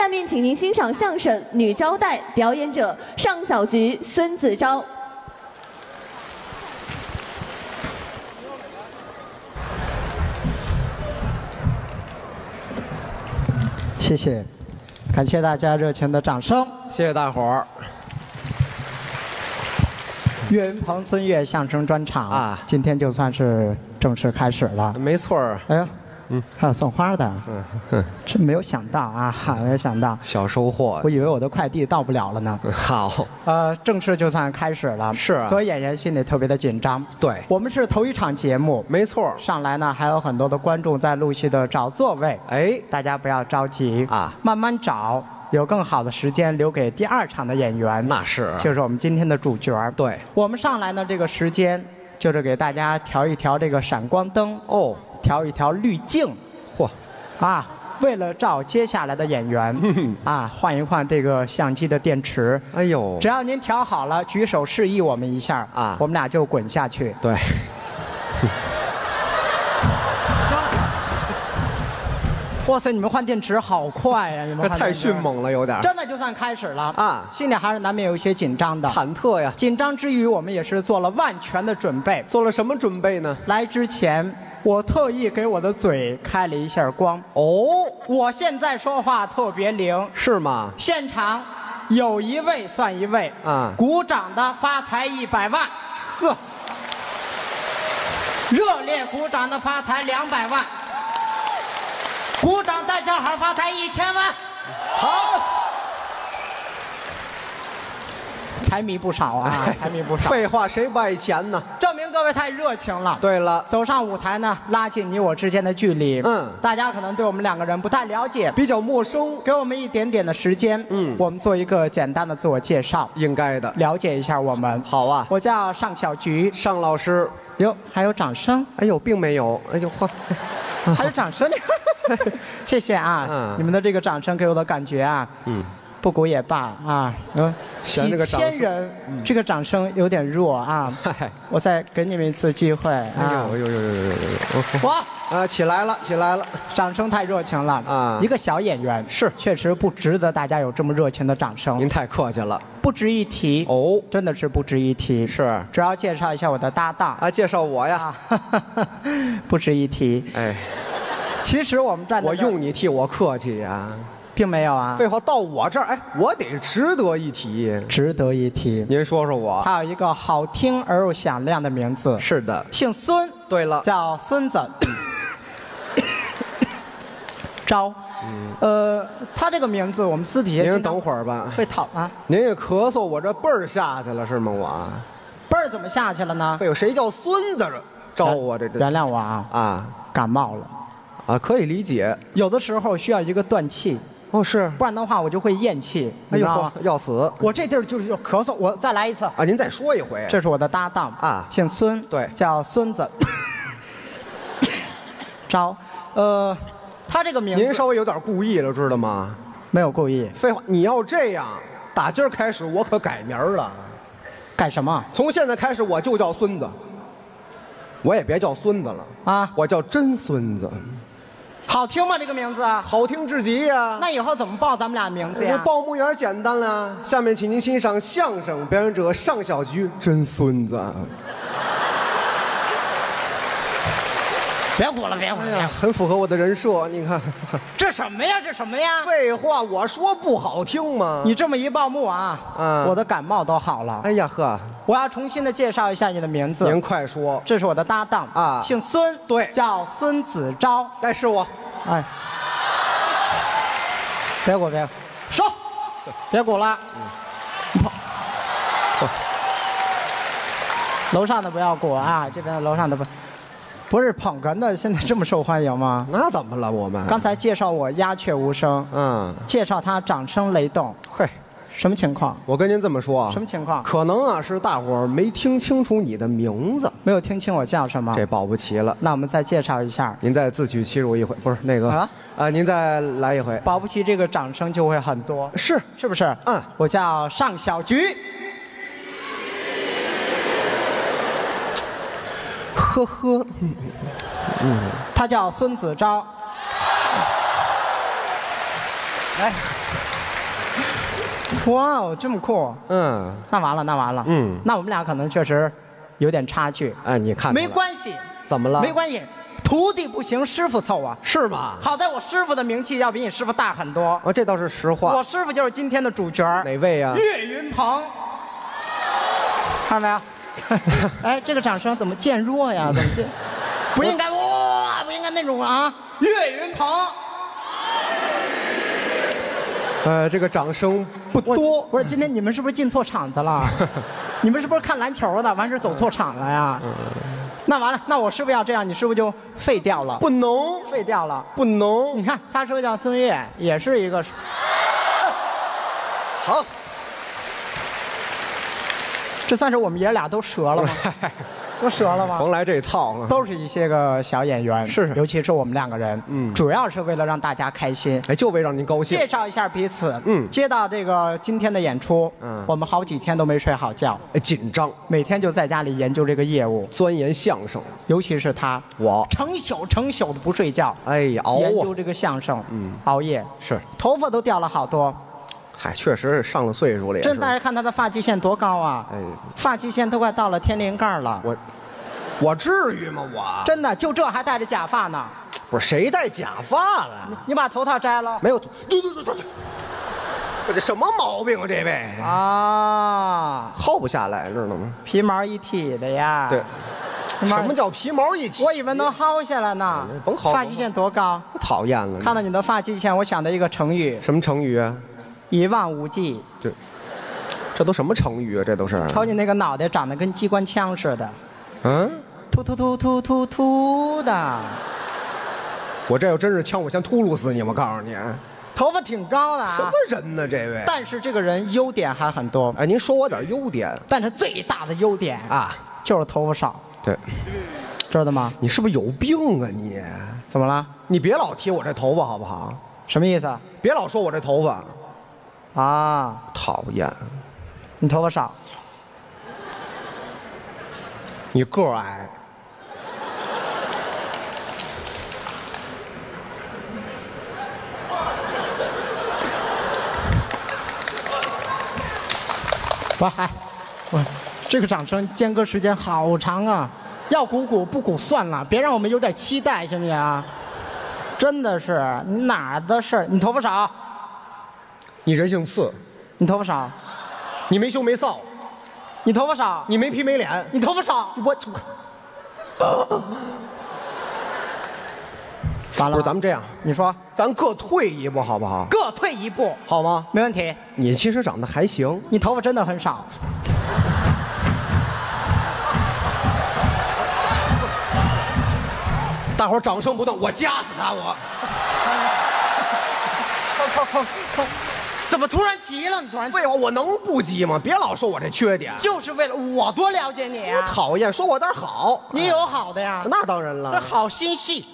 下面，请您欣赏相声《女招待》，表演者尚小菊、孙子昭。谢谢，感谢大家热情的掌声。谢谢大伙儿岳云鹏、孙越相声专场啊今天就算是正式开始了。没错儿，哎呦，嗯，还有送花的，嗯。哼，真没有想到啊，哈没有想到，小收获。我。以为我的快递到不了了呢。好，呃，正式就算开始了，是啊。作为演员心里特别的紧张。对。我们是头一场节目，没错。上来呢还有很多的观众在陆续的找座位，哎，大家不要着急。啊。慢慢找，有更好的时间留给第二场的演员。那是。就是我们今天的主角。对。我们上来呢，这个时间就是给大家调一调这个闪光灯，哦，调一调滤镜，嚯，啊，为了照接下来的演员，啊，换一换这个相机的电池。哎呦。只，要您调好了，举手示意我们一下啊。我们俩就滚下去。对，哇塞，你们换电池好快呀、你们这太迅，猛了，有点真的就算开始了啊心里还是难免有一些紧张的。忐忑呀。紧张之余，我们也是做了万全的准备。做了什么准备呢？来之前，我特意给我的嘴开了一下光。哦，我现在说话特别灵，是吗？现场有一位算一位，啊鼓掌的发财一百万，呵，热烈鼓掌的发财两百万，鼓掌大叫好发财一千万，好，财迷不少啊，财迷不少，废话，谁不爱钱呢？证明各位太热情了。对了，走上舞台呢，拉近你我之间的距离。嗯大家可能对我们两个人不太了解，比较陌生，给我们一点点的时间，嗯我们做一个简单的自我介绍，应该的。了解一下我们。好啊，我叫尚小菊，尚老师，哟，还有掌声，哎呦，并没有，哎呦嚯，还有掌声，谢谢啊！嗯你们的这个掌声给我的感觉啊，嗯，不鼓也罢啊，嗯，几千人，这个掌声有点弱啊，嗨，我再给你们一次机会哎啊！呦呦呦呦呦呦呦，哇，啊，起来了，起来了，掌声太热情了啊一个小演员是确实不值得大家有这么热情的掌声您，太客气了。不值一提哦真的是不值一提。是主要介绍一下我的搭档啊，介绍我呀，啊，不值一提。哎，其实我们站在我用你替我客气呀。并没有啊，废话，到我这儿，哎，我得值得一提。值得一提。您说说我。还有一个好听而又响亮的名字，是的，姓孙，对了，叫孙子。招，呃，他这个名字我们私底下您等会儿吧。会讨啊，您也咳嗽，我这辈儿下去了是吗？我，辈儿怎么下去了呢？废话，谁叫孙子了招我这这原谅我啊，啊感冒了，啊，可以理解。有的时候需要一个断气，哦，是，不然的话我就会咽气，哎呦你知道吗？要死我这地儿就是有咳嗽，我再来一次。啊！您再说一回。这是我的搭档啊姓孙，对叫孙子。招，呃，他这个名字您稍微有点故意了，知道吗？没有故意，废话，你要这样，打今儿开始我可改名儿了。改什么从现在开始我就叫孙子，我也别叫孙子了，啊？我叫真孙子，好听吗？这个名字？好听至极呀、那以后怎么报咱们俩名字这呀？报幕员简单了，下面请您欣赏相声表演者尚小菊，真孙子。别鼓了，别鼓了，哎呀，很符合我的人设，你看。这什么呀？这什么呀？废话，我说不好听吗？你这么一报幕啊，嗯我的感冒都好了。哎呀呵，我要重新的介绍一下你的名字。您快说。这是我的搭档啊姓孙，对叫孙子昭。但是我哎，别鼓，别鼓，收，别鼓了。楼上的不要鼓啊，这边的楼上的不，不是捧哏的，现在这么受欢迎吗？那怎么了？我们刚才介绍我鸦雀无声，嗯，介绍他掌声雷动，嘿，什么情况？我跟您这么说啊，什么情况？可能啊是大伙儿没听清楚你的名字，没有听清我叫什么？这保不齐了。那我们再介绍一下，您再自取其辱一回，不是那个啊啊，您再来一回。保不齐这个掌声就会很多，是，是不是？嗯我叫尚小菊，呵呵，嗯他叫孙子昭。哎，哇哦，这么酷！嗯，那完了，那完了。嗯那我们俩可能确实有点差距。哎，你看没关系，怎么了？没关系，徒弟不行，师傅凑啊。是吗？好在我师傅的名气要比你师傅大很多。哦，这倒是实话。我师傅就是今天的主角哪位呀？岳云鹏，看到没有？哎，这个掌声怎么渐弱呀？怎么渐？不应该哇，不应该那种啊！岳云鹏，呃，这个掌声不多。不是今天你们是不是进错场子了？你们是不是看篮球的？完事走错场了呀？那完了，那我是不是要这样，你是不是就废掉了，不能，废掉了。不能。你看，他说叫孙悦，也是一个。好，这算是我们爷俩都折了吗？都折了吗？甭来这套啊。都是一些个小演员，是尤其是我们两个人，嗯主要是为了让大家开心。哎，就为让您高兴介。绍一下彼此，嗯接到这个今天的演出，嗯我们好几天都没睡好觉，哎，紧张，每天就在家里研究这个业务，钻研相声。尤其是他，我，成宿成宿的不睡觉，哎呀，熬啊。研究这个相声，嗯熬夜，是，头发都掉了好多。嗨，确实是上了岁数了也是。真大家看他的发际线多高啊！哎，发际线都快到了天灵盖了。我，我至于吗？我真的，就这还戴着假发呢。不是谁戴假发了？你把头套摘了。没有，对对对对对，我这什么毛病啊？这位啊，薅不下来，知道吗？皮毛一体的呀。对，什么叫皮毛一体？我以为能薅下来呢。甭薅发际线多高？讨厌了。看到你的发际线，我想到一个成语什么成语啊？“一望无际对这都什么成语啊？这都是”。。瞅你那个脑袋长得跟机关枪似的，嗯，突突突突突突的，我这要真是枪，我先秃噜死你！我告诉你，头发挺高的啊。什么人呢？这位？但是这个人优点还很多，哎，您说我点优点但是最大的优点啊？就是头发少，对，知道吗？你是不是有病啊你？怎么了？你别老提我这头发好不好？什么意思啊？别老说我这头发，啊，讨厌。你头发少，你个儿矮，不，哎，我这个掌声间隔时间好长啊，要鼓鼓不鼓算了，别让我们有点期待，行不行啊？真的是，你哪儿的事儿？你头发少，你人性次，你头发少，你没羞没臊，你头发少，你没皮没脸，你头发少，我完了，不是咱们这样，你说。咱各退一步好不好？各退一步，好吗？没问题。你其实长得还行，你头发真的很少，大伙儿掌声不断，我夹死他我。怎么突然急了？你突然废话，我能不急吗？别老说我这缺点，就是为了我多了解你啊！讨厌，说我点好。你有好的呀，那当然这了，好心细，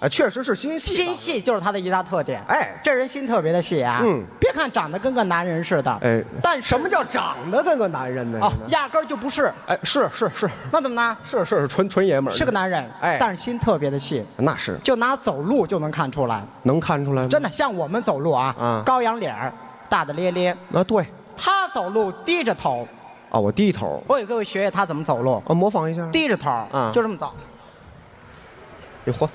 啊，确实是心细，心。细就是他的一大特点。哎这人心特别的细啊。嗯别看长得跟个男人似的，哎，但什么叫长得跟个男人呢？哦，压根儿就不是。哎，是是是那怎么呢？是是是纯纯爷们儿，是个男人，哎但是心特别的细，那是就拿走路就能看出来。能看出来吗？真的，像我们走路啊，嗯高扬脸儿，大大咧咧。啊，对。他走路低着头，啊，我低头，我给各位学学他怎么走路，啊，模仿一下。低着头，嗯就这么走，你嚯，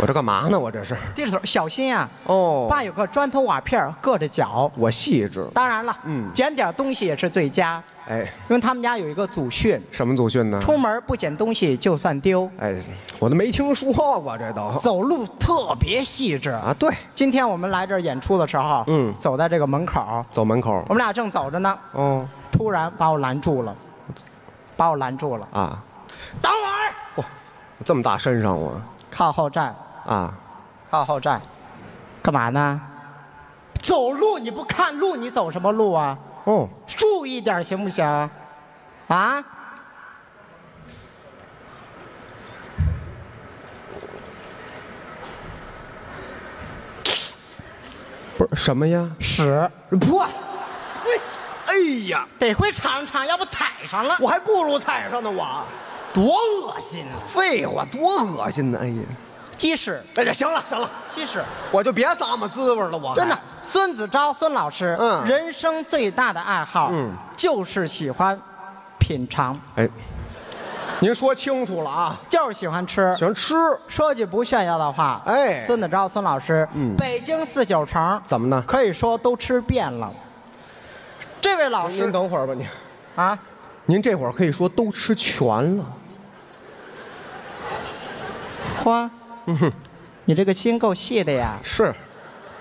我这干嘛呢？我这是低着头，小心啊，哦，爸有个砖头瓦片儿硌着脚。我细致。当然了，嗯捡点东西也是最佳，哎，因为他们家有一个祖训，什么祖训呢？出门不捡东西就算丢，哎，我都没听说过这都。走路特别细致。啊，对，今天我们来这儿演出的时候，嗯走在这个门口，走门口我。们俩正走着呢，哦突然把我拦住了，把我拦住了。啊，等会儿，嚯，这么大身上我靠后站，啊，靠后站，干嘛呢？走路你不看路，你走什么路啊？哦，注意点行不行？啊？不是什么呀？屎，不，哎呀，得亏尝尝，要不踩上了，我还不如踩上呢，我。多恶心啊！废话，多恶心呢！哎呀，鸡屎，哎呀，行了行了，鸡屎，我就别咂摸滋味了，我真的。孙子昭孙老师，嗯。人生最大的爱好，嗯。就是喜欢品尝，哎，您说清楚了啊，就是喜欢吃。喜欢吃。说句不炫耀的话，哎。孙子昭孙老师，嗯。北京四九城怎么呢？可以说都吃遍了。这位老师您等会儿吧，您。啊，您这会儿可以说都吃全了。花，嗯哼，你这个心够细的呀！是，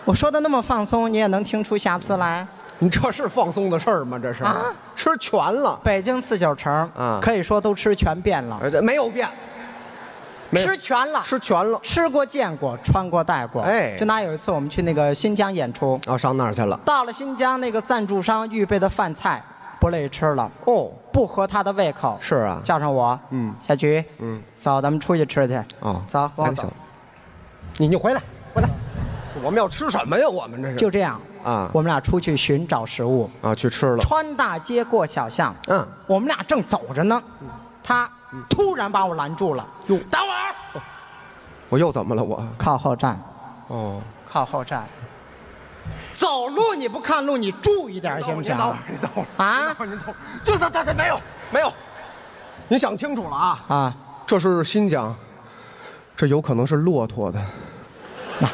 我说的那么放松，你也能听出瑕疵来。你这是放松的事儿吗？这是啊吃全了，北京四九城啊可以说都吃全遍了，没有变，吃全了，吃全了。吃过、见过、穿过、戴过。哎就拿有一次我们去那个新疆演出，哦，上那儿去了。到了新疆，那个赞助商预备的饭菜不乐意吃了，哦，不合他的胃口，是啊，叫上我，嗯。小菊，嗯，走，咱们出去吃去。哦，走，跟我走。赶紧走。你你回来，回来，我们要吃什么呀？我们这是。就这样，啊。我们俩出去寻找食物，啊，去吃了。穿大街过小巷，嗯，我们俩正走着呢，他突然把我拦住了。哟，等会儿，我又怎么了？我？靠后站，哦，靠后站。走路你不看路，你注意点行不行？您等会儿，您等会儿啊您等会儿，这这这这没有没有，您想清楚了啊！啊，这是新疆，这有可能是骆驼的，那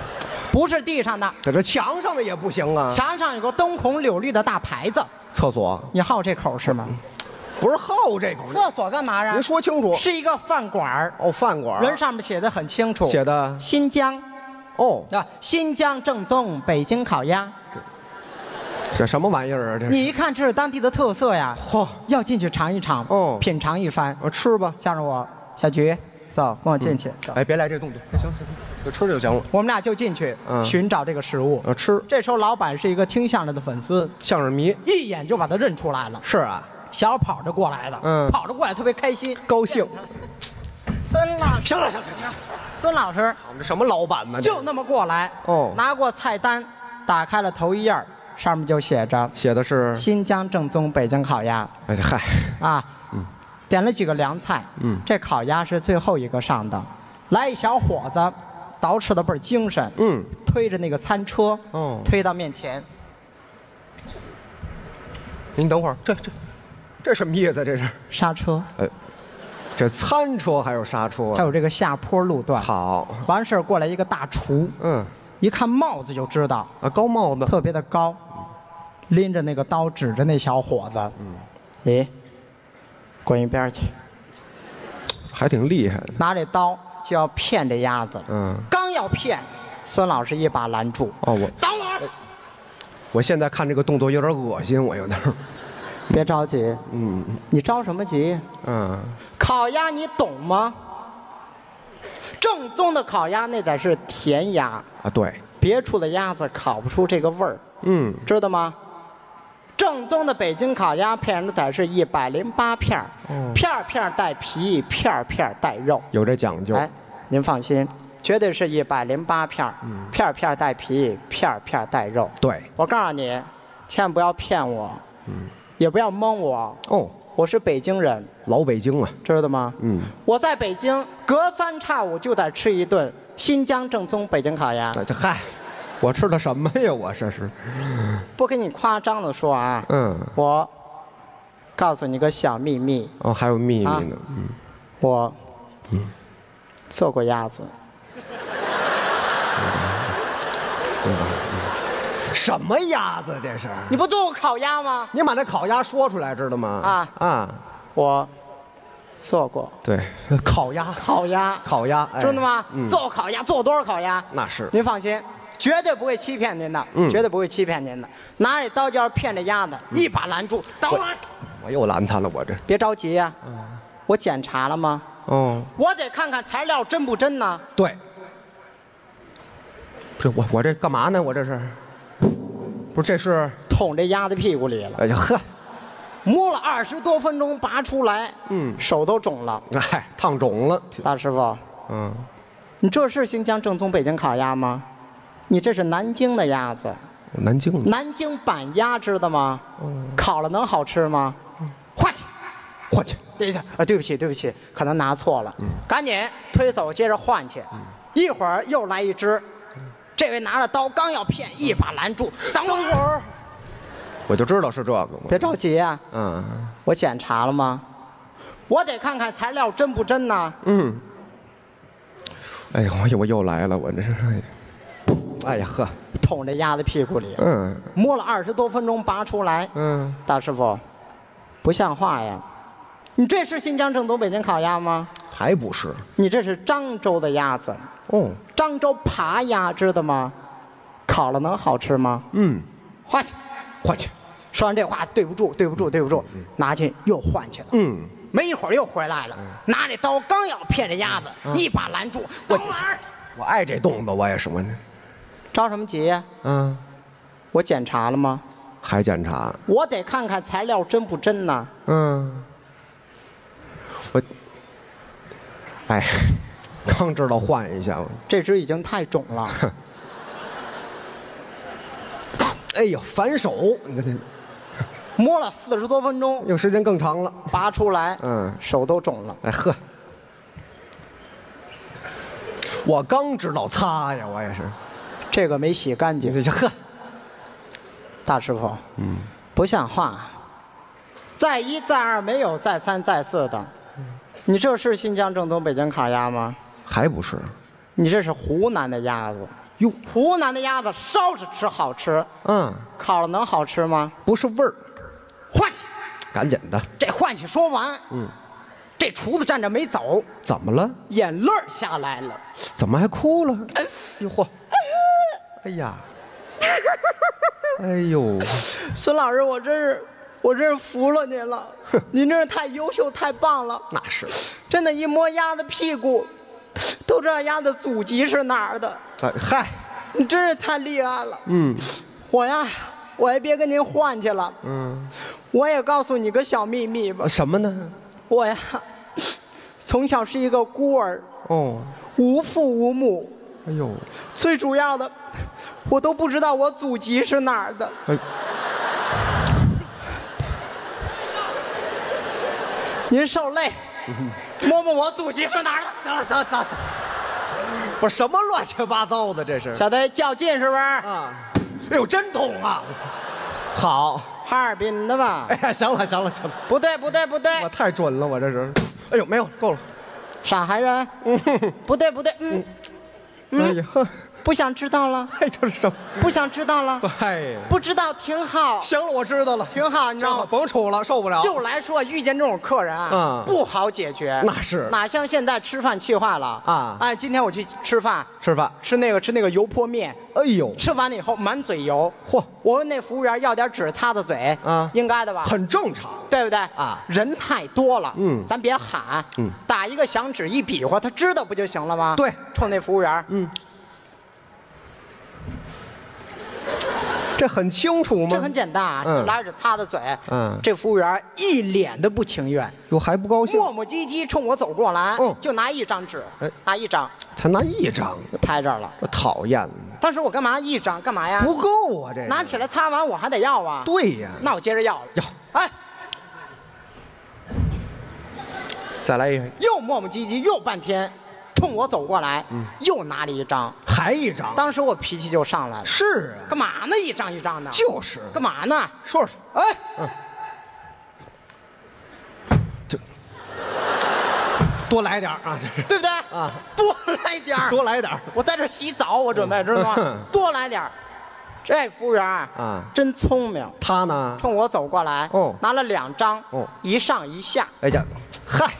不是地上的，在这墙上的也不行啊。墙上有个灯红柳绿的大牌子，厕所你好这口是吗？不是好这口，厕所干嘛呀？您说清楚。是一个饭馆儿哦，饭馆人上面写的很清楚，写的新疆哦，啊，新疆正宗北京烤鸭。这什么玩意儿啊？这你一看这是当地的特色呀，嚯，要进去尝一尝，哦品尝一番。我吃吧。叫上我，小菊，走，跟我进去。走，哎，别来这动作，行行行，就吃就行了。我们俩就进去嗯寻找这个食物。呃，吃这时候老板是一个听相声的粉丝，相声迷一眼就把他认出来了，是啊，小跑着过来的，嗯跑着过来特别开心。高兴。孙老师，行了行了行了，孙老师我们这什么老板呢？就那么过来，哦拿过菜单，打开了头一页上面就写着写的是新疆正宗北京烤鸭哎嗨，啊，嗯点了几个凉菜，嗯这烤鸭是最后一个上的，来一小伙子，捯饬的倍儿精神，嗯，推着那个餐车，哦推到面前，您等会儿，这这这什么意思？这是？刹车，哎，这餐车还有刹车？还有这个下坡路段，好，完事儿过来一个大厨，嗯。一看帽子就知道啊，高帽子，特别的高，拎着那个刀指着那小伙子，嗯。你滚一边去，还挺厉害的。拿这刀就要骗这鸭子，嗯，刚要骗，孙老师一把拦住，哦，我等会儿，我现在看这个动作有点恶心，我有点儿。别着急，嗯。你着什么急？嗯，烤鸭你懂吗？正宗的烤鸭那得是甜鸭，啊对，别处的鸭子烤不出这个味儿，嗯，知道吗？正宗的北京烤鸭片得是一百零八片儿。哦。片儿片儿带皮，片儿片儿带肉。有这讲究。哎，您放心，绝对是一百零八片儿。片儿片儿带皮，片儿片儿带肉。对，我告诉你，千万不要骗我，嗯，也不要蒙我，哦，我是北京人，老北京啊，知道吗？嗯，我在北京隔三差五就得吃一顿新疆正宗北京烤鸭。哎这嗨，我吃的什么呀？我这是，不跟你夸张的说啊，嗯，我告诉你个小秘密，哦，还有秘密啊呢，嗯，我嗯做过鸭子。什么鸭子这是？你不做过烤鸭吗？你把那烤鸭说出来，知道吗？啊啊，我做过对，烤鸭，烤鸭，烤鸭，哎真的吗？嗯，做过烤鸭，做过多少烤鸭？那是，您放心，绝对不会欺骗您的，嗯绝对不会欺骗您的。拿着刀就要骗这鸭子，一把拦住，等会儿，我又拦他了，我这，别着急呀、我检查了吗？哦，我得看看材料真不真呢。对，这我我这干嘛呢？我这是，不是这是，捅这鸭子屁股里了，哎呀呵，摸了二十多分钟，拔出来，嗯。手都肿了。哎，烫肿了，大师傅，嗯，你这是新疆正宗北京烤鸭吗？你这是南京的鸭子，南京的，南京板鸭知道吗？烤了能好吃吗？换去。换去，对对啊，对不起，对不起，可能拿错了，赶紧推走，接着换去。一会儿又来一只，这位拿着刀刚要骗，一把拦住，等会儿，我就知道是这个。别着急呀、嗯我检查了吗？我得看看材料真不真呢。嗯。哎呀，我又我又来了，我这是。哎呀哎呀呵，捅这鸭子屁股里，嗯摸了二十多分钟，拔出来。嗯，大师傅，不像话呀！你这是新疆正宗北京烤鸭吗？还不是。你这是漳州的鸭子，哦，漳州扒鸭，知道吗？烤了能好吃吗？嗯，换去。换去。说完这话，对不住，对不住，对不住，拿去又换去了。嗯，没一会儿又回来了，拿着刀刚要骗这鸭子，一把拦住。我我爱这动作，我也是我呢。着什么急呀？嗯，我检查了吗？还检查。我得看看材料真不真呢。嗯，我，哎，刚知道换一下。这只已经太肿了，哎呦，反手！你看这，摸了四十多分钟，有时间更长了。拔出来，嗯手都肿了。哎呵，我刚知道擦呀，我也是。这个没洗干净呵，大师傅嗯，不像话。再一再二没有再三再四的，你这是新疆正宗北京烤鸭吗？还不是？你这是湖南的鸭子。哟，湖南的鸭子烧着吃好吃，嗯，烤了能好吃吗？不是味儿，换去。赶紧的。这换去说完，嗯，这厨子站着没走，怎么了？眼泪儿下来了。怎么还哭了？哟嚯！哎呀！哎呦！孙老师，我真是，我真是服了您了，您真是太优秀、太棒了。那是。真的，一摸鸭子屁股，都知道鸭子祖籍是哪儿的。哎嗨，你真是太厉害了。嗯我呀，我也别跟您换去了。嗯，我也告诉你个小秘密吧，什么呢？我呀，从小是一个孤儿，哦，无父无母，哎呦，最主要的，我都不知道我祖籍是哪儿的。哎，您受累，摸摸我祖籍是哪儿的。行了行了行了，行了不是什么乱七八糟的，这是小子较劲是不是？啊！哎呦，真痛啊！好，哈尔滨的吧？哎呀，行了行了行了，不对不对不对我，太准了，我这是。哎呦，没有，够了。傻孩人。不对不对，嗯，哎呀，呵不想知道了，哎，这是什么？不想知道了，哎，不知道挺好，行了，我知道了，挺好，你知道吗？甭杵了，受不了。就来说，遇见这种客人啊，嗯不好解决。那是。哪像现在吃饭气坏了。啊。哎，今天我去吃饭，吃饭。吃那个吃那个油泼面，哎呦，吃完了以后满嘴油。嚯，我问那服务员要点纸擦擦嘴，啊。应该的吧？很正常。对不对？啊。人太多了，嗯。咱别喊，嗯。打一个响指一比划，他知道不就行了吗？对。冲那服务员，嗯，这很清楚吗？这很简单啊，嗯。拿纸擦擦嘴，嗯。这服务员一脸的不情愿，哟，还不高兴？磨磨唧唧冲我走过来，嗯就拿一张纸，哎。拿一张。才拿一张，就拍这儿了。我讨厌，当时我干嘛一张？干嘛呀？不够啊，这个。拿起来擦完我还得要啊。对呀，那我接着要。了，要。哎，再来一个，又磨磨唧唧又半天，冲我走过来，嗯。又拿了一张。还一张，当时我脾气就上来了，是啊，干嘛呢？一张一张的，就是。干嘛呢？说说，哎，这。多来点儿啊，对不对？啊，多来点儿。多来点儿。我在这洗澡，我准备知道吗？多来点儿。这服务员啊啊。真聪明，他呢？冲我走过来，哦。拿了两张，哦。一上一下，哎呀，嗨，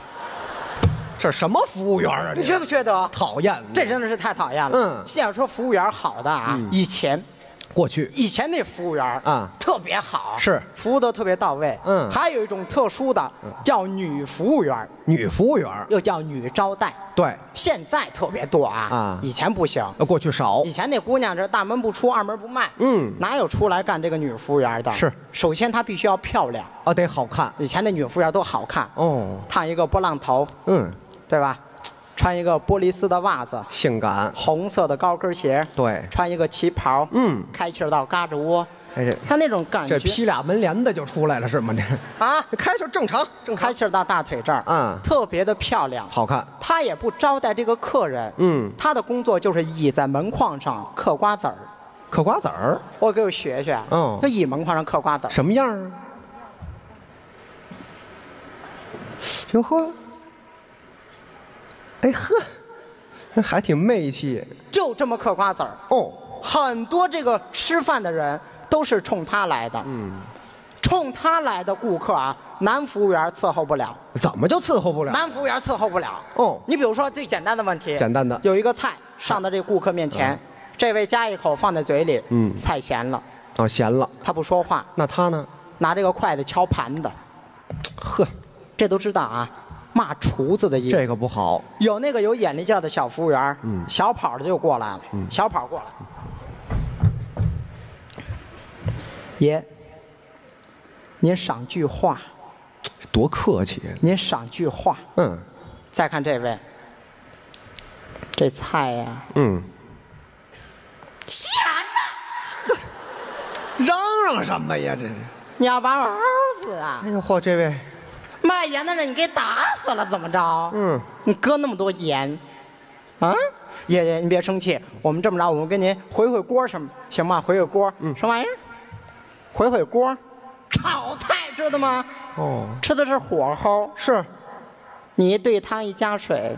这什么服务员啊？你缺不缺德？讨厌？这真的是太讨厌了。嗯现在说服务员好的啊，嗯以前过去以前那服务员啊特别好，是服务的特别到位。嗯还有一种特殊的叫女服务员，女服务员，又叫女招待。对，现在特别多啊，啊以前不行。呃过去少以，前那姑娘这大门不出二门不迈，嗯哪有出来干这个女服务员的？是，首先她必须要漂亮，啊，得好看以前那女服务员都好看，哦，烫一个波浪头，嗯，对吧？穿一个玻璃丝的袜子，性感，红色的高跟鞋，对，穿一个旗袍，嗯开气儿到嘎吱窝，哎这他那种感觉这劈俩门帘子就出来了是吗？这啊，开气正常，正常开，气儿到大腿这儿，嗯特别的漂亮。好看。他也不招待这个客人，嗯他的工作就是倚在门框上嗑瓜子儿。嗑瓜子儿我给我学学，嗯，他倚门框上嗑瓜子儿。什么样啊？哟呵，哎呵，这还挺媚气就这么嗑瓜子儿。哦。很多这个吃饭的人都是冲他来的，嗯，冲他来的顾客啊，男服务员伺候不了，怎么就伺候不了？男服务员伺候不了。哦你比如说最简单的问题，简单的有一个菜上到这个顾客面前，这位夹一口放在嘴里，嗯菜咸了，哦，咸了。他不说话，那他呢？拿这个筷子敲盘子，呵，这都知道啊，骂厨子的意思。这个不好。有那个有眼力劲儿的小服务员，嗯小跑的就过来了，小跑过来，爷，您赏句话，多客气。您赏句话。嗯再看这位，这菜呀、嗯，咸 嚷嚷什么呀？这是。你要把我齁死啊！哎呦嚯，这位，卖盐的人你给打死了怎么着？嗯，你搁那么多盐，啊？爷爷，你别生气，我们这么着，我们给您回回锅什么行吗？回回锅，嗯，什么玩意儿？回回锅，炒菜知道吗？哦，吃的是火候，是，你一兑汤一加水，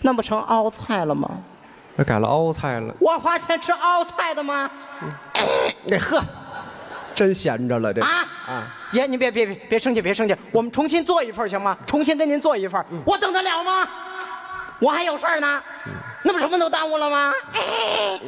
那不成熬菜了吗？那改了熬菜了。我花钱吃熬菜的吗？那呵，真闲着了这。啊啊，爷，您别别别别生气，别生气，我们重新做一份行吗？重新跟您做一份，我等得了吗？我还有事儿呢，那不什么都耽误了吗？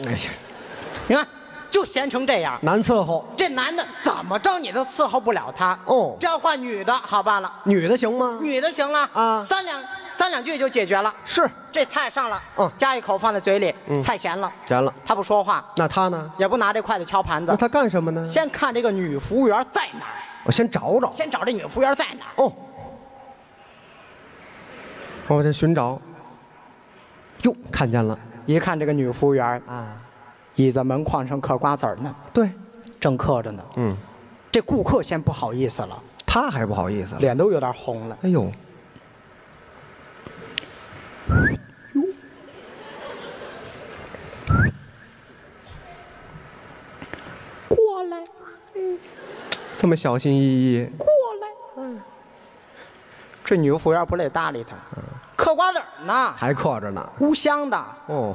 哎呀，你看，就闲成这样，难伺候。这男的怎么着你都伺候不了他。哦这要换女的好办了，女的行吗？女的行了啊三两三两句就解决了。是，这菜上了，嗯夹一口放在嘴里，嗯菜咸了，咸了。他不说话，那他呢？也不拿这筷子敲盘子，那他干什么呢？先看这个女服务员在哪儿，我先找找。先找这女服务员在哪儿。哦，我在寻找。哟，看见了一看这个女服务员啊！倚在门框上嗑瓜子儿呢，对，正嗑着呢。嗯，这顾客先不好意思了，他还不好意思了。脸都有点红了。哎呦，过来，这么小心翼翼。过来。这女服务员不乐意搭理他，嗑瓜子呢，还嗑着呢。乌香的。哦，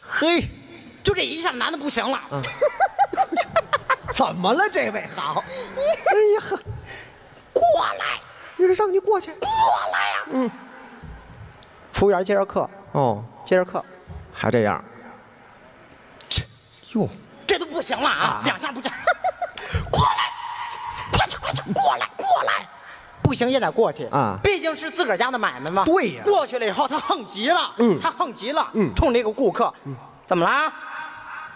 嘿，就这一下，男的不行了，怎么了？这位好。哎呀呵，让你过去。过来呀、嗯。服务员接着客，哦，接着客，还这样。哟，这都不行了啊，两下不行。过来，快点，快点，过来，过来。不行也得过去。啊。毕竟是自个儿家的买卖嘛。对呀。过去了以后，他横极了，嗯。他横极了，嗯。冲这个顾客，怎么啦？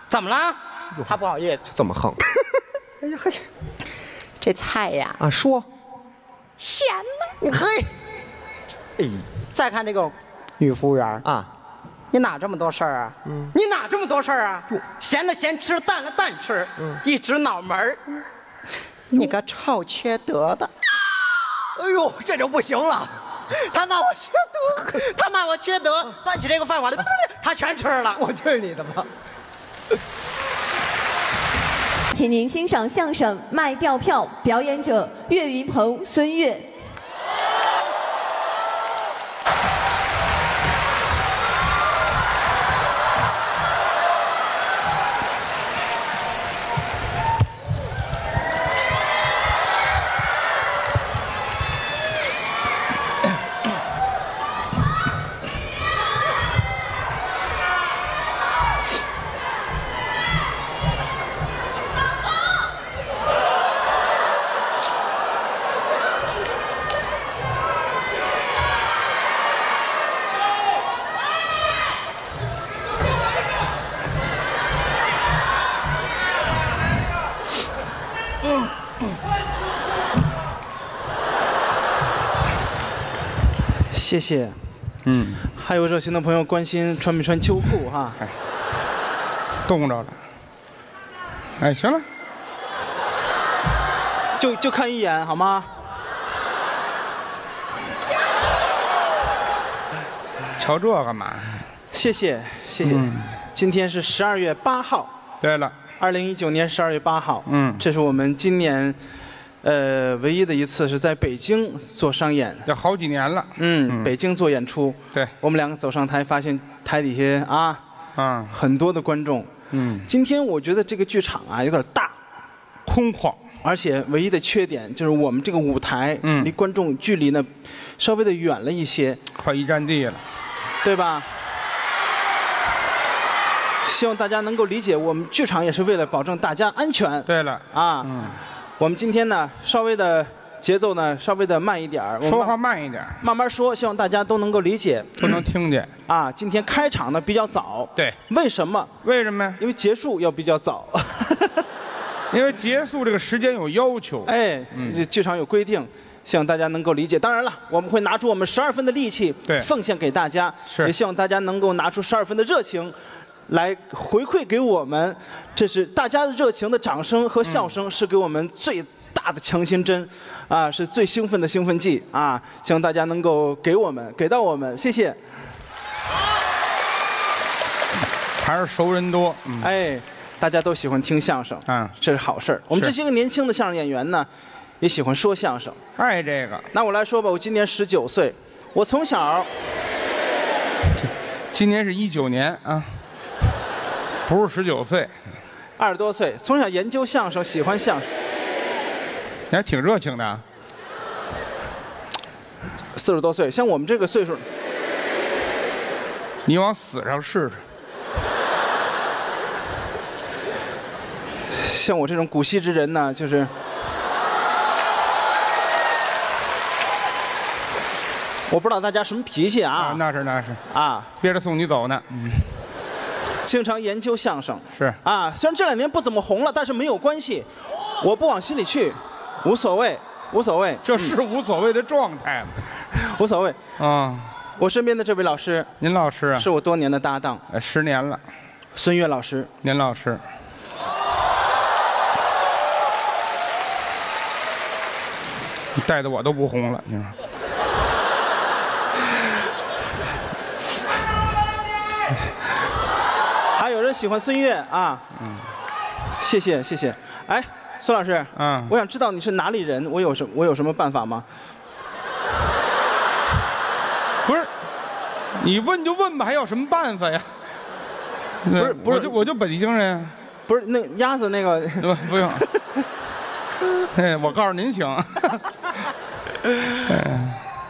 怎么啦？他不好意思，这么横。哎呀嘿，这菜呀。啊，说，咸了。嘿，哎，再看这个女服务员，啊，你哪这么多事儿啊？嗯你哪这么多事儿啊？咸的咸吃，淡的淡吃，嗯一直脑门儿。你个臭缺德的！哎呦，这就不行了。他骂我缺德，他骂我缺德，端起这个饭碗来，他全吃了。我去你的吧！请您欣赏相声《卖掉票》，表演者岳云鹏、孙越。谢谢。嗯，还有热心的朋友关心穿没穿秋裤哈。冻着了。哎，行了，就就看一眼好吗？瞧这干嘛？谢谢谢谢。嗯今天是十二月八号，对了，二零一九年十二月八号。嗯这是我们今年，呃，唯一的一次是在北京做商演。这好几年了。嗯，北京做演出。对，我们两个走上台，发现台底下啊啊，很多的观众。嗯，今天我觉得这个剧场啊有点大，空旷。而且唯一的缺点就是我们这个舞台嗯离观众距离呢稍微的远了一些，快一站地了。对吧？希望大家能够理解，我们剧场也是为了保证大家安全。对了，啊，嗯，我们今天呢稍微的节奏呢稍微的慢一点儿，我说慢话慢一点，慢慢说，希望大家都能够理解。都能听见。啊，今天开场呢比较早，对，为什么？为什么呀？因为结束要比较早。因为结束这个时间有要求。哎，这剧场有规定，希望大家能够理解。当然了，我们会拿出我们十二分的力气，对奉献给大家。是也希望大家能够拿出十二分的热情，来回馈给我们。这是大家的热情的掌声和笑声，是给我们最大的强心针，啊，是最兴奋的兴奋剂啊！希望大家能够给我们，给到我们，谢谢。还是熟人多。嗯，哎，大家都喜欢听相声，嗯这是好事儿。我们这些个年轻的相声演员呢，也喜欢说相声。爱这个。那我来说吧，我今年十九岁，我从小今年是一九年啊，不是十九岁，二十多岁，从小研究相声，喜欢相声，你还挺热情的啊。四十多岁，像我们这个岁数，你往死上试试。像我这种古稀之人呢，就是。我不知道大家什么脾气啊，啊那是那是，啊！憋着送你走呢。嗯，经常研究相声是啊，虽然这两年不怎么红了，但是没有关系，我不往心里去，无所谓，无所谓，这是无所谓的状态嘛。无所谓。啊，我身边的这位老师您老师啊，是我多年的搭档，呃十年了，孙越老师。您老师。你带的我都不红了，你说。还有人喜欢孙悦啊？嗯，谢谢谢谢。哎，孙老师，嗯我想知道你是哪里人，我有什我有什么办法吗？不是，你问就问吧，还有什么办法呀？不是不是我就我就北京人，不是那鸭子那个，不不用。哎，我告诉您行。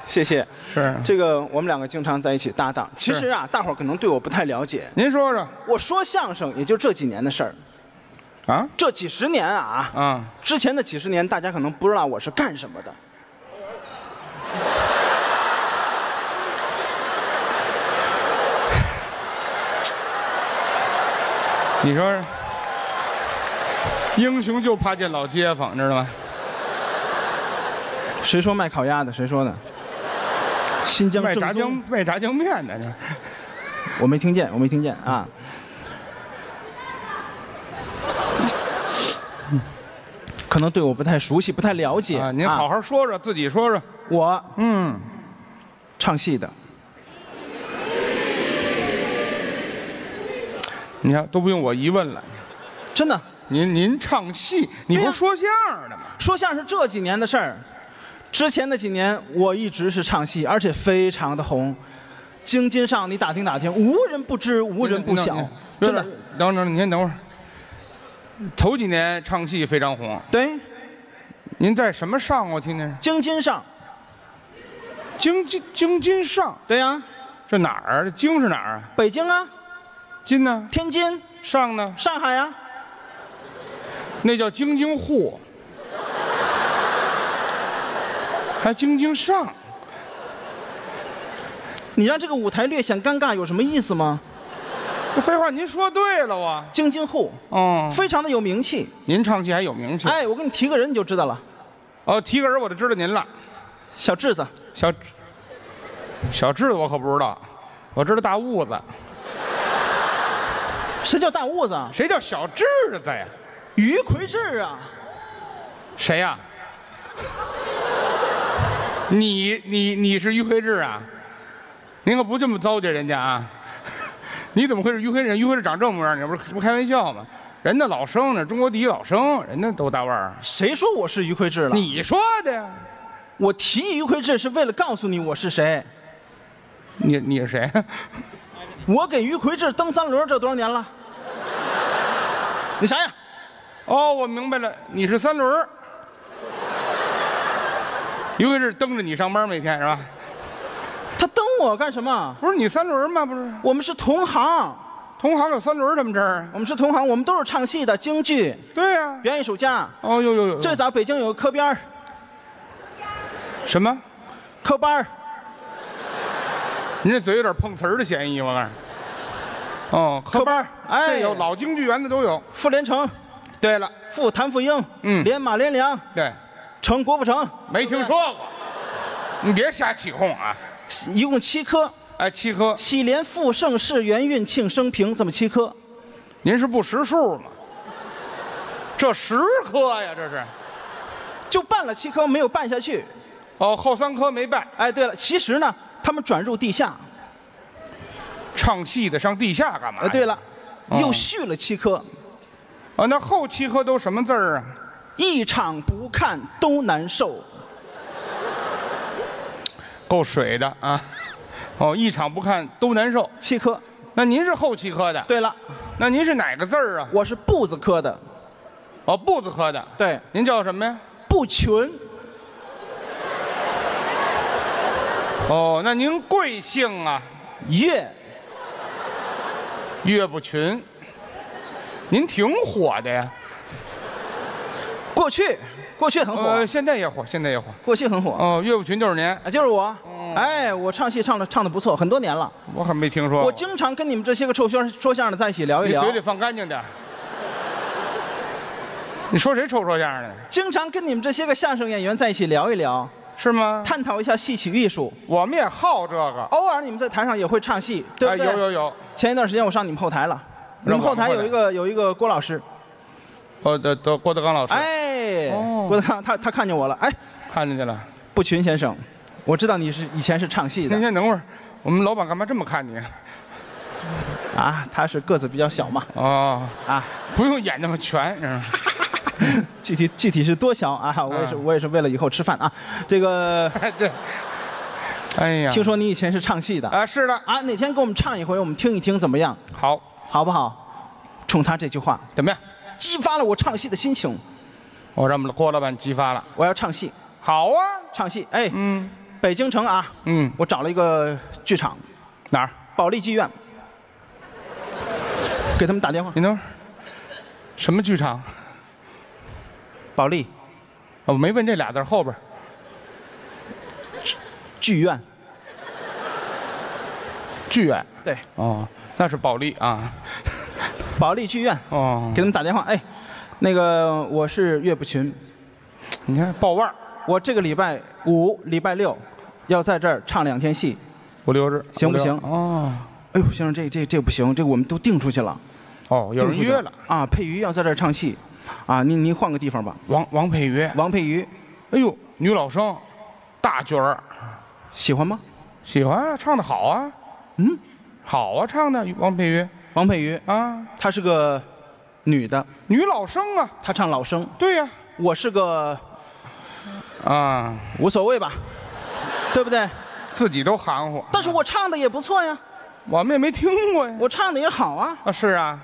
谢谢。是，这个我们两个经常在一起搭档。其实啊，大伙儿可能对我不太了解。您说说我说相声也就这几年的事儿，啊这几十年啊，啊，之前的几十年大家可能不知道我是干什么的。你说说，英雄就怕见老街坊，知道吗？谁说卖烤鸭的？谁说的？新疆卖炸正宗酱卖炸酱面的，呢我没听见，我没听见啊。可能对我不太熟悉，不太了解啊，您好好说说，自己说说。我嗯，唱戏的，你看都不用我一问了，真的您您唱戏，你不对呀是说相声的吗？说相声这几年的事儿。之前的几年，我一直是唱戏，而且非常的红。京津上，你打听打听，无人不知，无人不晓，真的。。等等，你先等会儿。头几年唱戏非常红，对，您在什么上？我听听。京津上，京津京津上，对呀、这哪儿？京是哪儿啊？北京啊，津呢？天津，上呢？上海啊，那叫京津沪，还晶晶上。你让这个舞台略显尴尬，有什么意思吗？这废话，您说对了啊。晶晶后，嗯，非常的有名气。您唱戏还有名气。哎，我给你提个人你就知道了，哦，提个人我就知道您了。小智子，小小智子我可不知道，我知道大痦子，谁叫大痦子啊？谁叫小智子呀？于魁智啊！谁呀？你你你是于魁智啊？您可不这么糟践人家啊！你怎么会是于魁智？于魁智长这模样，你不是不开玩笑吗？人家老生呢，中国第一老生，人家都大腕儿。谁说我是于魁智了？你说的呀？我提于魁智是为了告诉你我是谁。你你是谁？我给于魁智蹬三轮这多少年了？你想想，哦，我明白了，你是三轮儿。于魁智蹬着你上班每天是吧？他蹬我干什么？不是你三轮吗？不是，我们是同行，同行有三轮儿什么事儿啊？我们是同行，我们都是唱戏的，京剧对呀、表演艺术家。哦，有有有。最早北京有个科班儿什么？科班儿您这嘴有点碰瓷儿的嫌疑，我告诉你。哦，科班儿，哎有老京剧园的都有。傅连城、对了，傅谭富英，嗯连马连良，对，成郭富城，没听说过。你别瞎起哄啊！一共七颗。哎，七颗，喜连富盛世元运庆生平这么七颗，您是不识数吗？这十颗呀，这是。就办了七颗，没有办下去。哦，后三颗没办。哎，对了，其实呢，他们转入地下。唱戏的上地下干嘛？哎，对了，哦又续了七颗，啊，那后七颗都什么字儿啊？一场不看都难受。够水的啊！哦，一场不看都难受。七科。那您是后七科的？对了，那您是哪个字儿啊？我是步子科的，哦，步子科的。对，您叫什么呀？不群。哦，那您贵姓啊？岳岳不群。您挺火的呀。过去，过去很火，呃，现在也火，现在也火。过去很火。哦，岳不群就是您，啊，就是我。哎，我唱戏唱的唱的不错，很多年了。我可没听说过。我经常跟你们这些个臭说说相声的在一起聊一聊你嘴，里放干净点儿。你说谁臭说相声的？经常跟你们这些个相声演员在一起聊一聊，是吗？探讨一下戏曲艺术。我们也好这个。偶尔你们在台上也会唱戏，对不对？哎，有有有。前一段时间我上你们后台了，你们后台有一个有一个郭老师，哦，德德郭德纲老师，哎，哦。郭德纲他他看见我了，哎，看见去了。不群先生，我知道你是以前是唱戏您的先等会儿，我们老板干嘛这么看你？啊，他是个子比较小嘛，哦，啊，不用演那么全，嗯。具体具体是多小啊，我也是嗯。我也是为了以后吃饭啊，这个哎 对。哎呀，听说你以前是唱戏的。啊，是的，啊，哪天给我们唱一回，我们听一听怎么样，好，好不好？冲他这句话，怎么样？激发了我唱戏的心情，我让我们郭老板激发了。我要唱戏，好啊，唱戏，哎，嗯北京城啊，嗯，我找了一个剧场，哪儿？保利剧院，给他们打电话。你等会儿，什么剧场？保利哦我没问这俩字后边儿。剧院，剧院。对，哦，那是保利啊。保利剧院，哦。给，他们打电话。哎，那个我是岳不群，你看报腕儿，我这个礼拜五、礼拜六要在这儿唱两天戏。五六日。行不行？哦。哎呦，先生，这这这不行，这个我们都定出去了，哦，有人约了。啊。佩瑜要在这儿唱戏，啊，您您换个地方吧。王王佩瑜，王佩瑜。哎呦，女老生，大角儿，喜欢吗？喜欢啊，唱的好啊，嗯，好啊，唱的王佩瑜王佩瑜，啊，她是个女的，女老生啊，她唱老生。对呀、我是个啊，无所谓吧，对不对？自己都含糊，但是我唱的也不错呀，我们也没听过呀。我唱的也好啊。啊，是啊，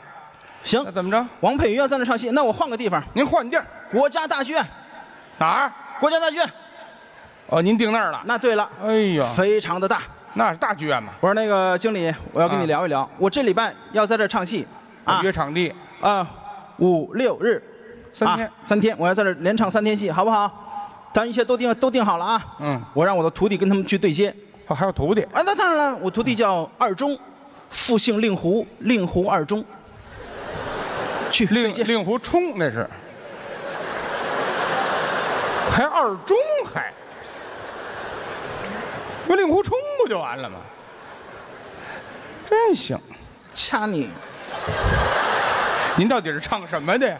行那，怎么着？王佩瑜要在那唱戏，那我换个地方，您换地儿国家大剧院，哪儿？国家大剧院。哦，您定那儿了？那对了，哎呀，非常的大。那是大剧院嘛，我说那个经理，我要跟你啊聊一聊，我这礼拜要在这儿唱戏，啊约场地啊，五六日，三天啊三天，我要在这儿连唱三天戏，好不好？咱一切都定都定好了啊。嗯，我让我的徒弟跟他们去对接。哦，还有徒弟，啊，那当然了，我徒弟叫二中，复姓令狐，令狐二中。去。令令狐冲那是，还二中还，那令狐冲不就完了吗？真行。掐你，您到底是唱什么的呀？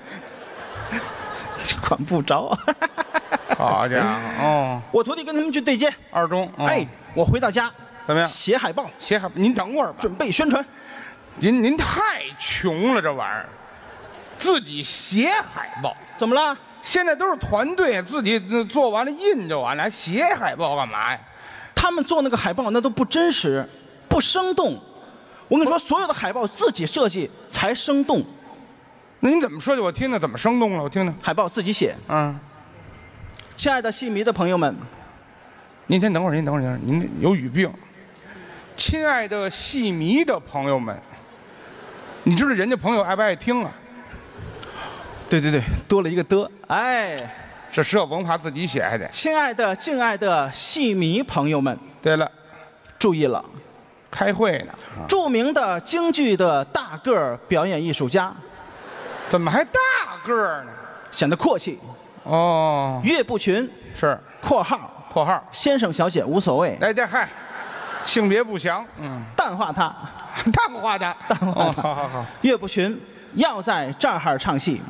管不着。好家伙，哦，我徒弟跟他们去对接，二中，哦哎，我回到家怎么样？写海报，写海，您等会儿吧。准备宣传。您您太穷了，这玩意儿，自己写海报，怎么了？现在都是团队自己呃做完了印就完了，还写海报干嘛呀？他们做那个海报那都不真实，不生动。我跟你说，所有的海报自己设计才生动，那你怎么设计？我听听，怎么生动了？我听听。海报自己写。嗯，亲爱的戏迷的朋友们，您先等会儿，您等会儿，您等会儿您有语病。亲爱的戏迷的朋友们，你知道人家朋友爱不爱听啊？对对对，多了一个的。哎，这是要文化自己写还得。亲爱的、敬爱的戏迷朋友们，对了，注意了，开会呢，啊著名的京剧的大个儿表演艺术家，怎么还大个儿呢？显得阔气。哦，岳不群。是（括号。括号。先生小姐无所谓。哎，这嗨，性别不详，嗯，），淡化他。淡化他，淡化他，好好好。岳不群要在这儿唱戏，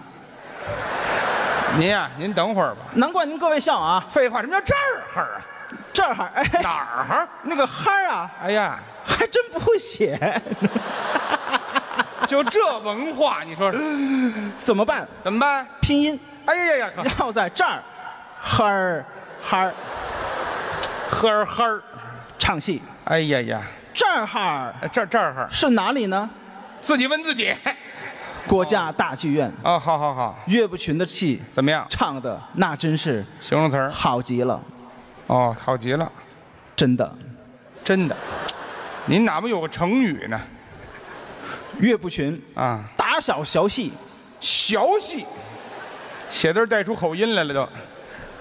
您呀、您等会儿吧。难怪您各位笑啊。废话，什么叫这儿哈儿啊？这儿哎，哪儿哈儿？那个哈儿啊，哎呀，还真不会写，就这文化，你说说 怎么办？怎么办？拼音哎呀呀呀，要在这儿，哈儿哈儿呵儿呵儿。唱戏。哎呀呀，这儿哈儿哎这儿这儿哈儿，是哪里呢？自己问自己。国家大剧院。哦，好好好，岳不群的戏怎么样？唱的那真是形容词儿。好极了，哦，好极了，真的。真的。您哪不有个成语呢？岳不群啊，打小学戏，小戏，写字带出口音来了都。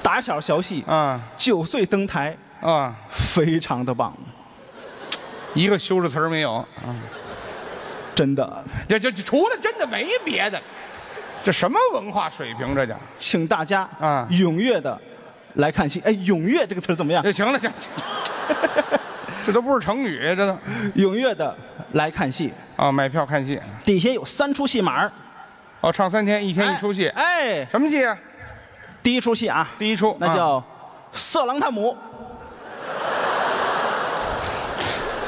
打小学戏，啊九岁登台，啊，非常的棒，一个修饰词儿没有。啊，真的。这这这除了真的没别的，这什么文化水平这叫？请大家啊踊跃的来看戏。哎，踊跃这个词儿怎么样？这行了行了，这都不是成语，这都踊跃的来看戏，啊，买票看戏，底下有三出戏码儿，哦，唱三天，一天一出戏，哎，哎什么戏啊？第一出戏啊，第一出啊那叫《色狼探母》。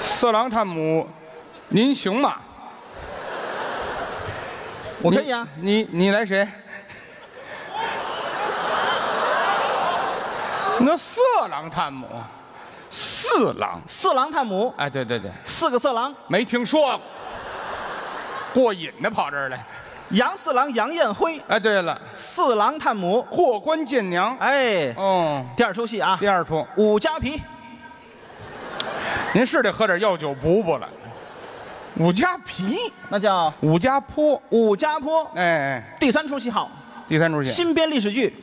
色狼探母，您行吗？我可以啊，你你来谁？那色狼探母，四郎，色狼探母，哎，对对对，四个色狼，没听说过，过瘾的跑这儿来。杨四郎杨艳辉，哎，对了，四郎探母。霍关见娘。哎，哦，第二出戏啊，第二出，武家皮，您是得喝点药酒补补了。武家皮，那叫？武家坡，武家坡。哎哎，第三出戏好，第三出戏。新编历史剧。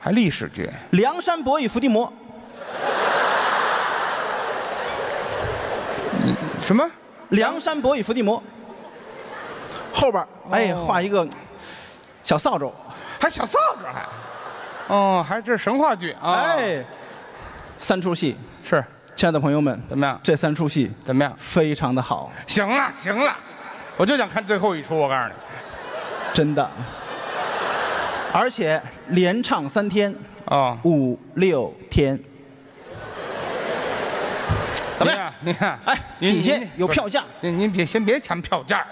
还历史剧，《梁山伯与伏地魔》。什么？梁山伯与伏地魔，后边。哎哦。画一个小扫帚，还小扫帚还？哦，还这是神话剧。啊？，哎，三出戏，是亲爱的朋友们，怎么样？这三出戏怎么样？非常的好，行了行了，我就想看最后一出，我告诉你。真的，而且连唱三天，哦，五六天，怎么样？样？你看，哎，您底下有票价，您您别先别谈票价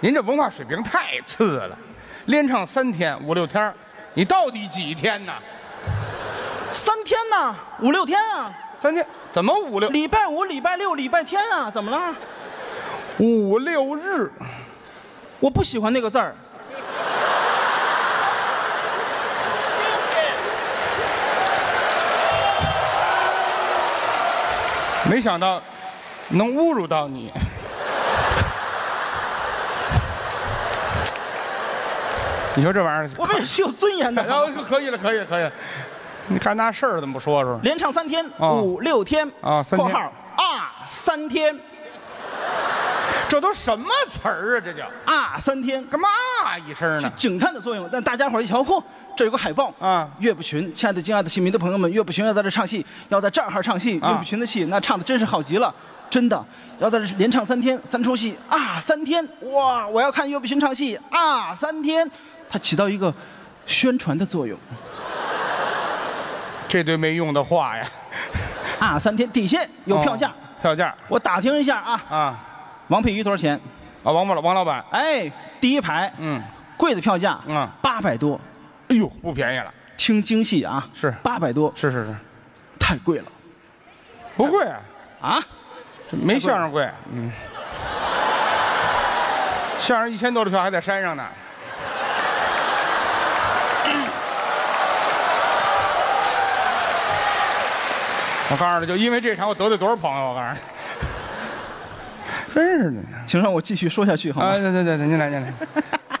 您这文化水平太次了，连唱三天五六天你到底几天呢？三天呢，五六天啊，三天怎么五六礼拜五、礼拜六、礼拜天啊，怎么了？五六日？我不喜欢那个字儿。没想到能侮辱到你。你说这玩意儿，我们也是有尊严的。然后就可以了，可以了，可以了。你干那事儿怎么不说说？连唱三天，哦五六天啊三天括号啊三天这都什么词儿啊？这叫啊三天，干嘛啊一声是呢？警探的作用。但大家伙儿一瞧，嚯，这有个海报啊岳不群，亲爱的、敬爱的戏迷的朋友们，岳不群要在这唱戏，要在这儿哈唱戏。啊岳不群的戏那唱的真是好极了，真的要在这连唱三天，三出戏啊，三天哇！我要看岳不群唱戏啊，三天，它起到一个宣传的作用这堆没用的话呀，啊，三天底线有票价，哦票价。我打听一下啊，啊。王佩瑜多少钱？啊，王老王老板，哎，第一排，嗯，贵的票价，嗯。八百多，哎呦，不便宜了，听京戏啊，是。八百多，是是是，太贵了。不贵啊，啊！这没相声贵，嗯，相声一千多的票还在山上呢。我告诉你，就因为这场，我得罪多少朋友？我告诉你，真是的。请让我继续说下去好啊，吗？对对对对，您来您来，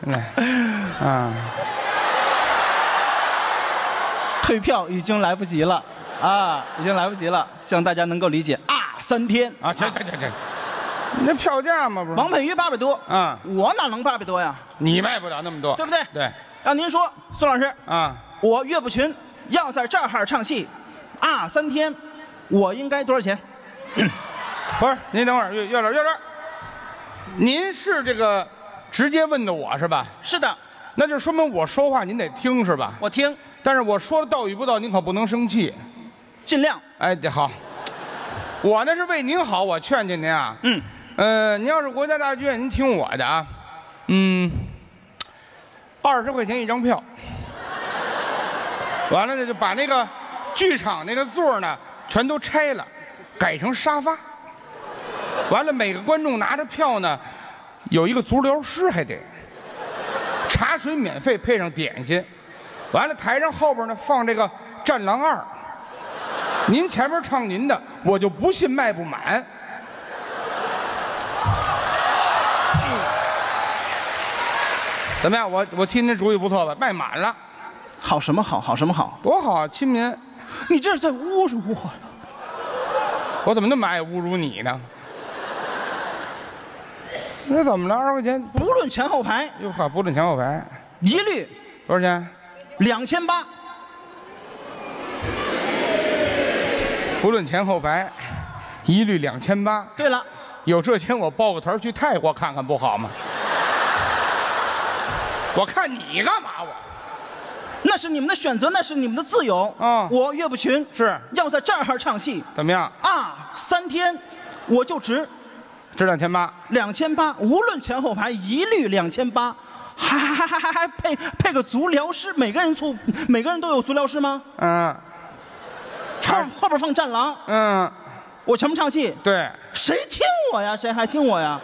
您来，啊，退票已经来不及了啊，已经来不及了，希望大家能够理解啊。三天啊，行行行行，那票价嘛不是？王佩瑜八百多，啊，我哪能八百多呀？你卖不了那么多，对不对？对，让您说，孙老师，啊，我岳不群要在这儿唱戏，啊，三天，我应该多少钱？不是，您等会儿，岳岳老岳老，您是这个直接问的我是吧？是的，那就说明我说话您得听是吧？我听，但是我说的道与不到，您可不能生气。尽量。哎，得好，我那是为您好，我劝劝您啊。嗯，呃，您要是国家大剧院，您听我的啊，嗯，二十块钱一张票，完了呢就把那个剧场那个座呢全都拆了，改成沙发。完了，每个观众拿着票呢，有一个足疗师还得，茶水免费配上点心。完了，台上后边呢放这个《战狼二》，您前面唱您的，我就不信卖不满。怎么样？我我听您主意不错吧？卖满了，好什么好？好什么好？多好啊！亲民，你这是在侮辱我呀！我怎么那么爱侮辱你呢？那怎么了？二十块钱，不论前后排，哟呵，不论前后排，一律多少钱？两千八。不论前后排，一律两千八。对了，有这钱我报个团去泰国看看不好吗？我看你干嘛我？那是你们的选择，那是你们的自由。啊我岳不群是要在这儿唱戏怎么样？啊，三天我就值值两千八，两千八，无论前后排一律两千八，还还还还还配配个足疗师，每个人出每个人都有足疗师吗？嗯唱后边放战狼，嗯，我全部唱戏，对，谁听我呀？谁还听我呀？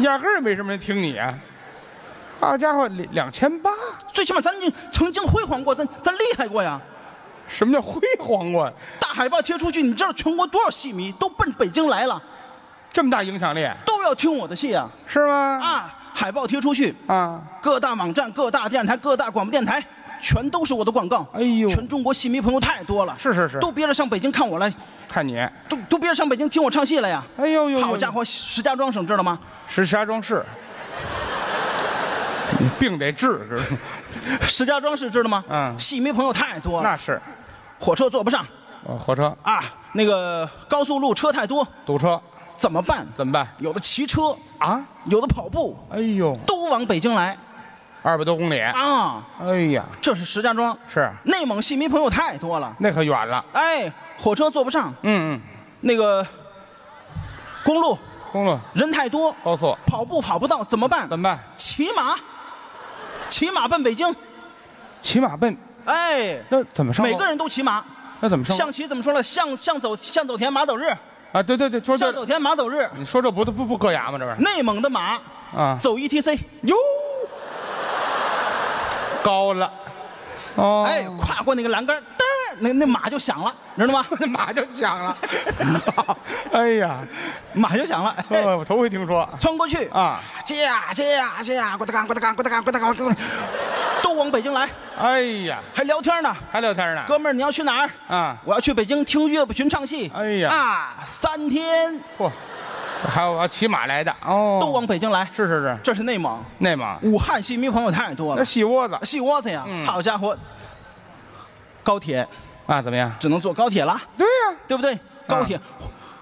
压根儿没什么人听你啊。好家伙，两两千八，最起码咱曾经辉煌过，咱咱厉害过呀！什么叫辉煌过？大海报贴出去，你知道全国多少戏迷都奔北京来了，这么大影响力，都要听我的戏啊！是吗？啊，海报贴出去，啊，各大网站、各大电视台、各大广播电台，全都是我的广告。哎呦全中国戏迷朋友太多了，是是是都憋着上北京看我来，看你，都都憋着上北京听我唱戏来呀！哎呦呦，好家，伙，石家庄省知道吗？石家庄市，你病得治，知道吗？石家庄市知道吗？嗯戏迷朋友太多了，那是，火车坐不上哦，火车啊，那个高速路车太多，堵车怎么办？怎么办？有的骑车，啊？有的跑步，哎呦，都往北京来二百多公里，啊！哎呀，这是石家庄，是内蒙戏迷朋友太多了，那可远了。哎，火车坐不上，嗯嗯，那个公路公路、人太多，高速跑步跑不到，怎么办？怎么办？骑马，骑马奔北京，骑马奔，哎，那怎么上？每个人都骑马。那怎么上？象棋怎么说了？象象走象走田马走日，啊，对对对，说这，象走田马走日。你说这不不不硌牙吗？这玩意内蒙的马啊，走 ETC，哟，高了，哦，哎，跨过那个栏杆，那那马就响了，你知道吗？那马就响了，哎呀，马就响了，我头回听说 穿过去，啊，接呀接呀接呀，咕哒嘎咕哒嘎咕哒嘎咕哒嘎，咕哒嘎都往北京来，哎呀，还聊天呢。还聊天呢，哥们儿，你要去哪儿？啊，我要去北京听岳不群唱戏。哎呀啊，三天嚯，还有啊骑马来的哦，都往北京来。是是是，这是内蒙，内蒙武汉戏迷朋友太多了那了。戏窝子戏窝子呀，嗯好家伙，高铁啊，怎么样？只能坐高铁了，对呀，对不对？高铁，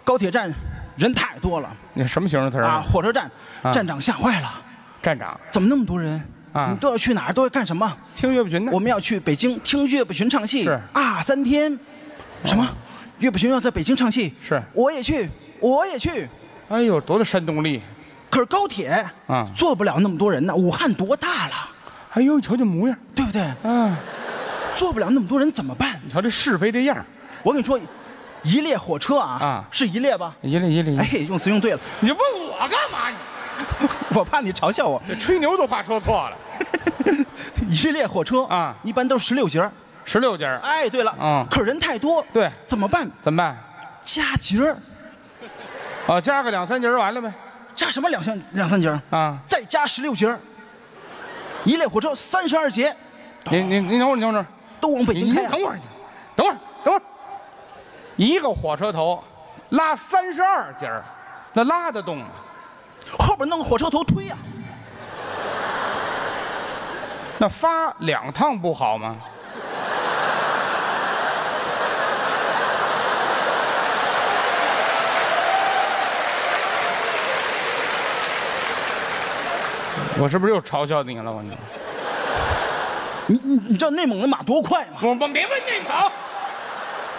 高铁站人太多了你什么形容词啊！啊？火车站啊站长吓坏了，站长怎么那么多人？啊你都要去哪儿？都要干什么？听岳不群的。我们要去北京听岳不群唱戏。是啊，三天。什么？岳不群要在北京唱戏？是我也去，我也去。哎呦，多大煽动力可是高铁啊！坐不了那么多人呢。武汉多大了，哎呦，你瞧这模样对不对？啊！坐不了那么多人怎么办？你瞧这是非这样，我跟你说，一列火车啊，啊是一列吧？一列一列，哎，用词用对了，你问我干嘛？你 我怕你嘲笑我。这吹牛都怕说错了。一列火车啊一般都是十六节儿十六节儿哎，对了，嗯可是人太多，对怎么办？怎么办？加节儿，哦，加个两三节儿完了呗。加什么两三两三节儿？啊，再加十六节儿，一列火车三十二节，您您您等会儿，您等会儿，都往北你京开啊。等会儿，等会儿，等会儿，一个火车头拉三十二节儿，那拉得动吗？后边弄个火车头推呀、那发两趟不好吗？我是不是又嘲笑你了？我你你你你知道内蒙的马多快吗？我我别问那少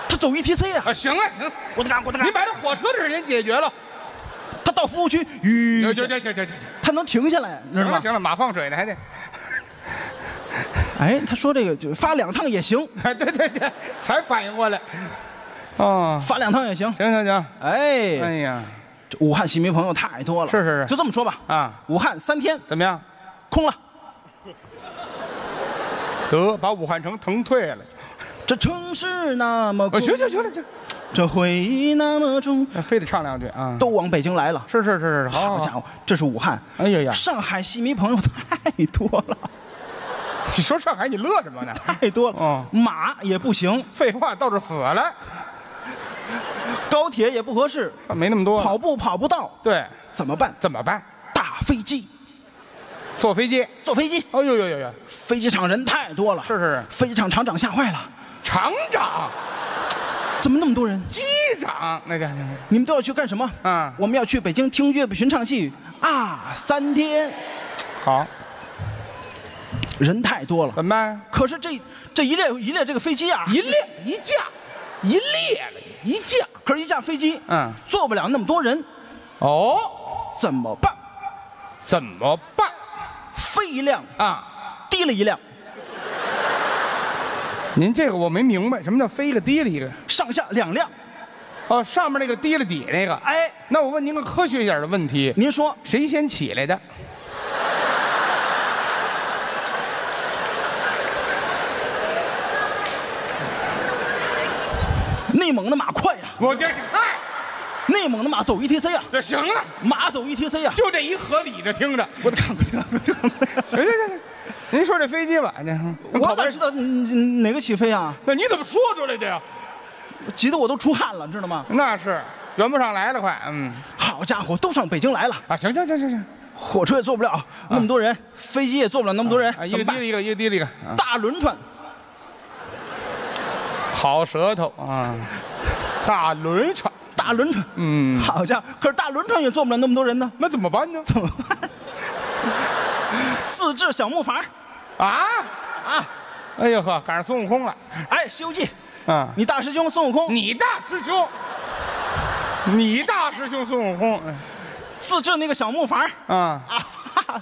他走 ETC 啊，啊！行啊行，咕哒嘎咕哒嘎，你把这火车的事情解决了，他到服务区，吁行，行行行行行，他能停下来，知道吗？行了行了，马放水呢还得，哎，他说这个就发两趟也行，哎对对对，才反应过来。哦，发两趟也行。行行行，哎，哎呀，这武汉戏迷朋友太多了，是是是就这么说吧，啊，武汉三天怎么样？空了，得把武汉城腾退了。这城市那么哦，行行行了行，这回忆那么重，非得唱两句啊。都往北京来了。是是是是，好好家伙，这是武汉，哎呀呀，上海戏迷朋友太多了，你说上海你乐什么呢？太多了。哦马也不行，废话，到这死了，高铁也不合适，没那么多。跑步跑不到，对，怎么办？怎么办？大飞机，坐飞机。坐飞机，哎呦呦呦呦，飞机场人太多了，是是是，飞机场厂长吓坏了，厂长、怎么那么多人？机长，那个，你们都要去干什么？嗯。我们要去北京听岳不群唱戏。啊，三天，好，人太多了。怎么办？可是这这一列一列这个飞机啊，一列一架，一列了，一架。可是一架飞机，嗯，坐不了那么多人，哦，怎么办？怎么办飞一辆，啊？提了一辆，您这个我没明白，什么叫飞一个提了一个？上下两辆。哦，上面那个提了底那个。哎，那我问您个科学一点的问题，您说谁先起来的？内蒙的马快呀、我这嗨，内蒙的马走 ETC 啊、这行了，马走 ETC 啊、就这一合理的听着。我得看，我得看，我得看。行行行行，您说这飞机吧，这我哪知道嗯哪个起飞啊？那你怎么说出来的呀？急得我都出汗了，知道吗？那是圆不上来了，快，嗯。好家伙，都上北京来了，啊，行行行行行，火车也坐不了那么多人，飞机也坐不了那么多人，啊，一？个一个，一个一个，啊。大轮船，好舌头啊，大轮船，大轮船，嗯，好家伙，可是大轮船也坐不了那么多人呢，那怎么办呢？怎么办？自制小木筏。啊，啊！哎呦呵，赶上孙悟空了，哎，《西游记》，啊，你大师兄孙悟空。你大师兄，你大师兄孙悟空，自制那个小木筏。啊，啊，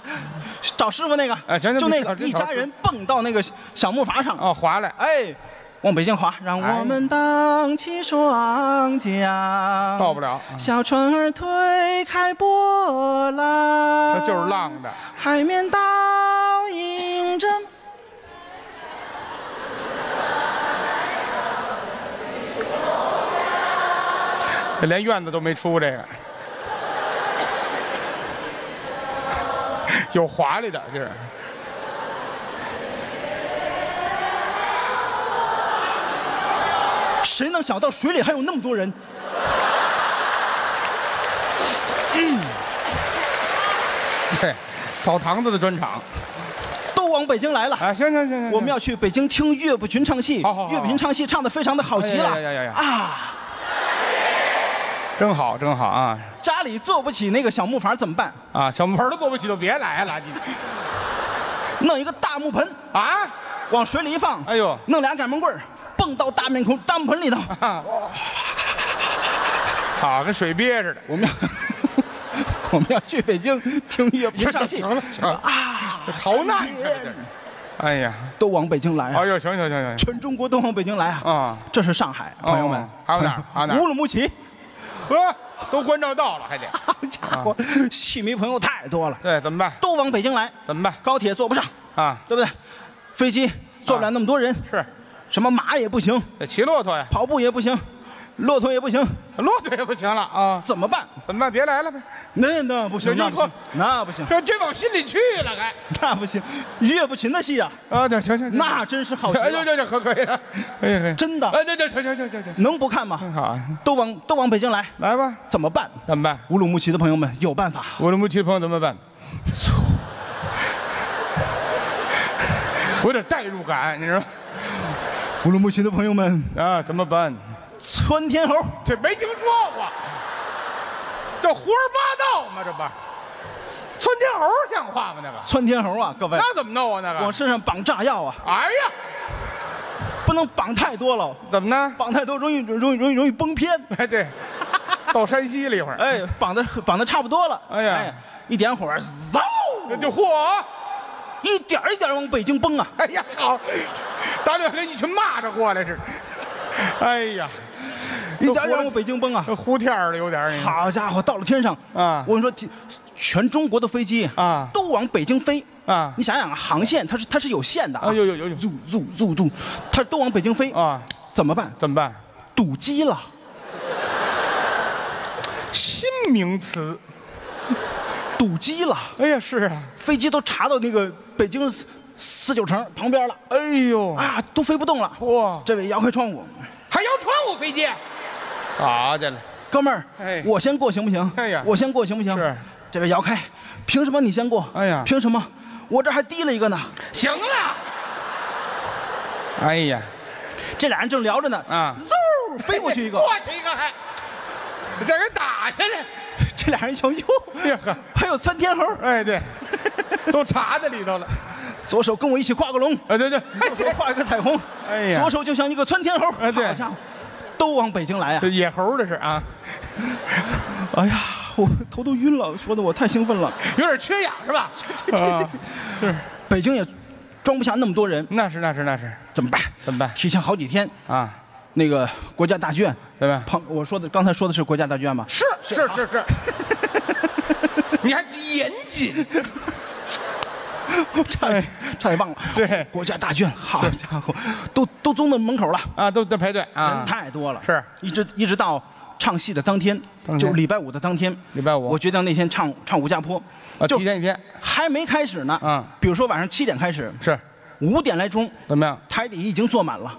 找师傅那个，哎行行就那个一家人蹦到那个小木筏上，哦，划来，哎，往北京划，让哎我们荡起双桨，到不了，小船儿推开波浪，这就是浪的。海面倒映着。这连院子都没出这个，有华丽的，就是。谁能想到水里还有那么多人？对，澡堂子的专场都往北京来了。啊！行行行行，我们要去北京听岳不群唱戏。好好岳不群唱戏唱的非常的好极了哎呀呀呀呀呀啊！真好，真好啊家里坐不起那个小木筏怎么办？啊！小木盆都坐不起，就别来了，你弄一个大木盆，啊！往水里一放，哎呦弄俩擀面棍儿，蹦到大面孔大木盆里头。啊 好，跟水鳖似的。我们要 我们要去北京听乐评上戏行了行了啊！逃难去了这是哎呀，都往北京来啊！哎呦，行行行行，全中国都往北京来啊！啊，这是上海，朋友们哦，还有哪儿还有哪儿 乌鲁木齐，呵，都关照到了，还得好家伙，戏迷朋友太多了，对，怎么办？都往北京来，怎么办？高铁坐不上，啊，对不对？飞机坐不了那么多人，是什么马也不行，骑骆驼呀，跑步也不行，骆驼也不行，骆驼也不行了啊，怎么办？怎么办？别来了呗，那那不行，那不行，那不行，这这往心里去了还那不行，岳不群的戏啊，啊，对，行行行，那真是好极哎，对了，对对，可可以了，可以可以，真的？哎，对对，行行行行行，能不看吗？真好。啊，都往都往北京来，来吧，怎么办？怎么办？乌鲁木齐的朋友们有办法，乌鲁木齐的朋友怎么办？我 有点代入感，你知道吗？乌鲁木齐的朋友们，啊，怎么办？窜天猴，这没听说过，这胡说八道吗？这不，窜天猴像话吗？那个，窜天猴啊，各位，那怎么弄啊？那个，往身上绑炸药啊，哎呀，不能绑太多了，怎么呢？绑太多容易容易容易容易崩偏。哎，对，到山西了一会儿，哎，绑的绑的差不多了。哎呀一点火，嗖，这就嚯，一点一点往北京崩啊！哎呀，好，大略跟一群蚂蚱过来似的。哎呀，一点点往北京崩啊！这呼天儿的有点儿好家伙，到了天上啊我跟你说，全中国的飞机啊都往北京飞。啊你想想啊，航线它是它是有限的啊，啊有有有有速速速度，它都往北京飞，啊，怎么办？怎么办？堵机了，新名词。堵机了，哎呀，是啊，飞机都查到那个北京四四九城旁边了哎呦，啊，都飞不动了。哇，这位摇开窗户，还摇窗户飞机，好家伙，哥们儿，哎我先过行不行？哎呀我先过行不行？是。这位摇开，凭什么你先过？哎呀凭什么？我这还低了一个呢。行了。哎呀，这俩人正聊着呢，啊，嗖飞过去一个过，去一个还，再给打下来。这俩人一瞧，哟哎呀呵，还有窜天猴，哎对，都插在里头了。左手跟我一起画个龙，哎对对，右手画一个彩虹，哎呀左手就像一个窜天猴，哎对好家伙，都往北京来啊这！野猴这是啊，哎呀，我头都晕了，说的我太兴奋了。有点缺氧是吧？啊，是，北京也装不下那么多人，那是那是那是，怎么办？怎么办提前好几天，啊？那个国家大剧院，怎么办？旁我说的刚才说的是国家大剧院吗？是是是是，你还严谨，差点差点忘了。对国家大剧院，好家伙，都都宗到门口了，啊，都都排队啊人，太多了。是，一直一直到唱戏的当天，当天就礼拜五的当天。礼拜五我决定那天唱唱吴家坡，啊，就提前一天还没开始呢。嗯比如说晚上七点开始，是五点来钟，怎么样？台底已经坐满了，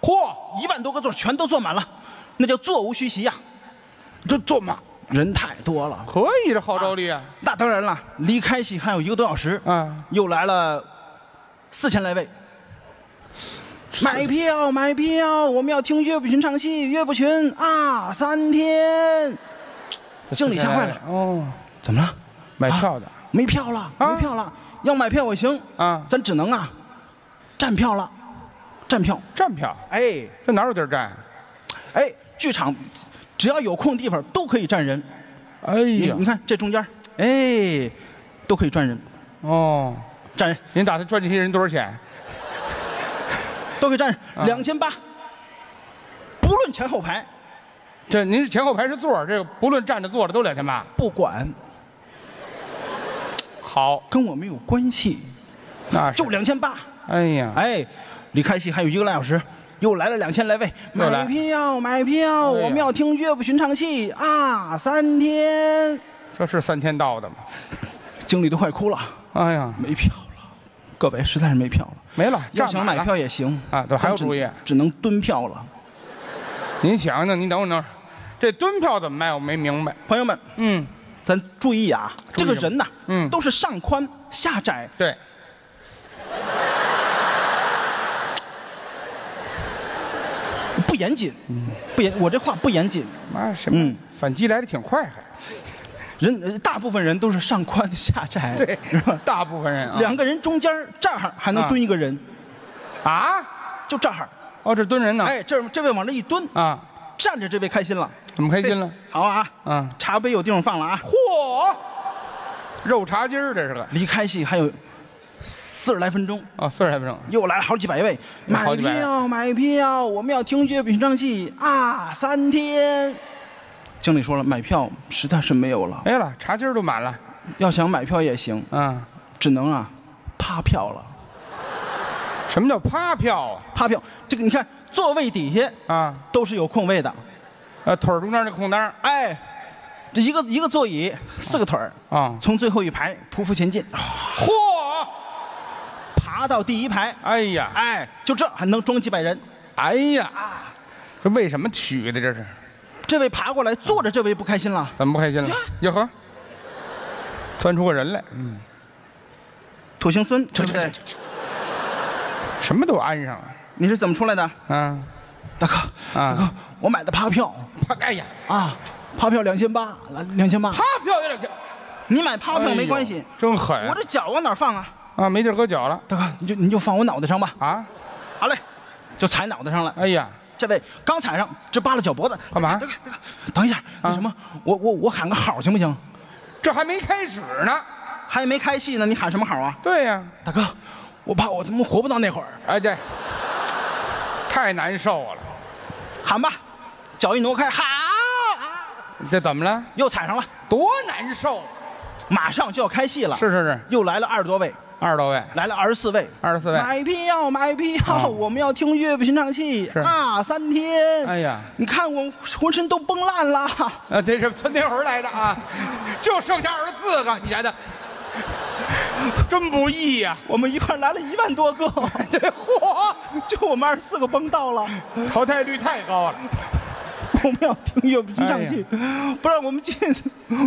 嚯，一万多个座全都坐满了，那叫座无虚席呀、这坐满，人太多了。可以这号召力啊！那当然了，离开戏还有一个多小时，啊，又来了四千来位。买票，买票！我们要听岳不群唱戏，岳不群啊，三天。经理吓坏了，哦，怎么了？买票的没票了，啊没票了。要买票也行啊咱只能啊，站票了，站票。站票，哎。这哪有地儿站？哎，剧场只要有空地方都可以站人。哎呀。你你，看这中间，哎，都可以站人，哦，站人。您打算赚这些人多少钱？都可以站人，啊。两千八，不论前后排，这您是前后排是座，这个不论站着坐着都两千八。不管。好，跟我没有关系，那是。就两千八。哎呀，哎，离开戏还有一个来小时，又来了两千来位，买票买票，我们要听岳不寻常戏啊，三天。这是三天到的吗？经理都快哭了，哎呀，没票了，各位实在是没票了。没了，要想买票也行啊对还有主意只能蹲票了。您想想，您等会儿等会儿，这蹲票怎么卖？我没明白。朋友们，嗯，咱注意啊，这个人呐，嗯都是上宽下窄，对，严谨，不严，我这话不严谨。妈什么？嗯反击来的挺快，还人呃大部分人都是上宽下窄，对是吧？大部分人啊两个人中间儿这儿还能啊蹲一个人，啊，就这儿。哦，这蹲人呢？哎，这这位往这一蹲，啊，站着这位开心了，怎么开心了？好啊，嗯，茶杯有地方放了啊。嚯，肉茶几儿这是个离开戏还有四十来分钟，啊，四十来分钟。又来了好几百位，买票买票，我们要听岳品唱戏。啊，三天。经理说了，买票实在是没有了，没了，茶几儿都满了。要想买票也行，啊，只能啊，趴票了。什么叫趴票啊？趴票，这个你看座位底下啊？啊，都是有空位的，呃，腿儿中间那空当儿哎，这一个一个座椅四个腿儿，啊。从最后一排匍匐前进，嚯，爬到第一排，哎呀，哎，就这还能装几百人。哎呀，这为什么取的？这是？这位爬过来，坐着这位不开心了，怎么不开心了？呀？哟呵，钻出个人来，嗯，土行孙，对不对？什么都安上了。你是怎么出来的？啊。大哥，大哥啊！，我买的趴票。趴，哎呀，啊，趴票两千八，来两千八。趴票有点钱，你买趴票没关系。哎，真狠。我这脚往哪放啊？啊，没地儿搁脚了大哥，你就你就放我脑袋上吧。啊！好嘞，就踩脑袋上了。哎呀，这位刚踩上，这扒拉脚脖子。干嘛大哥，大哥，等一下，那什么，我我我喊个好行不行？这还没开始呢。还没开戏呢，你喊什么好啊？对呀，大哥，我怕我他妈活不到那会儿。哎对太难受了。喊吧，脚一挪开，好，这怎么了？又踩上了，多难受！马上就要开戏了。是是是，又来了二十多位，二十多位，来了二十四位。二十四位。买票，买票！哦我们要听岳不群唱戏是啊，三天。哎呀，你看我浑身都崩烂了。啊，这是窜天猴来的啊，就剩下二十四个，你瞧瞧，真不易呀、我们一块来了一万多个，这嚯，就我们二十四个崩到了。淘汰率太高了。我们要听岳不群唱戏，哎不让我们进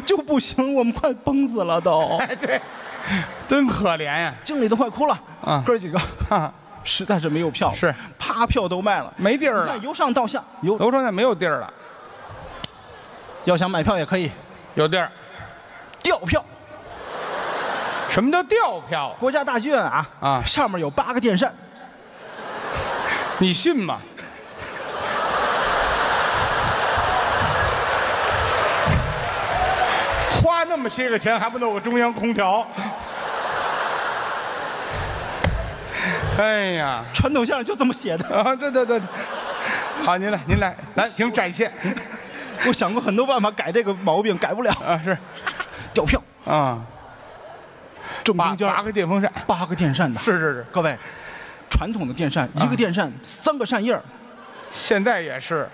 就不行，我们快崩死了都。哎，对，真可怜呀、经理都快哭了啊哥几个哈哈，实在是没有票，是啪票都卖了，没地儿了由上到下由楼上下没有地儿了，要想买票也可以有地儿。调票。什么叫调票？国家大剧院啊啊上面有八个电扇，你信吗？那么些个钱，还不弄个中央空调？哎呀，传统相声就这么写的。啊，对对对，好，您来，您来，来，请展现。我想过很多办法改这个毛病，改不了。啊，是。调票，啊，八正中间八个电风扇，八个电扇的。是是是，各位，传统的电扇，一个电扇三个扇叶儿。现在也是，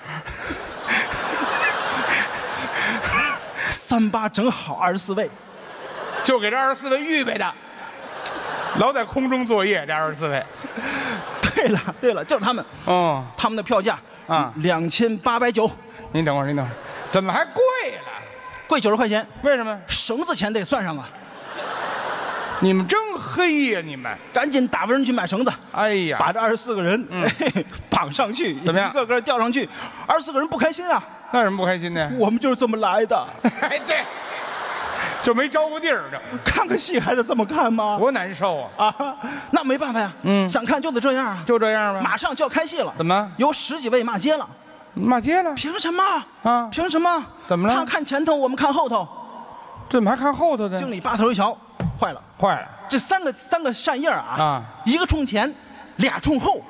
三八正好二十四位。就给这二十四位预备的，老在空中作业，这二十四位，对了对了，就是他们，哦，他们的票价啊两千八百九，您等会儿，您等会儿，怎么还贵了？贵九十块钱，为什么？绳子钱得算上啊！你们真黑呀、你们！赶紧打发人去买绳子，哎呀，把这二十四个人绑上去，怎么样一个个吊上去，二十四个人不开心啊！那有什么不开心的？我们就是这么来的，哎，对，就没着过地儿的，看个戏还得这么看吗？多难受啊！啊，那没办法呀，嗯想看就得这样啊。就这样吧。马上就要开戏了，怎么有十几位骂街了？骂街了？凭什么？啊凭什么？怎么了他看前头，我们看后头。这怎么还看后头的？经理扒头一瞧，坏了，坏了这三个三个扇叶儿啊，啊！一个冲前，俩冲后，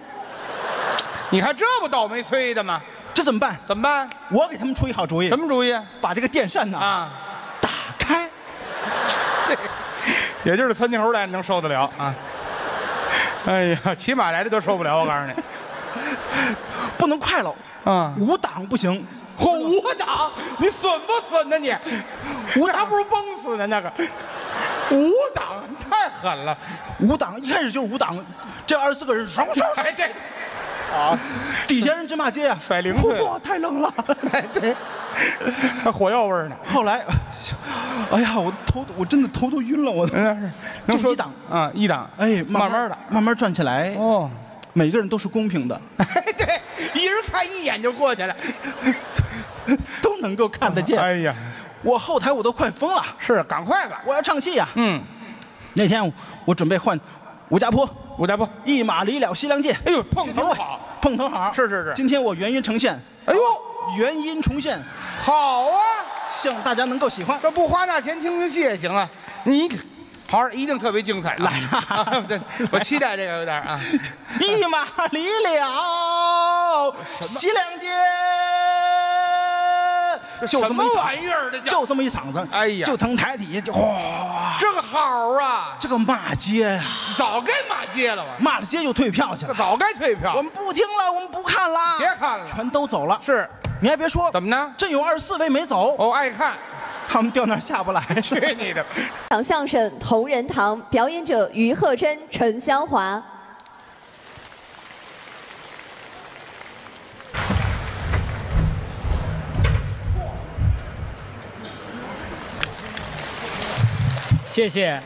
你看这不倒霉催的吗？这怎么办？怎么办？我给他们出一好主意什，么主意把这个电扇呢啊？打开，这也就是窜天猴来能受得了啊！哎呀，骑马来的都受不了，我告诉你不能快了，啊！五档不行，嚯，五档，你损不损呢你？五还不如崩死呢那个。五档太狠了，五档一开始就是五档，这二十四个人唰唰唰，哎对，啊，底下人芝麻街呀，甩零碎哇，太冷了。哎对，还火药味儿呢。后来，哎呀，我头我真的头都晕了，我都。那是能说就一档啊，一档，哎，慢慢的，慢慢转起来，哦，每个人都是公平的。哎 对，一人看一眼就过去了。都能够看得见。哎呀，我后台我都快疯了，是，赶快吧。我要唱戏呀、嗯，那天我准备换吴家坡，吴家坡，一马离了西凉界。哎呦，碰头好，碰头好，是是是。今天我原音呈现，哎呦，原音重现，好啊，希望大家能够喜欢。这不花那钱听听戏也行啊。你好，一定特别精彩、啊。来了 对，我期待这个有点啊。一马离了西凉界，就这么一什么嗓玩意儿这叫就这么一嗓子，哎呀就腾台底下就哗，这个好啊，这个骂街呀、早该骂街了吧？骂了街就退票去了。早该退票我。们不听了，我们不看了，别看了全都走了。是，你还别说，怎么呢？真有二十四位没走，哦，爱看，他们掉那儿下不来。去你的！讲相声同仁堂，表演者于鹤珍、陈香华。谢谢，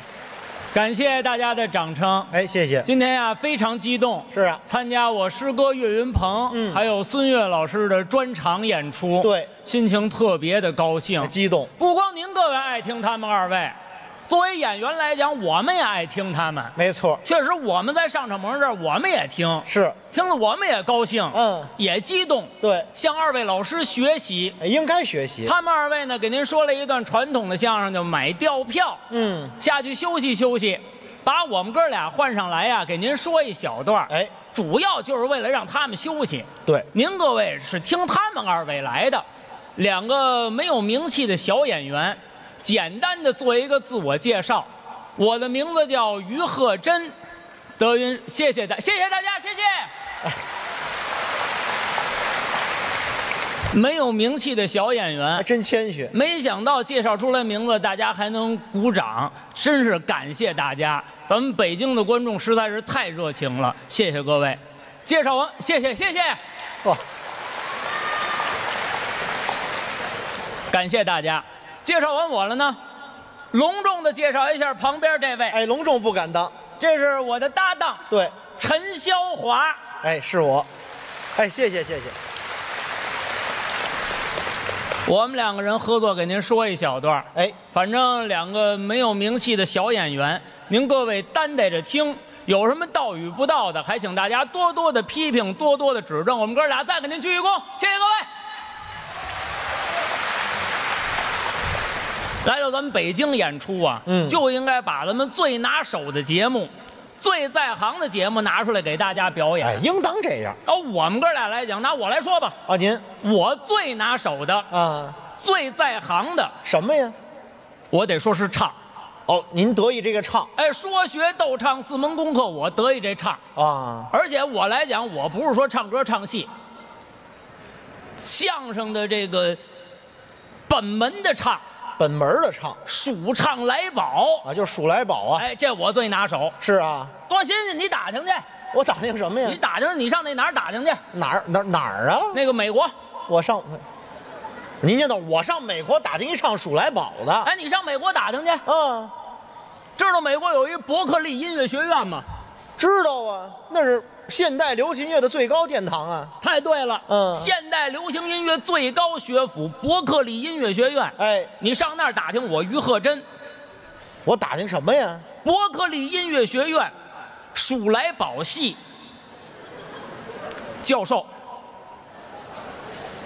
感谢大家的掌声。哎，谢谢。今天呀、非常激动，是啊。参加我师哥岳云鹏，嗯。还有孙越老师的专场演出，对。心情特别的高兴。激动，不光您各位爱听他们二位，作为演员来讲，我们也爱听他们。没错，确实，我们在上场门这儿，我们也听，是，听了我们也高兴，嗯也激动，对，向二位老师学习。哎应该学习。他们二位呢，给您说了一段传统的相声，叫买吊票。嗯，下去休息休息，把我们哥俩换上来呀，给您说一小段哎，主要就是为了让他们休息。对，您各位是听他们二位来的，两个没有名气的小演员，简单的做一个自我介绍。我的名字叫于鹤珍，德云，谢谢大，谢谢大家，谢谢。没有名气的小演员还，真谦虚。没想到介绍出来名字，大家还能鼓掌，真是感谢大家！咱们北京的观众实在是太热情了，谢谢各位。介绍完，谢谢谢谢，哇，感谢大家。介绍完我了呢，隆重的介绍一下旁边这位，哎，隆重不敢当。这是我的搭档对，陈霄华。哎，是我。哎，谢谢谢谢。我们两个人合作给您说一小段儿哎，反正两个没有名气的小演员，您各位担待着听。有什么道与不道的，还请大家多多的批评，多多的指正。我们哥俩再给您鞠一躬，谢谢各位。来到咱们北京演出啊，嗯就应该把咱们最拿手的节目、最在行的节目拿出来给大家表演。哎，应当这样哦我们哥俩来讲，拿我来说吧，啊。您我最拿手的、啊，最在行的，什么呀？我得说是唱。哦，您得意这个唱哎，说学逗唱四门功课，我得意这唱。啊，而且我来讲，我不是说唱歌唱戏，相声的这个本门的唱，本门的唱数唱来宝，啊，就是数来宝啊。哎，这我最拿手。是啊，多新鲜！你打听去，我打听什么呀你？打听，你上那哪儿打听去？哪儿哪儿哪儿啊？那个美国，我上，您先等，我上美国打听一唱数来宝的。哎，你上美国打听去。啊，知道美国有一伯克利音乐学院吗？知道啊，那是现代流行乐的最高殿堂啊。太对了，嗯现代流行音乐最高学府伯克利音乐学院。哎，你上那儿打听我于鹤珍，我打听什么呀？伯克利音乐学院数来宝系教授，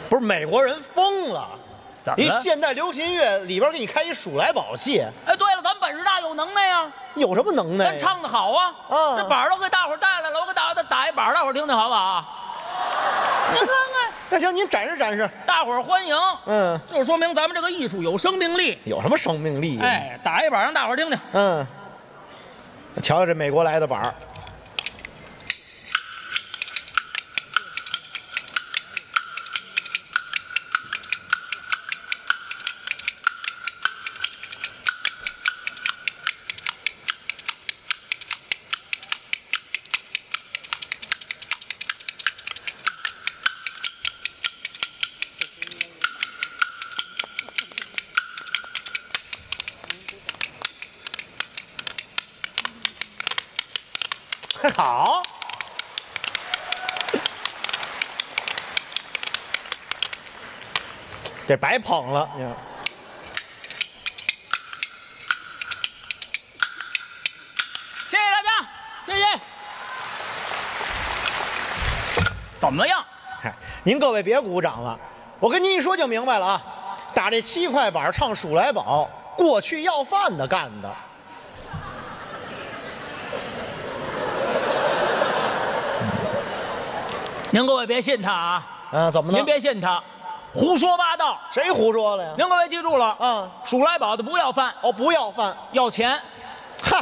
不是美国人疯了，一怎么了？现代流行乐里边给你开一数来宝戏，哎，对了，咱本事大有能耐呀，有什么能耐？咱唱的好啊，啊这板儿都给大伙儿带来了，我给打打打一板儿，大伙儿听听好不好？您看看，那行，您展示展示。大伙儿欢迎，嗯，这说明咱们这个艺术有生命力。有什么生命力呀？，哎，打一板儿让大伙儿听听。嗯，瞧瞧这美国来的板儿，这白捧了。你看谢谢大家，谢谢。怎么样？嗨，您各位别鼓掌了，我跟您一说就明白了啊。打这七块板唱《数来宝》，过去要饭的干的。您各位别信他啊！嗯、怎么了？您别信他，胡说八道。谁胡说了呀？您各位记住了，啊数来宝的不要饭，哦，不要饭。要钱。嗨，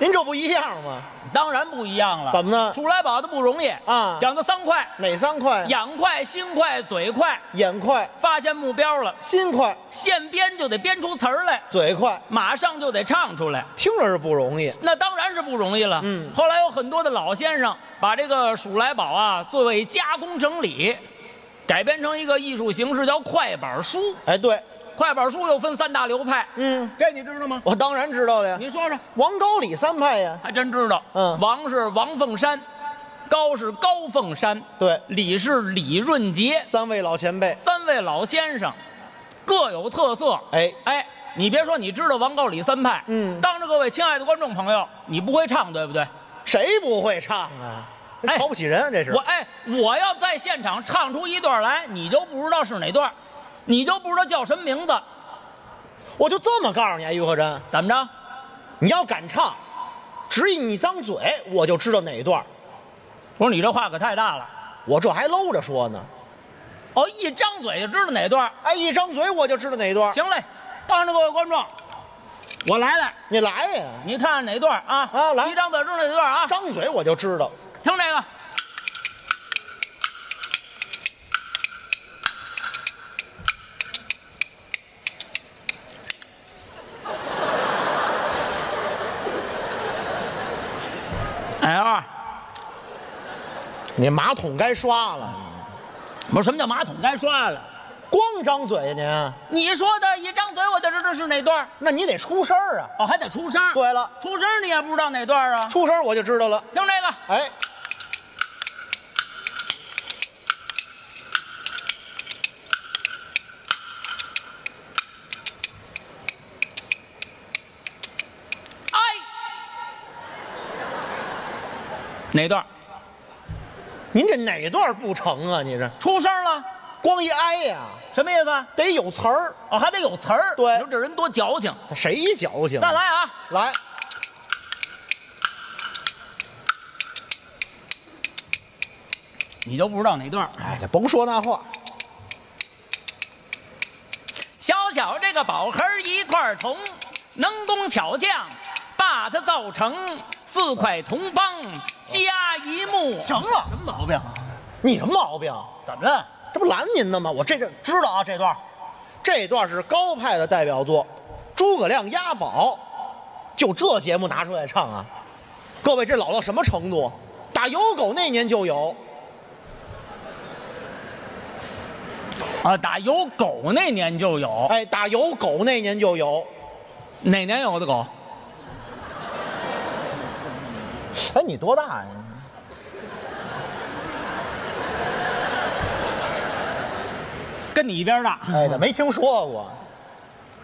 您这不一样吗？当然不一样了。怎么呢数来宝的不容易啊讲究三快：哪三块？眼快、心快、嘴快。眼快、发现目标了，心快、现编就得编出词儿来，嘴快，马上就得唱出来。听着是不容易。那当然是不容易了。嗯后来有很多的老先生把这个数来宝啊作为加工整理，改编成一个艺术形式，叫快板书。哎，对，快板书又分三大流派，嗯，这你知道吗？我当然知道了呀。你说说，王高李三派呀。还真知道。嗯王是王凤山，高是高凤山，对，李是李润杰，三位老前辈。三位老先生各有特色。哎，哎，你别说，你知道王高李三派，嗯当着各位亲爱的观众朋友，你不会唱对不对？谁不会唱啊？这哎瞧不起人，这是我。哎，我要在现场唱出一段来，你就不知道是哪段，你就不知道叫什么名字，我就这么告诉你啊，于和珍，怎么着？你要敢唱，只一你张嘴，我就知道哪一段。我说你这话可太大了，我这还搂着说呢。哦，一张嘴就知道哪段。哎，一张嘴我就知道哪一段。行嘞，当着各位观众，我来了，你来呀，你看看哪段啊？啊来一张嘴知道哪段啊？张嘴我就知道。听这个。哎二，你马桶该刷了，我说什么叫马桶该刷了？光张嘴呀你说的一张嘴我就知道是哪段，那你得出声儿啊。哦，还得出声。对了，出声你也不知道哪段啊？出声我就知道了。听这个，哎，哎，哪段？您这哪段不成啊？你这出声了，光一挨呀，什么意思？得有词儿。哦，还得有词儿。对你说这人多矫情。谁矫情？再来啊！来，你就不知道哪段？哎，这甭说那话。小小这个宝盒儿一块铜，能工巧匠把它造成四块铜方加一幕。行了，什么毛病啊？你什么毛病？怎么了？这不拦您的吗？我这个知道啊，这段，这段是高派的代表作，诸葛亮押宝，就这节目拿出来唱啊！各位，这老到什么程度？打有狗那年就有，啊，打有狗那年就有。哎，打有狗那年就有。哪年有的狗？哎，你多大呀？跟你一边大。哎，这没听说过。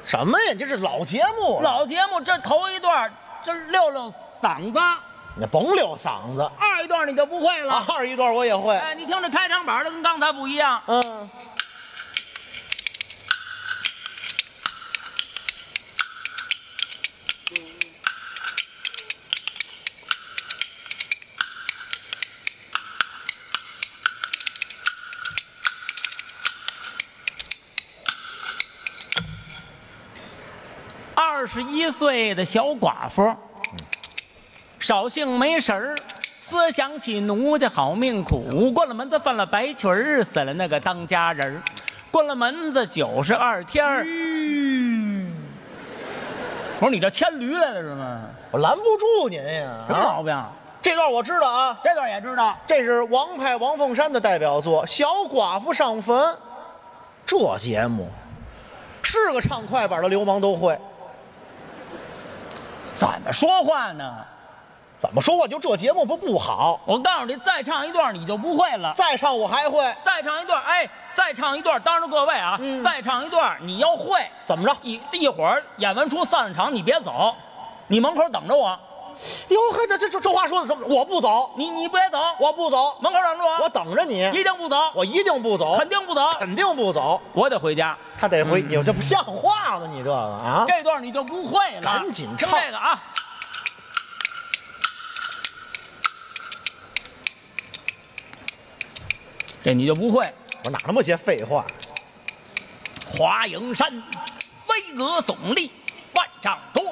什么呀？这是老节目，老节目这头一段，这溜溜嗓子，你甭溜嗓子。二一段你就不会了。啊，二一段我也会。哎，你听这开场板的跟刚才不一样。嗯，二十一岁的小寡妇，少姓没神儿，思想起奴家好命苦，关了门子犯了白裙儿，死了那个当家人儿，关了门子九十二天儿。我说你这牵驴来了是吗？我拦不住您呀。什么毛病？这段我知道啊，这段也知道。这是王派王凤山的代表作《小寡妇上坟》。这节目是个唱快板的流氓都会。怎么说话呢？怎么说话？就这节目不不好？我告诉你，再唱一段你就不会了。再唱我还会，再唱一段，哎，再唱一段，当着各位啊，嗯再唱一段，你要会。怎么着？一一会儿演完出散了场，你别走，你门口等着我。哟呵，这这这这话说的怎么？我不走，你你别走，我不走，门口等着我。我等着你，一定不走，我一定不走，肯定不走，肯定不走。我得回家。他得回，你这不像话吗？你这个啊，这段你就不会了，赶紧听唱这个啊。这你就不会。我哪那么些废话？华蓥山，巍峨耸立，万丈多。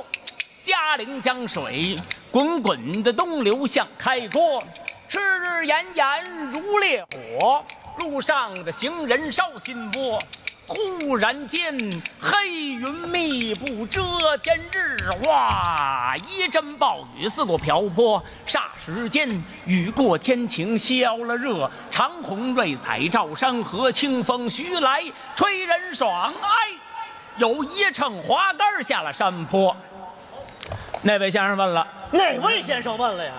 嘉陵江水，滚滚的东流向开锅。赤日炎炎如烈火，路上的行人烧心窝。忽然间，黑云密布遮天日，哇！一阵暴雨似过瓢泼，霎时间雨过天晴消了热，长虹瑞彩照山河，清风徐来吹人爽。哎，有一乘滑竿下了山坡。那位先生问了，哪位先生问了呀？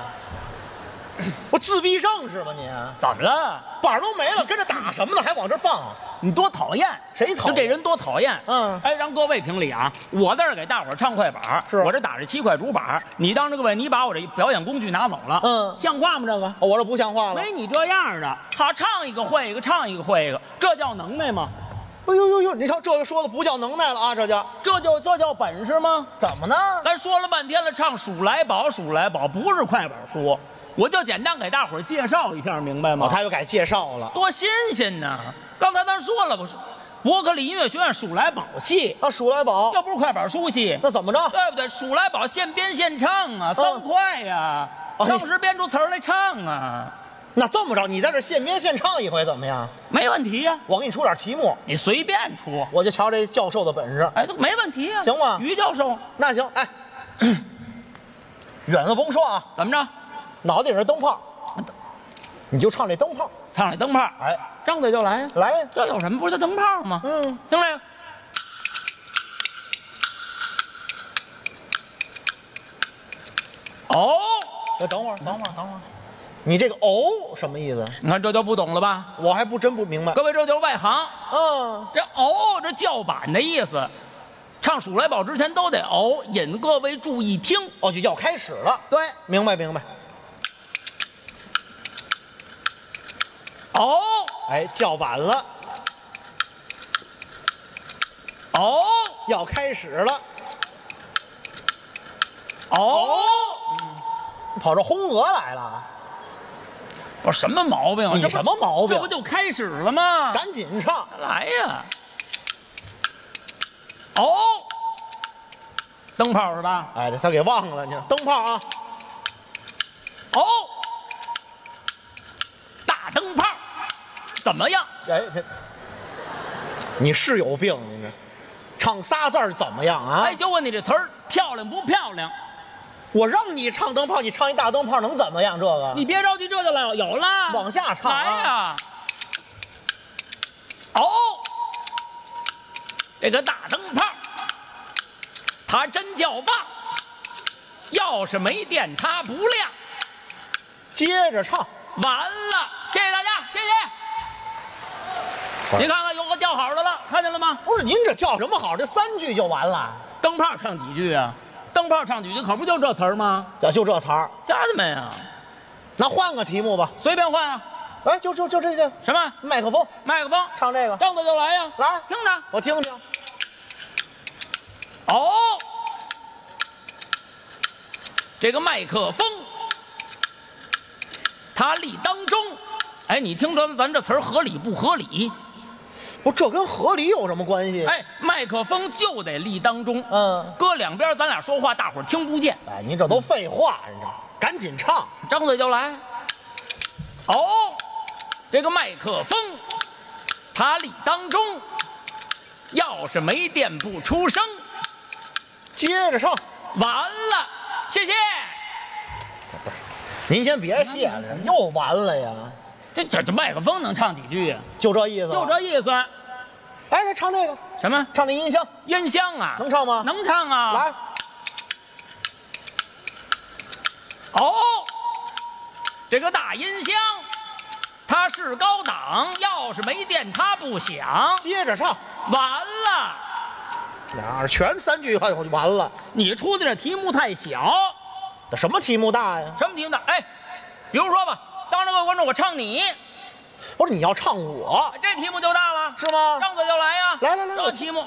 我自闭症是吧你？怎么了？板儿都没了，跟着打什么呢？还往这放？你多讨厌！谁讨厌就这人多讨厌！嗯哎，让各位评理啊！我在这给大伙儿唱快板儿，是我这打着七块竹板儿，你当着各位，你把我这表演工具拿走了，嗯像话吗？这个哦我这不像话了。没你这样的，好唱一个会一个，唱一个会一个，这叫能耐吗？哎呦呦呦，你瞧这个说的不叫能耐了啊，这叫这就这叫本事吗？怎么呢？咱说了半天了，唱数来宝，数来宝不是快板书，我就简单给大伙儿介绍一下，明白吗？哦，他又改介绍了多新鲜呐！刚才咱说了，不是伯克利音乐学院数来宝戏，啊，数来宝，又不是快板书戏，那怎么着？对不对？数来宝现编现唱啊，三快呀、哎当时编出词儿来唱啊，那这么着，你在这现编现唱一回怎么样？没问题呀、我给你出点题目，你随便出，我就瞧这教授的本事。哎，都没问题呀、行吗于教授那行，哎，远的甭说啊，怎么着？脑袋顶是灯泡，你就唱这灯泡。唱这灯泡，哎，张嘴就来呀、来呀，这有什么？不是叫灯泡吗？嗯，听这个。哦，那等会儿，等会儿，等会儿，你这个哦什么意思？你看这就不懂了吧？我还不真不明白。各位，这就是外行。嗯，这哦，这叫板的意思。唱数来宝之前都得哦，引各位注意听。哦，就要开始了。对，明白明白。哦哎，叫板了，哦要开始了。哦，跑这烘鹅来了，我什么毛病啊？这不你什么毛病这不就开始了吗？赶紧唱。来呀！哦，灯泡是吧？哎，这他给忘了，你看灯泡啊，哦，大灯泡怎么样？哎，这你是有病，你这唱仨字儿怎么样啊？哎，就问你这词儿漂亮不漂亮？我让你唱灯泡，你唱一大灯泡能怎么样？这个你别着急，这就来了，有了，往下唱啊来呀！哦，这个大灯泡，它真叫棒，要是没电它不亮。接着唱。完了，谢谢大家，谢谢。您看看有个叫好的了，看见了吗？不是您这叫什么好？这三句就完了，灯泡唱几句啊？灯泡唱几句，可不就这词儿吗？呀，就这词儿。家人们呀，那换个题目吧。随便换啊。哎，就就就这个什么？麦克风，麦克风，唱这个，张嘴就来呀！来听着。我听听。哦，这个麦克风，它立当中。哎，你听着，咱这词儿合理不合理？不，这跟合理有什么关系？哎，麦克风就得立当中。嗯，搁两边，咱俩说话，大伙儿听不见。哎，你这都废话，你这赶紧唱。张嘴就来。哦，这个麦克风，它立当中，要是没电不出声，接着唱。完了，谢谢。您先别谢了，又完了呀，这这这麦克风能唱几句呀、就这意思。就。这意思。哎，来唱这个，什么唱那音箱，音箱啊？能唱吗？能唱啊！来，哦，这个大音箱，它是高档，要是没电它不响。接着唱，完了，哪儿全三句话就完了。你出的这题目太小。这什么题目大呀？什么题目大？哎，比如说吧，当着各位观众，我唱你，不是你要唱我这题目就大了，是吗？张嘴就来呀！来来来这题目，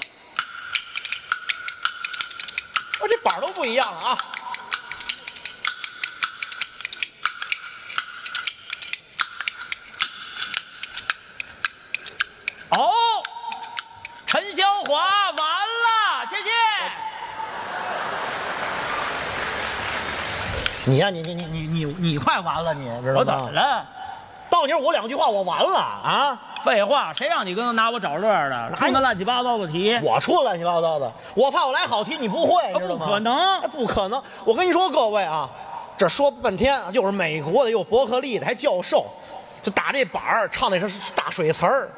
我这板儿都不一样了啊！哦，陈霄华，完了，谢谢。你呀、你你你你你你快完了，你知道我怎么？了？到你我两句话我完了啊！废话，谁让你跟拿我找乐儿的？出那乱七八糟的题，我出乱七八糟的，我怕我来好题你不会，你知道吗？不可能哎不可能！我跟你说，各位啊，这说半天啊，又是美国的，又伯克利的，还教授，就打这板儿唱那是大水词儿。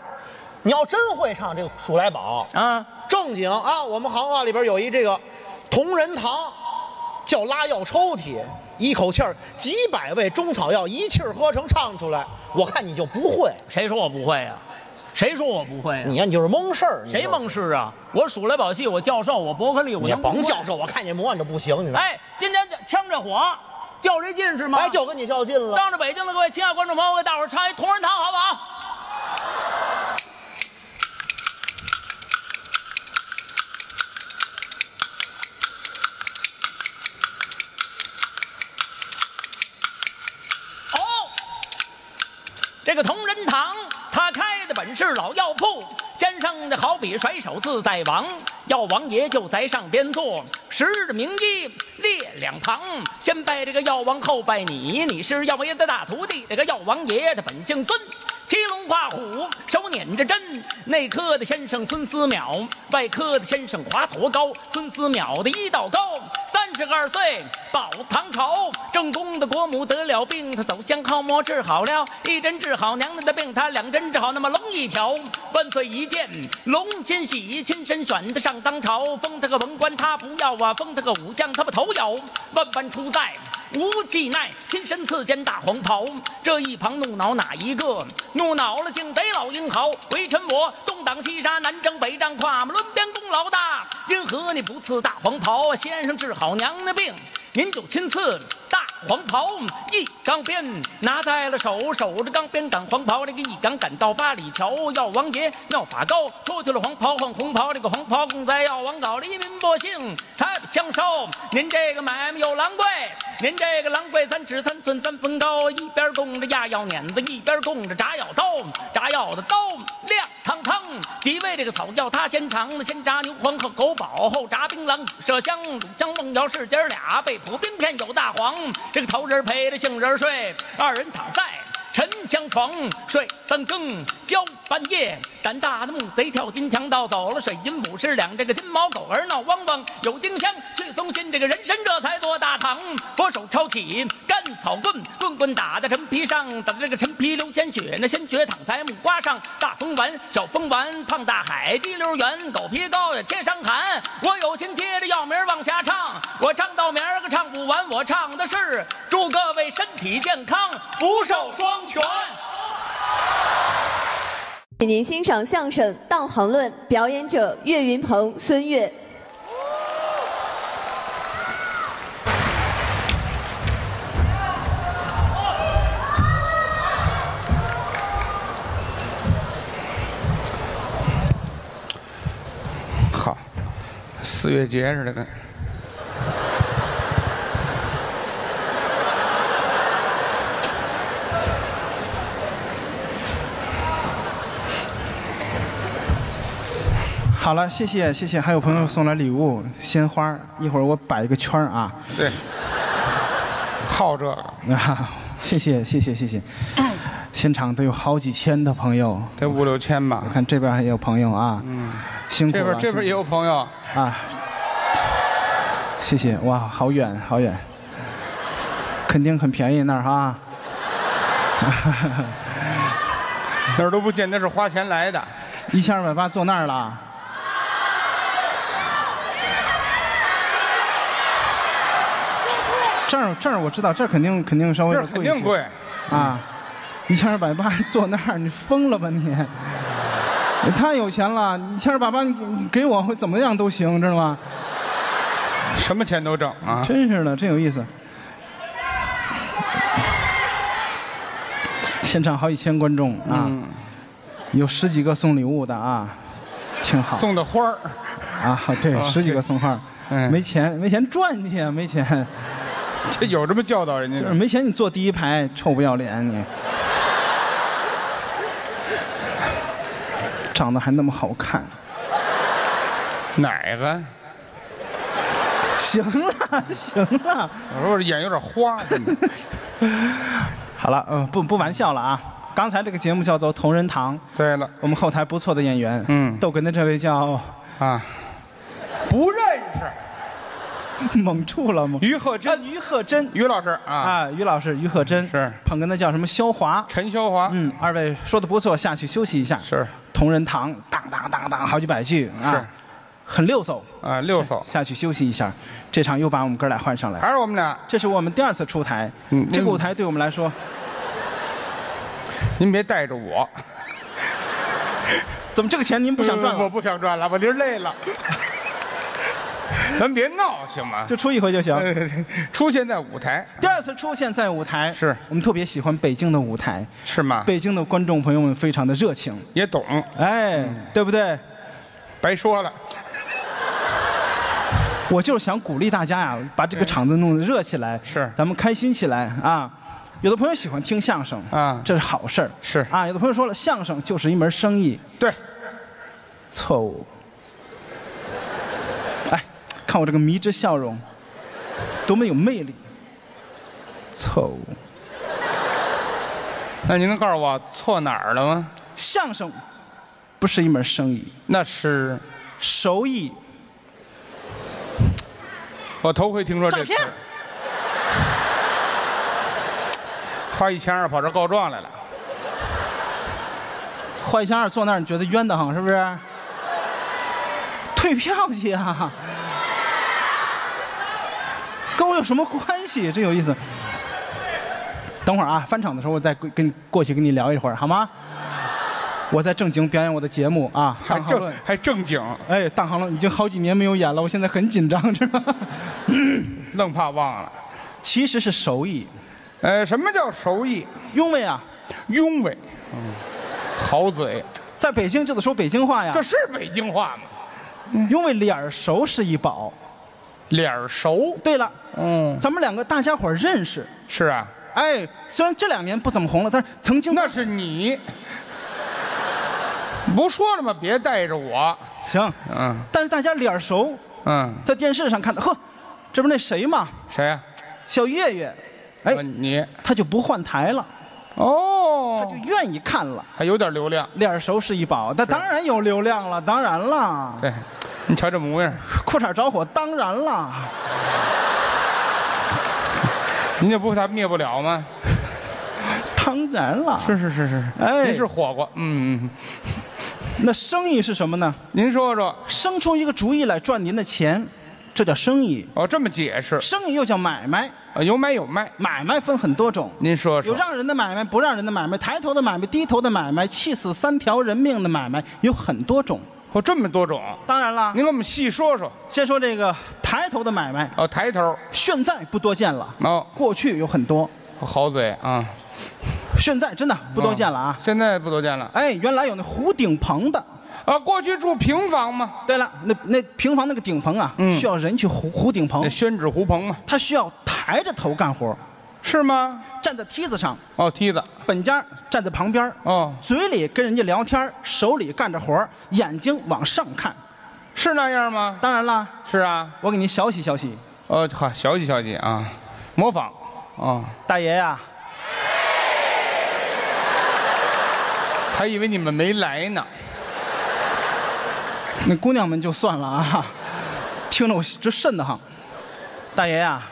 你要真会唱这个《数来宝》，啊，正经啊，我们行话里边有一这个同仁堂，叫拉药抽屉，一口气儿几百味中草药一气儿喝成唱出来，我看你就不会，谁说我不会呀、谁说我不会呀、你呀你就是蒙事儿。谁蒙事啊？我数来宝戏，我教授，我伯克利，我甭教授，我看你模样就不行，你知道吗？哎，今天这呛着火，较这劲是吗？哎，就跟你较劲了。当着北京的各位亲爱观众朋友，我给大伙儿唱一同仁堂，好不好？这个同仁堂，他开的本是老药铺，先生的好比甩手自在王，药王爷就在上边坐，十的名医列两旁，先拜这个药王，后拜你，你是药王爷的大徒弟，这个药王爷的本姓孙。七龙画虎，手捻着针。内科的先生孙思邈，外科的先生华佗高。孙思邈的一道高，三十二岁保唐朝。正宫的国母得了病，他走向好魔治好了，一针治好娘娘的病，他两针治好那么龙一条。万岁一见龙欣喜，亲身选的上当朝，封他个文官他不要啊，封他个武将他不头摇。万般出在无忌奈，亲身赐间大黄袍。这一旁怒恼哪一个？怒恼了竟贼老英豪，回臣我东挡西杀，南征北战，跨马抡鞭功劳大。因何你不赐大黄袍？先生治好娘娘病，您就亲赐大黄袍一钢鞭，拿在了手，守着钢鞭赶黄袍，这个一杆赶到八里桥。药王爷妙法高，脱去了黄袍换红袍，这个黄袍供在药王搞，黎民百姓才不享受。您这个买卖有郎贵，您这个郎贵三尺三寸三分高，一边供着压药碾子，一边供着炸药刀，炸药的刀亮堂堂。几味这个草药他先尝，先炸牛黄和狗宝，后炸槟榔与麝香，卤香梦瑶是姐俩，被捕冰片有大黄。这个头人陪着杏仁睡，二人躺在。沉香床睡三更交半夜，胆大的木贼跳金墙盗走了水银五十两，这个金毛狗儿闹汪汪，有丁香去松心，这个人参这才做大堂。佛手抄起干草棍，棍棍打在陈皮上，打这个陈皮流鲜血，那鲜血躺在木瓜上。大风丸、小风丸、胖大海、滴溜圆、狗皮膏药贴伤寒。我有心接着药名儿往下唱，我唱到明儿个唱不完，我唱的是祝各位身体健康，福寿双全。请您欣赏相声《道行论》，表演者岳云鹏、孙越。好，四月节似的好了，谢谢谢谢，还有朋友送来礼物，鲜花，一会儿我摆一个圈儿啊。对，好这个，啊，谢谢谢谢谢谢，现场都有好几千的朋友，得五六千吧我。看这边还有朋友啊，嗯，辛苦了。这边这边也有朋友，啊，谢谢哇，好远好远，肯定很便宜那儿哈。那儿都不见得是花钱来的。一千二百八坐那儿了。这儿这儿我知道，这儿肯定肯定稍微贵一些肯定贵。啊！一千二百八坐那儿，你疯了吧你？你 太有钱了，一千二百八你你给我会怎么样都行，知道吗？什么钱都挣啊！真是的，真有意思。现场好几千观众啊，嗯，有十几个送礼物的啊，挺好送的花儿，啊。对，啊十几个送花儿，嗯没钱没钱赚去啊，没钱，这有这么教导人家的？就是没钱你坐第一排，臭不要脸你。长得还那么好看，哪个？行了行了，我说我这眼有点花。好了，嗯、不不玩笑了啊。刚才这个节目叫做《同仁堂》，对了我们后台不错的演员，嗯逗哏的这位叫啊，不认识 蒙住了吗？于鹤珍，于鹤珍于老师啊，啊，于老师，于鹤珍是捧哏的叫什么？肖华。陈肖华嗯，二位说的不错，下去休息一下。是同仁堂，当当当当，好几百句啊，是很溜手。啊，六嫂下去休息一下，这场又把我们哥俩换上来。还是我们俩。这是我们第二次出台，嗯这个舞台对我们来说，您别带着我，怎么这个钱您不想赚了我？不想赚了，我今儿累了。咱别闹行吗？就出一回就行。呃出现在舞台第二次出现在舞台，是我们特别喜欢北京的舞台，是吗？北京的观众朋友们非常的热情，也懂，哎，对不对？白说了。我就是想鼓励大家呀，把这个场子弄得热起来，是咱们开心起来啊。有的朋友喜欢听相声啊这是好事儿是啊。有的朋友说了，相声就是一门生意，对，错误。哎，看我这个迷之笑容，多么有魅力。错误，那您能告诉我错哪儿了吗？相声不是一门生意，那是手艺。我头回听说这诈骗词儿。花一千二跑这儿告状来了，花一千二坐那儿，你觉得冤得慌是不是？退票去啊！跟我有什么关系？真有意思。等会儿啊，翻场的时候我再跟跟你过去跟你聊一会儿，好吗？我在正经表演我的节目啊，还正。还正经，哎，大行论已经好几年没有演了，我现在很紧张，知道吗？愣怕忘了。其实是手艺，呃，什么叫手艺？庸为啊，拥维，嗯，好嘴，在北京就得说北京话呀这。是北京话吗？因为脸儿熟是一宝。脸儿熟，对了，嗯，咱们两个大家伙儿认识，是啊，哎，虽然这两年不怎么红了，但是曾经那是你，不说了吗？别带着我，行，嗯。但是大家脸儿熟，嗯，在电视上看到，呵，这不是那谁吗？谁呀、小岳岳，哎呃，你，他就不换台了，哦。他哦就，愿意看了。还有点流量，脸儿熟是一宝，那当然有流量了，当然了，对，你瞧这模样，裤衩着火，当然了，您这不他灭不了吗？当然了。是是是是，哎您是火过，嗯嗯，那生意是什么呢？您说说，生出一个主意来赚您的钱，这叫生意。哦，这么解释，生意又叫买卖，啊有买有卖，买卖分很多种。您说说，有让人的买卖，不让人的买卖，抬头的买卖，低头的买卖，气死三条人命的买卖，有很多种。哦这么多种，当然了，您给我们细说说，先说这个抬头的买卖，哦，抬头，现在不多见了，哦，过去有很多，好嘴啊，现在真的不多见了啊。现在不多见了，哎，原来有那糊顶棚的。啊，过去住平房嘛，对了，那那平房那个顶棚啊，嗯。需要人去糊糊顶棚。那，宣纸胡棚嘛，他需要抬着头干活，是吗？站在梯子上，哦，梯子，本家站在旁边，哦，嘴里跟人家聊天，手里干着活儿，眼睛往上看。是那样吗？当然啦，是啊，我给您小洗小洗，哦，好，小洗小洗啊，模仿，哦，大爷呀、还以为你们没来呢，那姑娘们就算了啊，听着我直瘆得慌。大爷呀、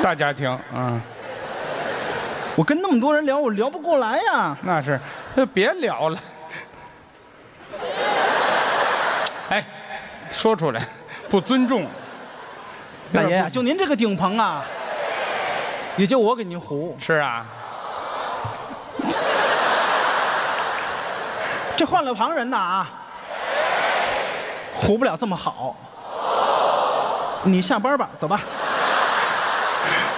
大家庭，嗯，我跟那么多人聊，我聊不过来呀、那是，就别聊了。哎，说出来，不尊重。大爷啊，就您这个顶棚啊，也就我给您糊，是啊，这换了旁人呐啊，糊不了这么好。你下班吧，走吧。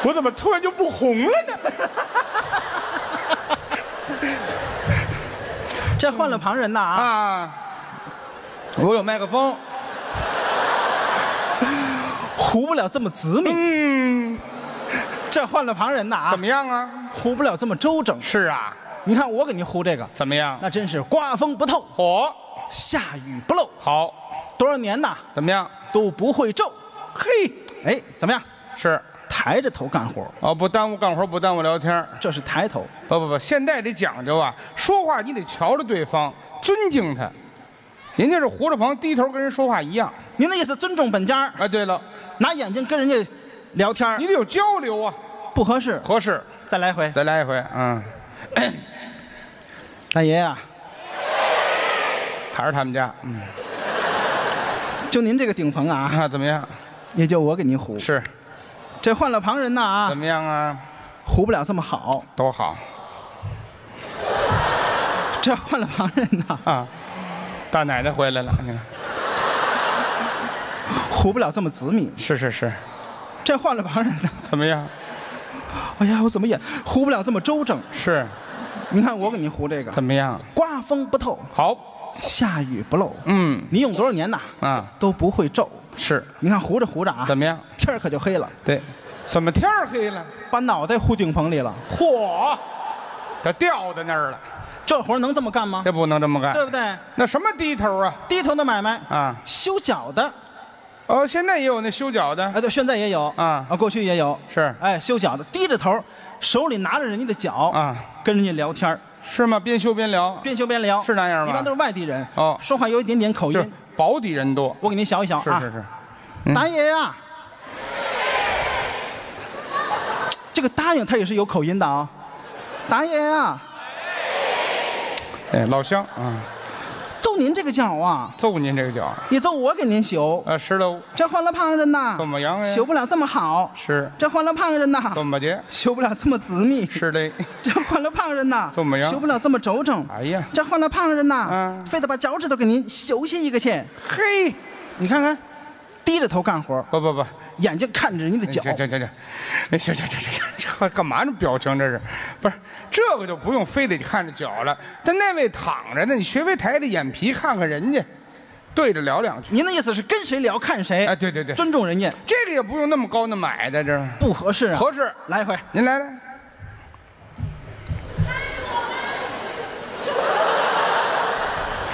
我怎么突然就不红了呢？这换了旁人呐啊，啊，我有麦克风，糊不了这么紫密。嗯，这换了旁人呐啊怎，么样啊？糊不了这么周整。是啊，你看我给您糊这个，怎么样？那真是刮风不透，火下雨不漏，好，多少年呐怎么样？都不会皱。嘿，哎，怎么样？是抬着头干活，哦，不耽误干活，不耽误聊天。这是抬头。不不不，现在得讲究啊，说话你得瞧着对方，尊敬他。人家是胡着棚，低头跟人说话一样。您的意思尊重本家，啊，对了，拿眼睛跟人家聊天你得有交流啊，不合适，合适。再来一回。再来一回，嗯，大爷呀、还是他们家，嗯，就您这个顶棚啊，啊，怎么样？也就我给您糊。是，这换了旁人呐啊怎，么样啊？糊不了这么好。都好这换了旁人呐，啊。大奶奶回来了，你看，糊不了这么紫密。是是是，这换了旁人呢，怎么样？哎呀，我怎么演糊不了这么周正？是，你看我给您糊这个，怎么样？刮风不透，好，下雨不漏。嗯，您用多少年呐，啊，都不会皱。是，你看糊着糊着啊，怎么样？天儿可就黑了，对，怎么天儿黑了？把脑袋糊顶棚里了。嚯，它掉在那儿了，这活能这么干吗？这不能这么干。对不对？那什么低头啊？低头的买卖，啊，修脚的，哦，现在也有那修脚的。哎，对，现在也有。啊。啊，过去也有，是。哎，修脚的，低着头，手里拿着人家的脚啊，跟人家聊天儿。是吗？边修边聊，边修边聊，是那样吗？一般都是外地人，哦。说话有一点点口音。保底人多。我给您想一想啊，是是是，嗯。打野呀，这个答应他也是有口音的啊，打野呀，哎，老乡啊，就您这个脚啊，揍您这个脚，你揍我给您修，啊，是喽，这换了胖人呐，怎么样呀？修不了这么好，是，这换了胖人呐，怎么的？修不了这么紫密，是的，这换了胖人呐，怎么样？修不了这么周正，哎呀，这换了胖人呐，嗯非得把脚趾头给您修下一个去。嘿，你看看，低着头干活，不不不，眼睛看着人家的脚，行行行行，哎，行行行行行，这干嘛呢？表情这是，不是这个就不用非得看着脚了。但那位躺着呢，你学会抬着眼皮看看人家，对着聊两句。您的意思是跟谁聊看谁？哎，对对对，尊重人家，这个也不用那么高那么矮的，这不合适啊。合适。来一回，您来来，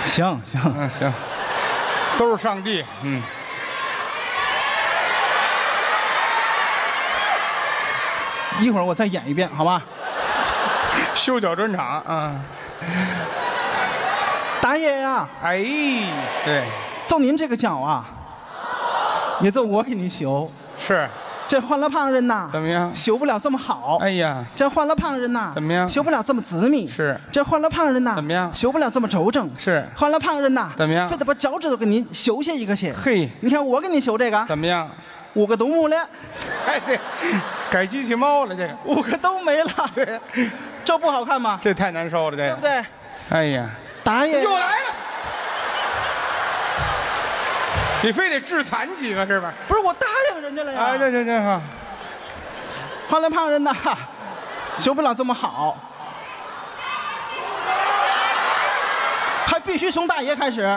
行行，嗯，行，都是上帝，嗯，一会儿我再演一遍，好吧？修脚专场啊，大爷呀，哎，对，就您这个脚啊，也就我给您修，是，这换了胖人呐，怎么样？修不了这么好。哎呀，这换了胖人呐，怎么样修不了这么紫密。是这换了胖人呐，怎么样修不了这么周正。是换了胖人呐，怎么样非得把脚趾头给您修下一个去。嘿，你看我给您修这个，怎么样？五个都木了，哎，对，改机器猫了，这个，五个都没了，对，这不好看吗？这太难受了，这个，对不对？哎呀，答应，又来了，你非得致残几个是吧？不是我答应人家了呀。哎，行行行好，换了胖人呐，修不了这么好，还必须从大爷开始。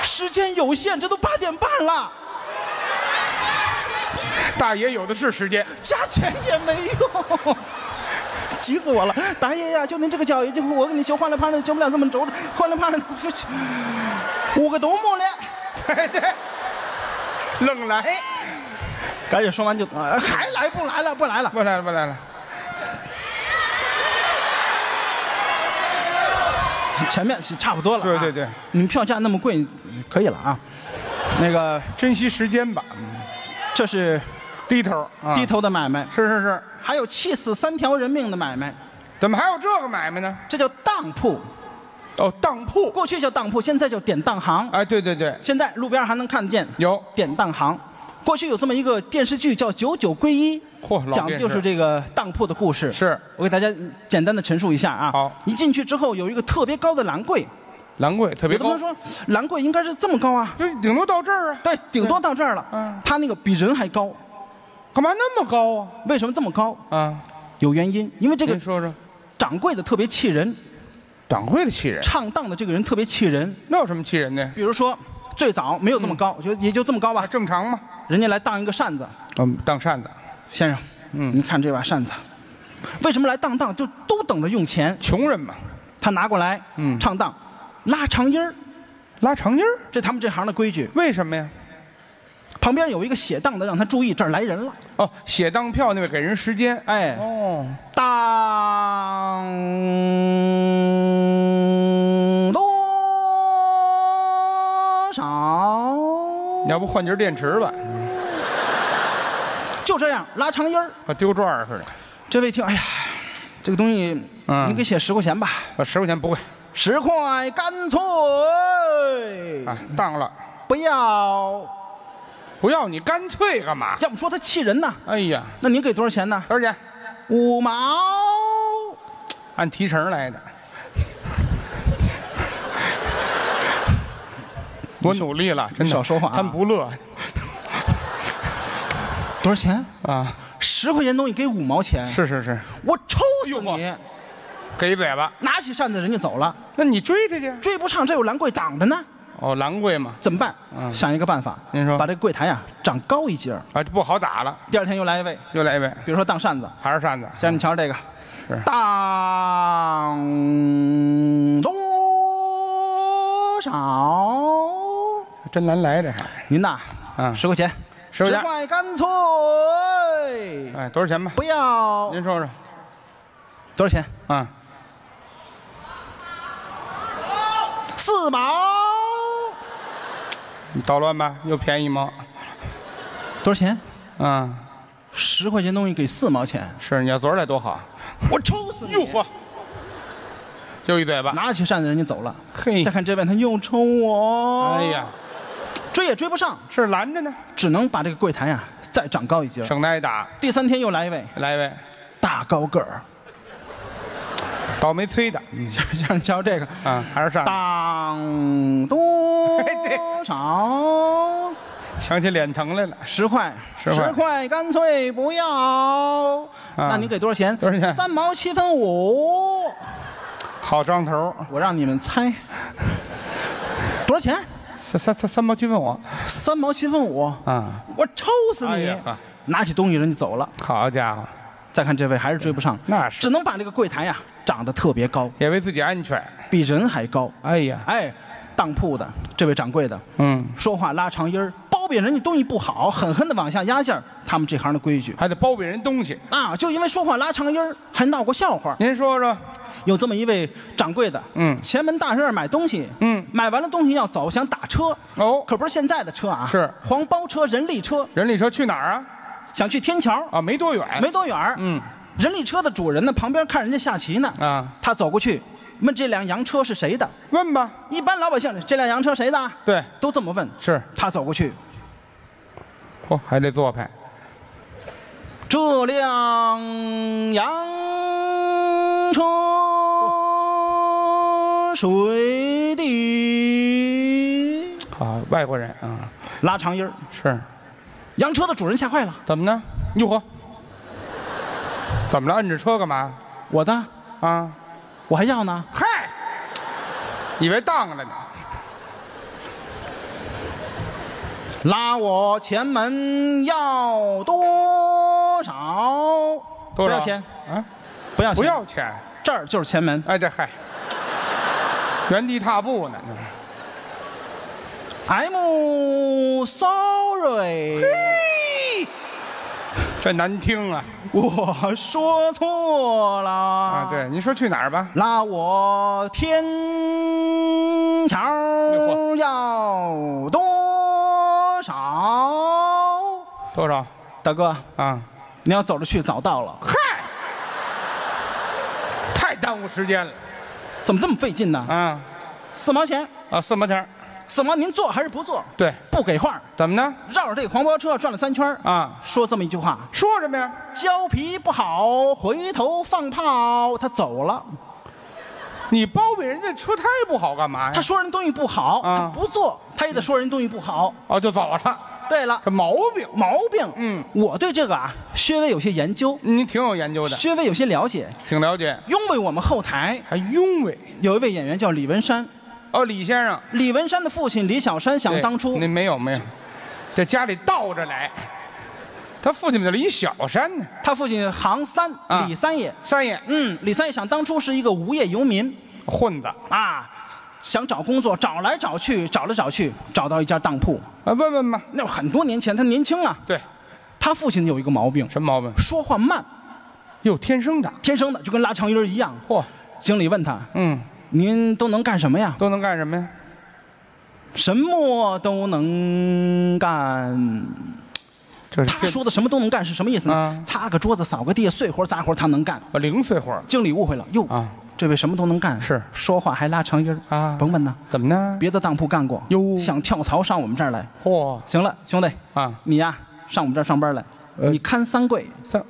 时间有限，这都八点半了，大爷有的是时间，加钱也没用。急死我了！大爷呀，就您这个脚，也就我给你修换了旁人，修不了这么轴的，换了旁人，五个都木了。对对，冷来，赶紧说完就，呃还来不来了？不来了。不来了不来了，前面是差不多了、啊。对对对，你们票价那么贵，可以了啊。那个，珍惜时间吧，这是低头啊，低，头的买卖，是是是，还有气死三条人命的买卖，怎么还有这个买卖呢？这叫当铺。哦，当铺，过去叫当铺，现在叫典当行。哎，对对对，现在路边还能看见有。典当行，过去有这么一个电视剧叫《九九归一》，嚯老讲的就是这个当铺的故事。是。我给大家简单的陈述一下啊。好。一进去之后有一个特别高的栏柜，兰桂特别高。有的朋友，说栏柜应该是这么高啊，就顶多到这儿啊，对，顶多到这儿了。嗯。他那个比人还高，干嘛那么高啊？为什么这么高？啊，有原因，因为这个您说说，掌柜的特别气人，掌柜的气人，唱档的这个人特别气人。那有什么气人的？比如说，最早没有这么高，我觉得也就这么高吧啊，。正常嘛？人家来当一个扇子，嗯，当扇子，先生，嗯你看这把扇子，为什么来当当就都等着用钱？穷人嘛，他拿过来，嗯唱档，拉长音儿，拉长音儿，这他们这行的规矩。为什么呀？旁边有一个写档的，让他注意这儿来人了。哦，写当票那位给人时间，哎，哦，当多少？你要不换节电池吧，就这样拉长音儿。和丢转儿似的。这位听，哎呀，这个东西，嗯你给写十块钱吧，啊，十块钱不会十块干脆啊，当了，不要。不要你干脆干嘛？要不说他气人呢，哎呀，那您给多少钱呢？多少钱？五毛。按提成来的。我努力了，真的。少说话啊他们不乐多少钱？啊！十块钱东西给五毛钱，是是是，我抽死哎你！给一嘴巴。拿起扇子人家走了，那你追他去。追不上，这有栏柜挡着呢，哦，兰柜嘛，怎么办？嗯想一个办法，您说把这个柜台呀长高一截儿。啊，就不好打了。第二天又来一位，又来一位，比如说当扇子，还是扇子。先生你瞧这个，是当多少？真难来这还。您呐，啊十块钱，十块钱块干脆，哎，多少钱吧？不要您说说。多少钱？啊，四毛，你捣乱吧，又便宜一毛。多少钱？啊，十块钱东西给四毛钱，是你要昨儿来多好。我抽死你！又一嘴巴。拿起扇子人家走了。嘿再看这边，他又抽我。哎呀，，追也追不上，是拦着呢，只能把这个柜台呀再长高一截。省得挨打。第三天又来一位，来一位，大高个儿，倒霉催的。你瞧这个，啊，还是扇子。当多少？想起脸疼来了。十块，十块干脆不要。那你给多少钱？多少钱三毛七分五。好张头，我让你们猜，多少钱？三三三三毛七分五。三毛七分五。啊，我抽死你！哎拿起东西人就走了。好家伙，再看这位还是追不上，那是只能把这个柜台呀长得特别高，也为自己安全。比人还高。哎呀，哎，当铺的这位掌柜的嗯，说话拉长音儿，包庇人家东西不好，狠狠的往下压价，他们这行的规矩。还得包庇人东西。啊，就因为说话拉长音儿，还闹过笑话。您说说，有这么一位掌柜的，嗯。前门大院买东西，嗯。买完了东西要走，想打车，哦，可不是现在的车啊，是。黄包车、人力车，人力车去哪儿啊？想去天桥，啊，没多远。没多远嗯，人力车的主人呢，旁边看人家下棋呢，啊，他走过去，问这辆洋车是谁的？问吧。一般老百姓这辆洋车谁的？对，都这么问。是。他走过去，嚯，还得做派。这辆洋车谁的？啊，外国人啊，拉长音儿，是。洋车的主人吓坏了。怎么呢？哟呵，怎么了？摁着车干嘛？我的，啊，我还要呢。嗨，以为当了呢。拉我前门要多少？多少不要钱，啊？不要钱，不要钱。这儿就是前门。哎，这嗨，原地踏步呢。I'm sorry，嘿这难听啊！我说错了。啊，对，您说去哪儿吧？拉我天桥要多少？多少？大哥，啊，你要走着去，早到了，嗨，太耽误时间了怎么这么费劲呢？啊！四毛钱，啊，四毛钱儿，怎么您做还是不做？对，不给话，怎么呢？绕着这个黄包车转了三圈儿啊，说这么一句话：说什么呀？胶皮不好，回头放炮。他走了。你包庇人家车胎不好干嘛呀？他说人东西不好，啊他不做，他也得说人东西不好。哦，就走了，对了，这毛病。毛病，嗯，我对这个啊，稍微有些研究，你挺有研究的，稍微有些了解。挺了解，因为我们后台还拥卫。有一位演员叫李文山，哦，李先生，李文山的父亲李小山想当初您没有没有，这家里倒着来。他父亲叫李小山呢，他父亲行三啊李三爷，三爷嗯，李三爷想当初是一个无业游民混子啊，想找工作，找来找去，找来找去，找到一家当铺。啊，问问吧。那很多年前，他年轻啊，对，他父亲有一个毛病，什么毛病？说话慢，哟，天生的。天生的就跟拉长音儿一样。嚯，经理问他嗯，：“您都能干什么呀都能干什么呀？？”什么都能干。这是他说的什么都能干是什么意思呢啊？擦个桌子、扫个地、碎活杂活他能干。啊，零碎活儿经理误会了，哟，啊这位什么都能干，是说话还拉长音儿啊甭问呐，怎么呢？别的当铺干过，哟想跳槽上我们这儿来。嚯，行了，兄弟，啊，你呀上我们这儿上班来，呃你看三柜。三，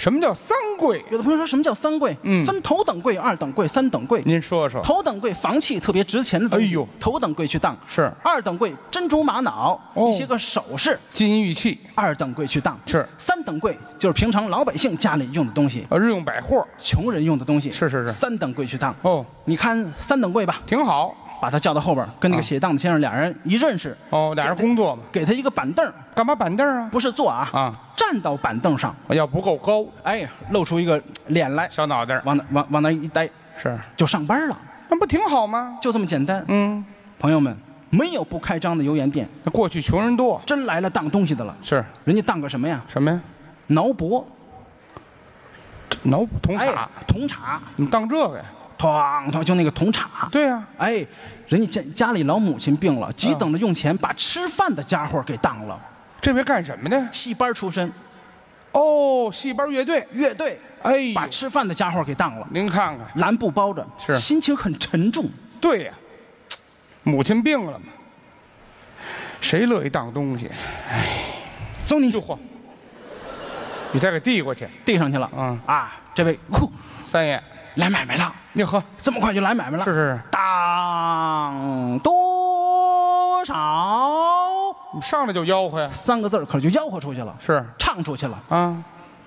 什么叫三贵？有的朋友说什么叫三贵？嗯分头等贵、二等贵、三等贵。您说说。头等贵房契特别值钱的东西，哎呦头等贵去当。是二等贵珍珠玛瑙，哦一些个首饰，金银玉器，二等贵去当。是三等贵就是平常老百姓家里用的东西，呃，日用百货，穷人用的东西。是是是三等贵去当。哦，你看三等贵吧，挺好。把他叫到后边，跟那个啊写档的先生俩人一认识，哦，俩人工作嘛，给他一个板凳，干嘛板凳啊？不是坐啊，啊，站到板凳上，要不够高，哎，露出一个脸来，小脑袋儿往那往往那一呆，是，就上班了，那不挺好吗？就这么简单。嗯，朋友们，没有不开张的油盐店，那过去穷人多，真来了当东西的了。是人家当个什么呀？什么呀？挠脖，挠铜哎塔，，铜叉，你当这个呀？哐就那个铜叉。对呀，哎，人家家家里老母亲病了，急等着用钱，把吃饭的家伙给当了。这位干什么的？戏班出身，哦，戏班乐队。乐队，哎，把吃饭的家伙给当了，您看看，蓝布包着，是心情很沉重。对呀，母亲病了嘛，谁乐意当东西？哎走你就嚯，你再给递过去。递上去了。嗯啊，这位，呼，三爷，来买卖了，你呵，这么快就来买卖了？是是是，当多少？你上来就吆喝呀？三个字儿可就吆喝出去了，是唱出去了。啊，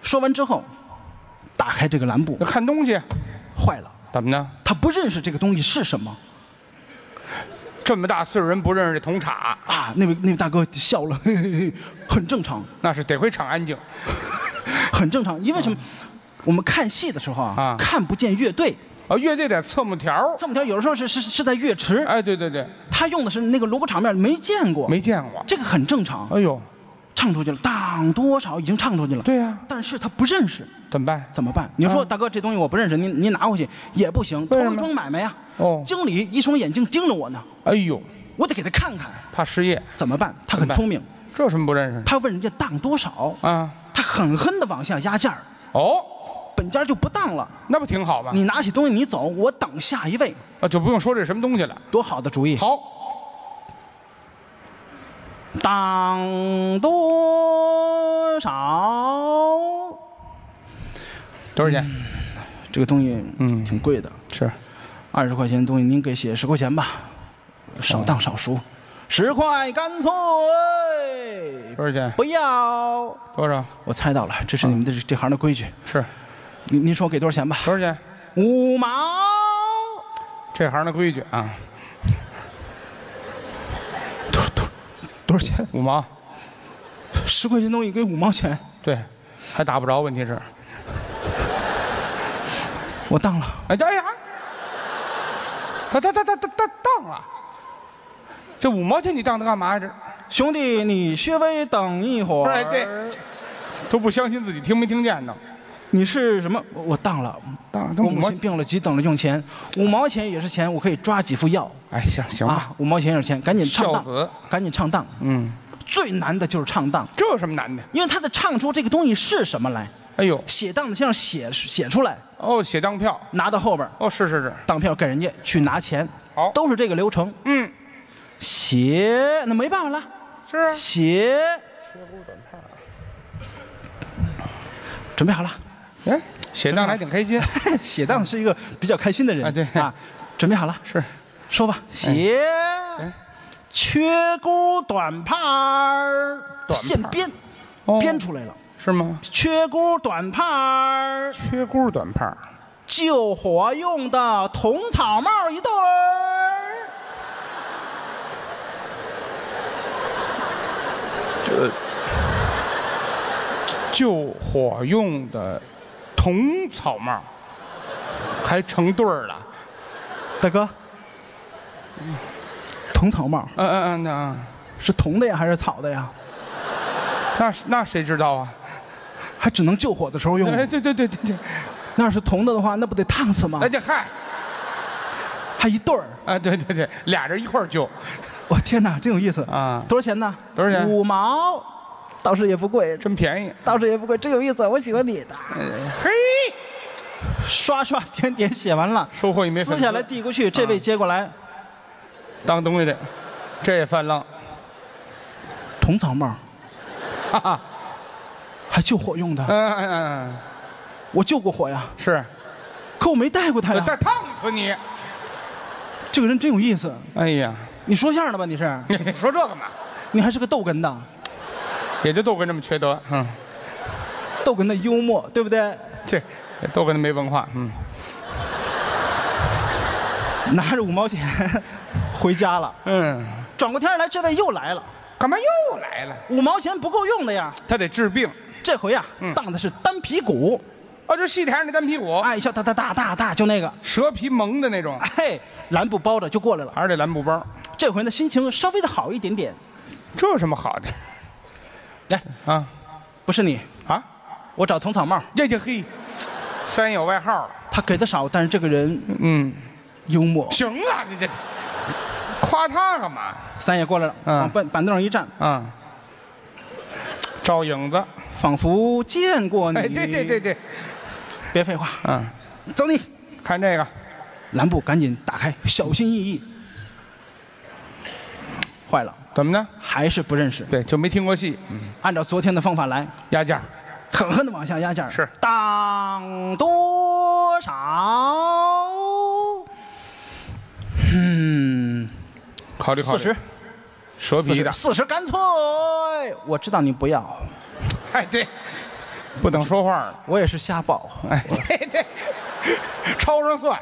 说完之后，打开这个蓝布，看东西坏了，怎么呢？他不认识这个东西是什么这么大岁数人不认识这铜叉，啊！那位那位大哥笑了，嘿嘿嘿，很正常，那是得亏场安静。很正常。因为什么？我们看戏的时候啊啊，看不见乐队，哦，乐队得侧幕条儿。这么条有的时候是是是在乐池，哎，对对对，他用的是那个锣鼓场面，没见过，没见过。这个很正常。哎呦，唱出去了，当多少已经唱出去了，对呀。但是他不认识，怎么办？怎么办？你说、啊。大哥，这东西我不认识，您您拿回去。也不行，为什么？头一桩买卖呀。哦。经理一双眼睛盯着我呢，哎呦，我得给他看看，怕失业，怎么办？他很聪明，这有什么不认识？的？他问人家当多少，啊，他狠狠地往下压价儿。哦，本家就不当了。那不挺好吗？你拿起东西你走，我等下一位，啊，就不用说这什么东西了。多好的主意！好，当多少？多少钱？这个东西嗯挺贵的，是二十块钱的东西您给写十块钱吧，少当少数，十块干脆多少钱？不要。多少？我猜到了，这是你们的这这行的规矩。是您您说给多少钱吧？多少钱？五毛。这行的规矩啊，多多多少钱？五毛。十块钱东西给五毛钱，对，还打不着，问题是，我当了。哎呀哎呀，他他他他他他当了，这五毛钱你当它干嘛呀？这兄弟，你稍微等一会儿。不是对，都不相信自己听没听见呢。你是什么？我我当了。当这五毛我母亲，病了，急等着用钱，五毛钱也是钱，我可以抓几副药。哎，行行吧，啊，五毛钱也是钱，赶紧唱当赶紧唱当。嗯，最难的就是唱当，这有什么难的？因为他得唱出这个东西是什么来。哎呦，写当的先生写写出来，哦，写当票，拿到后边，哦，是是是，当票给人家去拿钱，好，都是这个流程。嗯，写，那没办法了，是。啊，写，准备好了。哎，写当还挺开心。写当是一个比较开心的人。啊对。啊，准备好了，是，说吧，写。哎，缺箍短帕儿，现编，哦。编出来了。是吗？缺箍短帕儿，缺箍短帕，救火用的铜草帽一对儿。救火用的铜草帽，还成对儿了。大哥，铜草帽嗯嗯嗯，那是铜的呀，还是草的呀？那是那谁知道啊？还只能救火的时候用。哎，对对对对对，那要是铜的的话，那不得烫死吗哎？这嗨，还一对儿。哎对对对，俩人一块儿救我天哪，真有意思啊多少钱呢？多少钱五毛，倒是也不贵，真便宜。倒是也不贵，真有意思，我喜欢你的。哎嘿，刷刷点点写完了，收获一枚粉撕下来递过去，这位接过来，当东西的，这也犯愣。铜草帽，哈哈，还救火用的。嗯嗯嗯，我救过火呀，是，可我没带过它呀。带烫死你！这个人真有意思。哎呀，你说相声的吧？你是？你说这干嘛？你还是个逗哏的，也就都跟这么缺德，嗯，逗哏的幽默，对不对？这都跟他没文化，嗯，拿着五毛钱 回家了。嗯，转过天来，这位又来了，干嘛又来了？五毛钱不够用的呀。他得治病，这回呀，嗯当的是单皮鼓，哦，就戏台上那单皮鼓，哎，一笑哒哒哒哒哒，就那个，蛇皮蒙的那种，嘿，蓝布包着就过来了。还是这蓝布包，这回呢，心情稍微的好一点点。这有什么好的？来，啊。不是你，啊，我找铜草帽，呀呀嘿，三有外号了，他给的少，但是这个人嗯，幽默。行了，这这夸他干嘛？三爷过来了，嗯。往板板凳上一站，啊，照影子，仿佛见过你。哎，对对对，对，别废话，嗯，走你。看这个，蓝布赶紧打开，小心翼翼。坏了，怎么呢？还是不认识。对，就没听过戏，嗯，按照昨天的方法来，压价，狠狠的往下压价。是当多少？嗯，考虑考虑，四十，蛇皮的，四十干脆。我知道你不要，哎，对，不等说话了，我也是瞎报。哎，对对，超上算，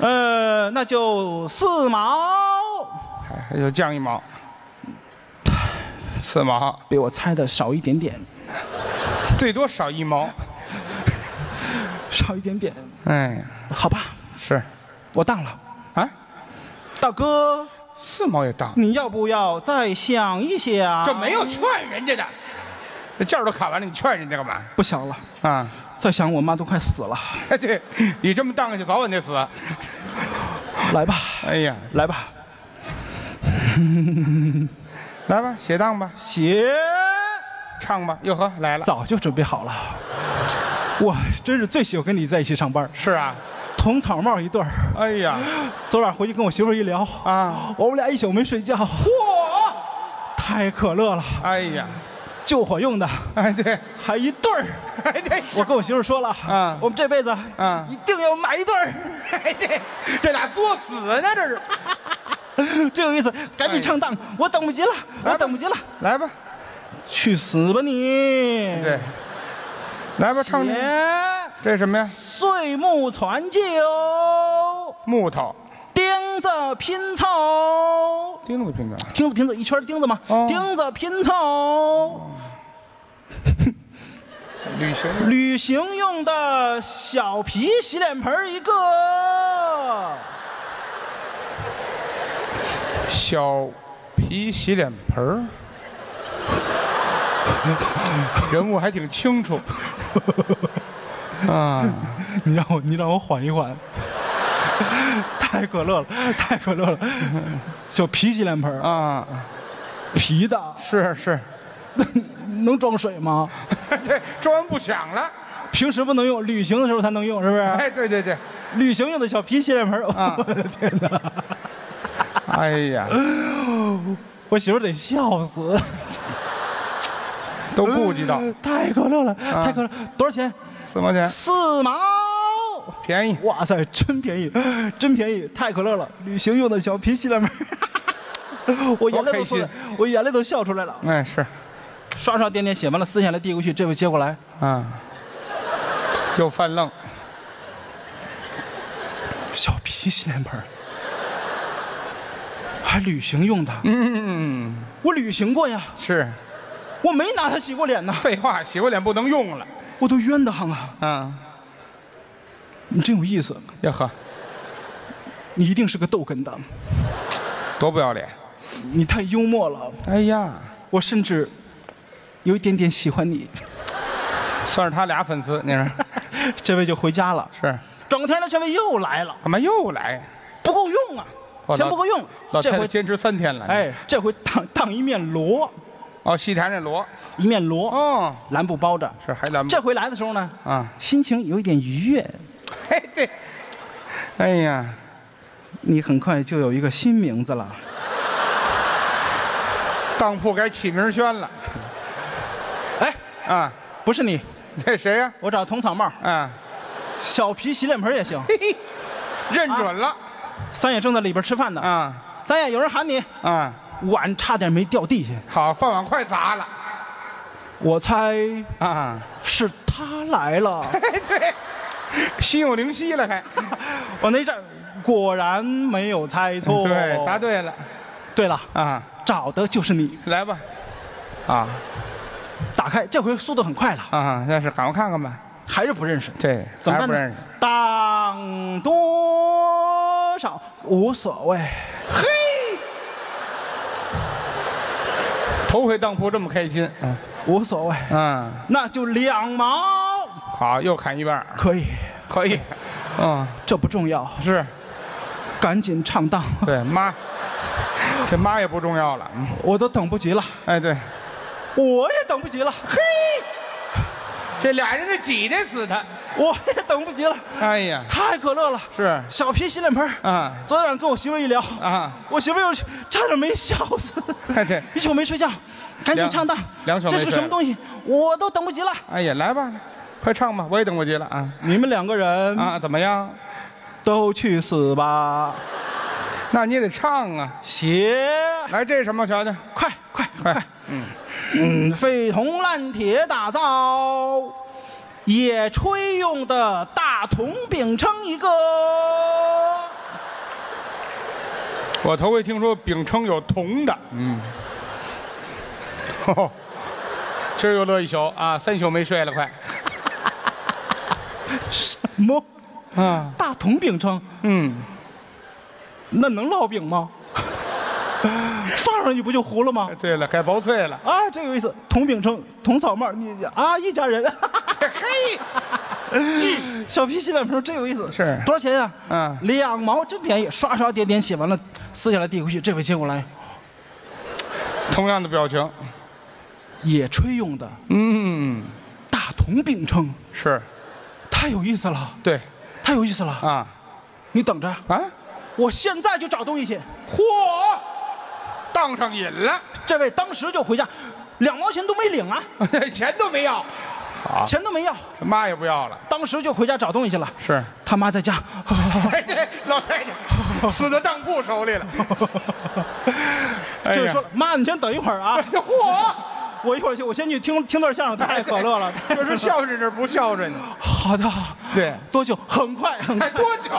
呃，那就四毛，哎，就降一毛，四毛，比我猜的少一点点，最多少一毛，少一点点。哎，好吧，是。我当了。啊，大哥，四毛也当，你要不要再想一想？这没有劝人家的，这价儿都砍完了，你劝人家干嘛？不想了，啊，再想我妈都快死了。哎，对你这么当下去，早晚得死。来吧，哎呀，来吧，来吧，写当吧，写，唱吧。哟呵，来了。早就准备好了。我真是最喜欢跟你在一起上班，是啊，同草帽一对儿。哎呀，昨晚回去跟我媳妇一聊，啊，我们俩一宿没睡觉。嚯，太可乐了，哎呀，救火用的，哎对，还一对儿。哎对，我跟我媳妇说了，啊我们这辈子，啊一定要买一对儿。哎对，这俩作死呢，这是。真有意思，赶紧唱当，我等不及了，我等不及了，来吧，去死吧你！对，来吧，唱写这什么呀？碎木传旧，木头，钉子拼凑，钉子拼凑。钉子拼凑一圈钉子吗？哦。钉子拼凑，旅行。旅行用的小皮洗脸盆一个，小皮洗脸盆儿，人物还挺清楚。啊，你让我你让我缓一缓，太可乐了，太可乐了，小皮洗脸盆儿，啊，皮的，是是，能装水吗？对，装完不响了。平时不能用，旅行的时候才能用，是不是？哎，对对对，旅行用的小皮洗脸盆儿，啊。我的天哪！哎呀，我媳妇得笑死，都顾及到太可乐了，太可乐，多少钱？四毛钱，四毛。便宜。哇塞，真便宜，真便宜，太可乐了！旅行用的小皮洗脸盆儿，我眼泪都出来多开，我眼泪都笑出来了。哎，是，刷刷点点写完了，撕下来递过去，这位接过来，啊，就犯愣。小皮洗脸盆儿，还旅行用的，嗯，我旅行过呀，是，我没拿它洗过脸呢，废话，洗过脸不能用了。我都冤得慌啊！啊，你真有意思，呀呵，你一定是个逗哏的，多不要脸。你太幽默了，哎呀，我甚至有一点点喜欢你。算是他俩粉丝，你说 这位就回家了，是？整天的这位又来了，怎么又来？不够用啊，钱不够用，老这回坚持三天了。，哎，这回当当一面锣，哦，戏台那锣，一面锣，哦，蓝布包着。是还蓝布这回来的时候呢，啊，心情有一点愉悦。嘿对，哎呀，你很快就有一个新名字了，当铺该起名轩了哎，啊！不是你，这谁呀？我找童草帽，啊，小皮洗脸盆也行。嘿嘿，认准了三爷正在里边吃饭呢，啊三爷有人喊你，啊！碗差点没掉地下。好，饭碗快砸了我猜啊！是他来了。对，心有灵犀了还。我那阵儿果然没有猜错。对，答。对了对了，啊！找的就是你。来吧，啊打开，这回速度很快了，啊，那是赶快看看吧。还是不认识。对怎么办呢还不认识？？当多少无所谓。嘿，头回当铺这么开心。嗯无所谓，嗯，那就两毛，好，又砍一半，可以，可以。嗯，这不重要，是赶紧唱当，对妈，这妈也不重要了。嗯我都等不及了，哎，对，我也等不及了，嘿，这俩人得挤得死他。我也等不及了，哎呀，太可乐了，是。小皮洗脸盆啊。昨天晚上跟我媳妇一聊，啊，我媳妇又差点没笑死，哎对，一宿没睡觉，赶紧唱到，两首这是个什么东西？我都等不及了。哎呀，来吧，快唱吧，我也等不及了啊。你们两个人啊，怎么样？都去死吧！那你也得唱啊。写，来，这什么？瞧瞧，快快快。嗯！嗯，废铜烂铁打造，野炊用的大铜饼铛一个。我头回听说饼铛有铜的，嗯，哦，今儿又乐一宿啊，三宿没睡了，快什么？啊，大铜饼铛？嗯，那能烙饼吗？放上去不就糊了吗？对了，该薄脆了，啊，这有意思！铜饼铛、铜草帽，你啊，一家人。嘿，小皮洗脸盆真有意思，是。多少钱呀、嗯。两毛，真便宜，刷刷点点写完了，撕下来递回去。这回接过来，同样的表情，野炊用的。嗯，大铜饼铛，是，太有意思了，对，太有意思了！啊。你等着，啊，我现在就找东西去。嚯，当上瘾了，这位当时就回家，两毛钱都没领啊，钱都没要，好，钱都没要，妈也不要了，当时就回家找东西去了。是，他妈在家，老太太 死在当铺手里了，就是说了，妈，你先等一会儿啊，嚯，我一会儿去，我先去听听段相声，太可乐了。这是孝顺这不孝顺呢？好的，对，多久？很快，很快。还。多久？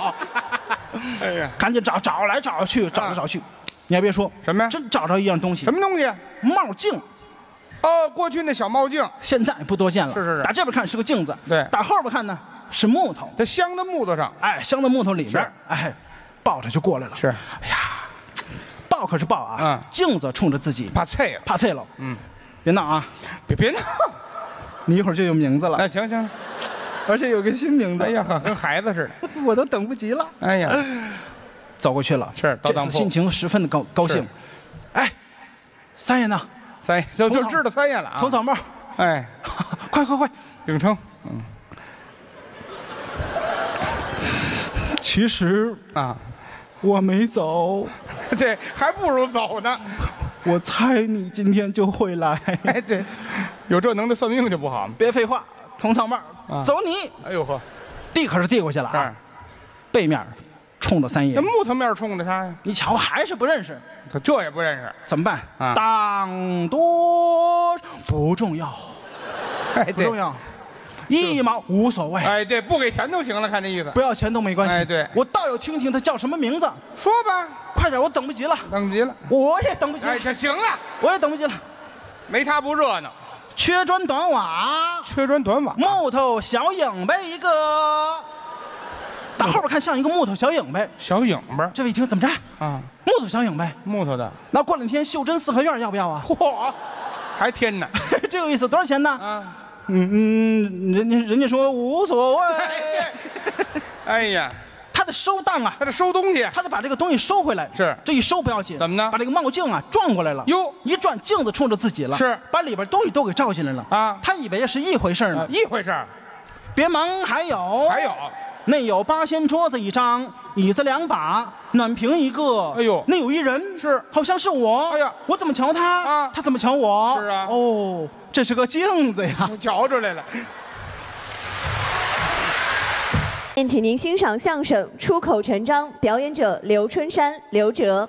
哎呀，赶紧找，找来找去，找来找去。你还别说，什么呀真找着一样东西，什么东西？帽镜，哦，过去那小帽镜，现在不多见了。是是是打这边看是个镜子，对打后边看呢是木头，它镶在木头上。哎，镶在木头里边，哎，抱着就过来了。是，哎呀，抱可是抱啊，嗯镜子冲着自己，怕碎了，怕碎了。嗯，别闹啊，别别闹。你一会儿就有名字了，哎，行行，而且有个新名字。哎呀，跟孩子似的。我都等不及了。哎呀，走过去了，是到当铺次心情十分的高高兴。哎，三爷呢？三爷就就知道三爷了啊。铜草帽，哎，快 快快！饼铛，嗯其实啊，我没走，这，还不如走呢。我猜你今天就会来。哎，对，有这能耐算命就不好？别废话，佟草帽，走你！哎呦呵，递可是递过去了啊，背面冲着三爷。那，木头面冲着他呀，你瞧还是不认识，他这也不认识。怎么办？啊。当多不重要，哎，对。不重，要，一毛无所谓，哎，对，不给钱都行了，看这意思。不。要钱都没关系。哎对。我倒要听听他叫什么名字，说吧，快点，我等不及了，等不及了。我也等不及了。哎，，这行了，我也等不及了。没他不热闹。缺砖短瓦，缺砖短瓦，木头小影呗一个，打后边看像一个木头小影呗。小影吧这位一听怎么着？啊，木头小影呗。木头的。那过两天袖珍四合院要不要啊？嚯，还添呢 这有意思，多少钱呢？啊！嗯嗯，人家人家说无所谓。哎呀，他得收档啊，他得收东西，他得把这个东西收回来。是这一收不要紧，怎么呢把这个帽镜啊转过来了。哟一转镜子冲着自己了。是把里边东西都给照进来了啊他以为是一回事呢。一回事。别忙，还有还有，内有八仙桌子一张，椅子两把，暖瓶一个。哎呦那有一人是好像是我。哎呀我怎么瞧他啊他怎么瞧我？是啊哦，这是个镜子呀。瞧出来了。宴 请您欣赏相声《出口成章》，表演者刘春山、刘哲。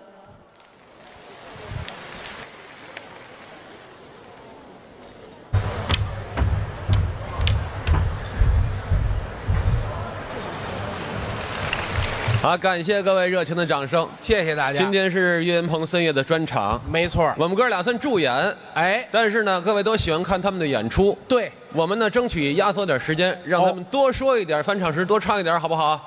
好，感谢各位热情的掌声。谢谢大家。今天是岳云鹏、孙越的专场，没错，我们哥俩算助演，哎，但是呢，各位都喜欢看他们的演出。对，我们呢，争取压缩点时间，让他们多说一点，翻场时多唱一点，好不好？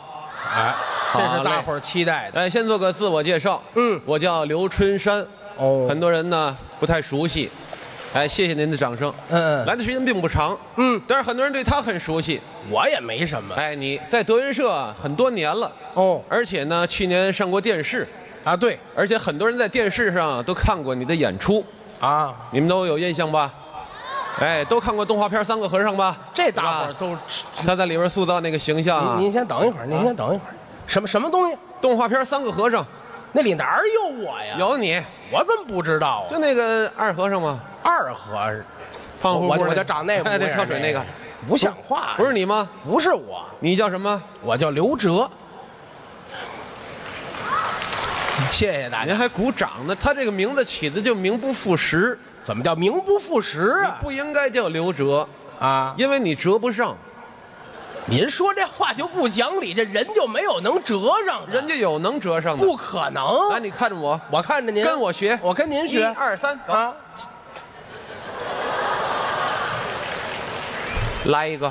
哎，这是大伙儿期待的。哎，先做个自我介绍。嗯我叫刘春山。哦很多人呢不太熟悉。哎，谢谢您的掌声。嗯来的时间并不长。嗯，但是很多人对他很熟悉。我也没什么。哎，你在德云社很多年了，哦，而且呢，去年上过电视，啊，对而且很多人在电视上都看过你的演出，啊，你们都有印象吧？哎，都看过动画片《三个和尚》吧？这大伙都。他在里边塑造那个形象啊您。您先等一会儿，您先等一会儿。什么什么东西？动画片《三个和尚》那里哪儿有我呀？，有你，我怎么不知道啊？就那个二和尚吗，二和尚，胖乎乎的我我就长那 模哎，对，样跳水那个，不像话。不是你吗？不是我，你叫什么？我叫刘哲。谢谢大家。您还鼓掌呢？他这个名字起的就名不副实，怎么叫名不副实你啊？不应该叫刘哲，啊，因为你折不上，您说这话就不讲理，这人就没有能折上的，人家有能折上的。不可能来，能。你看着我，我看着您跟我学，我跟您一学二三，走，啊，来一个。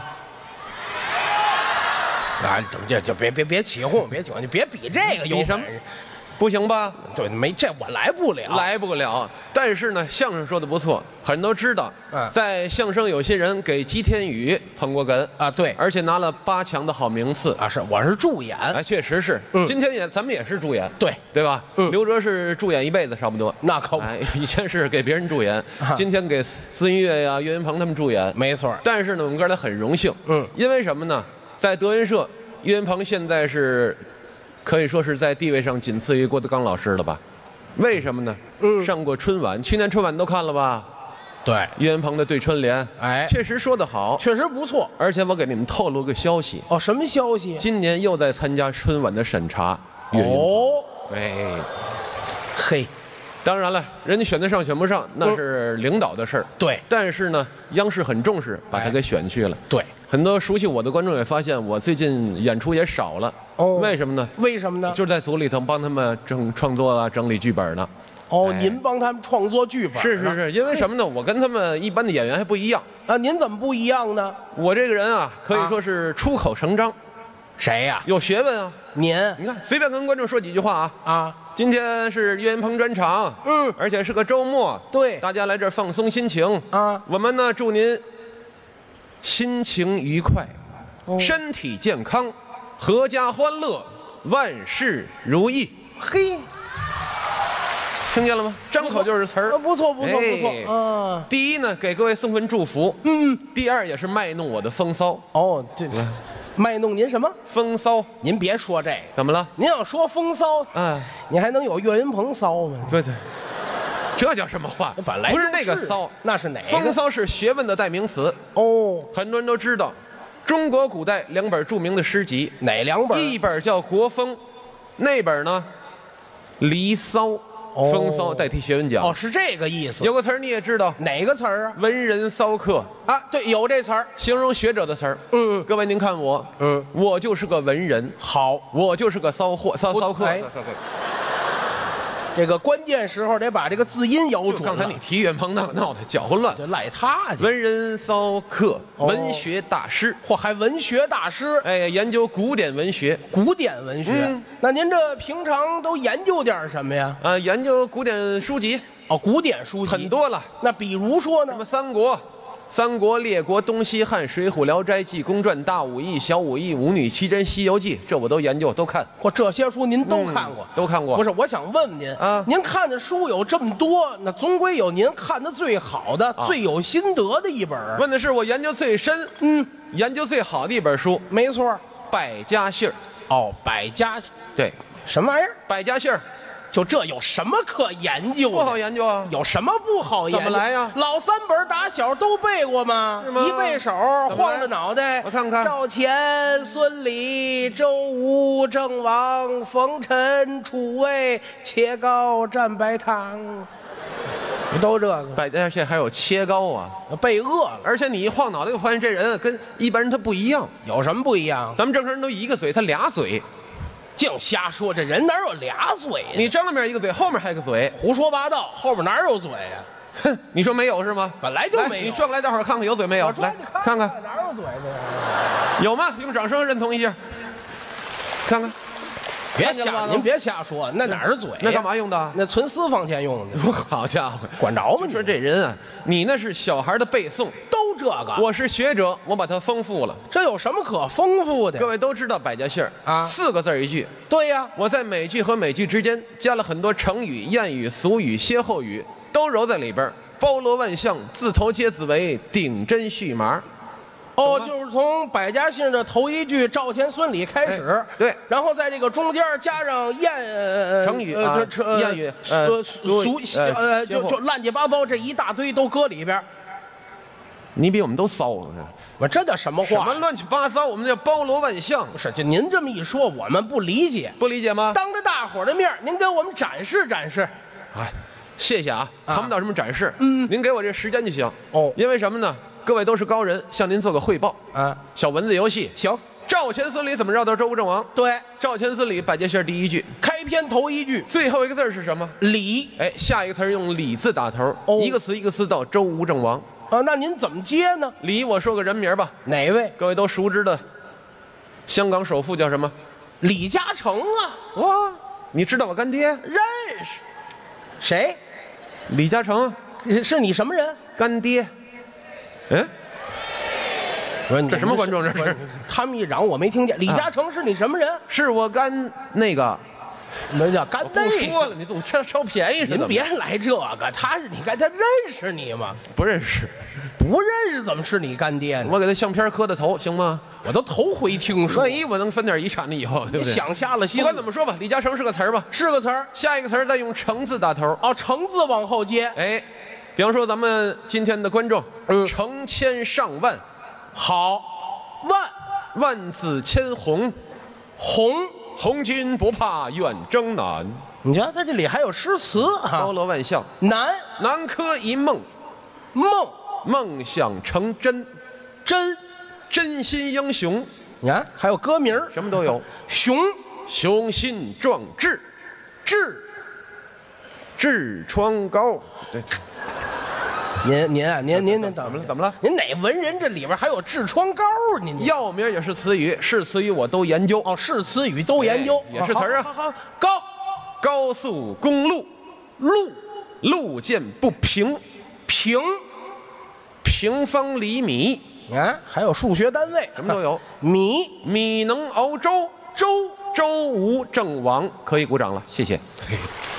啊，这就别别别起哄，别起哄，你别比这个有比什么本事不行吧？对，没这我来不了。来不了。但是呢，相声说的不错，很多人都知道。嗯在相声有些人给吉天宇捧过哏啊对而且拿了八强的好名次。啊，是我是助演，哎，确实是。嗯今天也咱们也是助演，对对吧？嗯刘哲是助演一辈子差不多。那可不哎，以前是给别人助演 啊，今天给孙越呀、岳云鹏他们助演。没错。但是呢，我们哥俩很荣幸，嗯因为什么呢？在德云社，岳云鹏现在是可以说是在地位上仅次于郭德纲老师了吧？为什么呢？嗯上过春晚，去年春晚都看了吧？对，岳云鹏的对春联，哎确实说得好。确实不错。而且我给你们透露个消息，哦，什么消息？今年又在参加春晚的审查。岳云鹏，哦，哎，嘿，当然了，人家选得上选不上那是领导的事儿。对但是呢，央视很重视，把他哎给选去了。对，很多熟悉我的观众也发现，我最近演出也少了。哦为什么呢？为什么呢？就是在组里头帮他们整创作啊、整理剧本呢。哦，哎您帮他们创作剧本，是是。是，因为什么呢？我跟他们一般的演员还不一样。啊，您怎么不一样呢？我这个人啊，可以说是出口成章，谁呀？有学问啊。您你看，随便跟观众说几句话啊。啊？今天是岳云鹏专场，嗯。而且是个周末，对。大家来这儿放松心情。啊。我们呢，祝您心情愉快，哦。身体健康，阖家欢乐，万事如意。嘿，听见了吗？张口就是词儿。啊，，不错不错不哎。错，啊，第一呢，给各位送份祝福；嗯，第二也是卖弄我的风骚。哦，这卖弄您什么？风骚，您别说这个，怎么了？您要说风骚，啊，你还能有岳云鹏骚吗？对对，这叫什么话？本来不是那个骚，那是哪个？风骚是学问的代名词，哦，很多人都知道。中国古代两本著名的诗集，哪两本？一本叫《国风》，那本呢，《离骚》。风骚代替学问讲。哦，是这个意思。有个词儿你也知道，哪个词儿啊？文人骚客啊，对，有这词儿，形容学者的词儿。嗯，各位您看我，嗯，我就是个文人，好，我就是个骚货，骚骚客。哎这个关键时候得把这个字音咬准。刚才你提岳鹏闹闹的搅和乱，就赖他去。文人骚客，文学大师，嚯，还文学大师。哎，研究古典文学，古典文学。那您这平常都研究点什么呀？啊，研究古典书籍。哦，古典书籍很多了。那比如说呢？什么三国？三国、列国、东西汉、水浒、聊斋、济公传、大武艺、小武艺、舞女奇珍、西游记，这我都研究，都看。嚯，这些书您都看过？都看过。不是，我想问问您啊，您看的书有这么多，那总归有您看的最好的、最有心得的一本。问的是我研究最深，嗯，研究最好的一本书，没错，《百家姓》。哦，百家，对，什么玩意儿？百家姓儿。就这有什么可研究的？不好研究啊！有什么不好研究？怎么来呀？老三本打小都背过吗？吗一背手，晃着脑袋。我看看。赵钱、孙李、周吴、郑王、冯陈、楚卫、切糕、蘸白糖，不都这个？百家姓还有切糕啊，背饿了。而且你一晃脑袋，就发现这人跟一般人他不一样。有什么不一样？咱们正常人都一个嘴，他俩嘴。净瞎说，这人哪有俩嘴呀？你正面一个嘴，后面还有个嘴，胡说八道，后面哪有嘴呀？哼，你说没有是吗？本来就没有。你转过来，大伙儿看看有嘴没有？来看看，哪有嘴呢？有吗？用掌声认同一下，看看。别瞎，您别瞎说，那哪是嘴？那干嘛用的？那存私房钱用的。好家伙，管着吗？你说这人啊，你那是小孩的背诵，都这个。我是学者，我把它丰富了。这有什么可丰富的？各位都知道百家姓啊，四个字一句。对呀，我在每句和每句之间加了很多成语、谚语、俗语、歇后语，都揉在里边，包罗万象，字头皆字尾，顶针续麻。哦，就是从百家姓的头一句赵钱孙李开始，对，然后在这个中间加上谚成语啊，谚语呃俗呃就就乱七八糟这一大堆都搁里边。你比我们都骚了，我这叫什么话？什么乱七八糟？我们叫包罗万象。不是，就您这么一说，我们不理解，不理解吗？当着大伙儿的面，您给我们展示展示。哎，谢谢啊，谈不到什么展示，嗯，您给我这时间就行。哦，因为什么呢？各位都是高人，向您做个汇报啊。小文字游戏，行。赵钱孙李怎么绕到周吴郑王？对，赵钱孙李百家姓第一句，开篇头一句，最后一个字是什么？李。哎，下一个词用李字打头，哦、一个词一个词到周吴郑王。啊，那您怎么接呢？李，我说个人名吧。哪位？各位都熟知的，香港首富叫什么？李嘉诚啊！哇，你知道我干爹？认识。谁？李嘉诚。是是你什么人？干爹。嗯。这什么观众？这是他们一嚷，我没听见。李嘉诚是你什么人？是我干那个，那叫干那。不说了，你总占超便宜似的。您别来这个，他是你干他认识你吗？不认识，不认识怎么是你干爹呢？我给他相片磕的头，行吗？我都头回听说。万一我能分点遗产呢？以后对不对？想瞎了心。不管怎么说吧，李嘉诚是个词儿吧？是个词儿。下一个词儿再用成字打头。哦，成字往后接。哎，比方说咱们今天的观众，嗯，成千上万。好，万。万紫千红，红。红军不怕远征难。你瞧，他这里还有诗词啊，包罗万象。南南柯一梦，梦。梦想成真，真。真心英雄。你看，还有歌名什么都有。雄雄心壮志，志痔疮膏。对。您您啊，您您您怎么了？怎么了？您哪文人这里边还有痔疮膏？您药名也是词语，是词语我都研究。哦，是词语都研究，也是词儿啊。好好，高高速公路，路路见不平，平平方厘米。你看，还有数学单位，什么都有。米米能熬粥，粥周吴郑王可以鼓掌了，谢谢。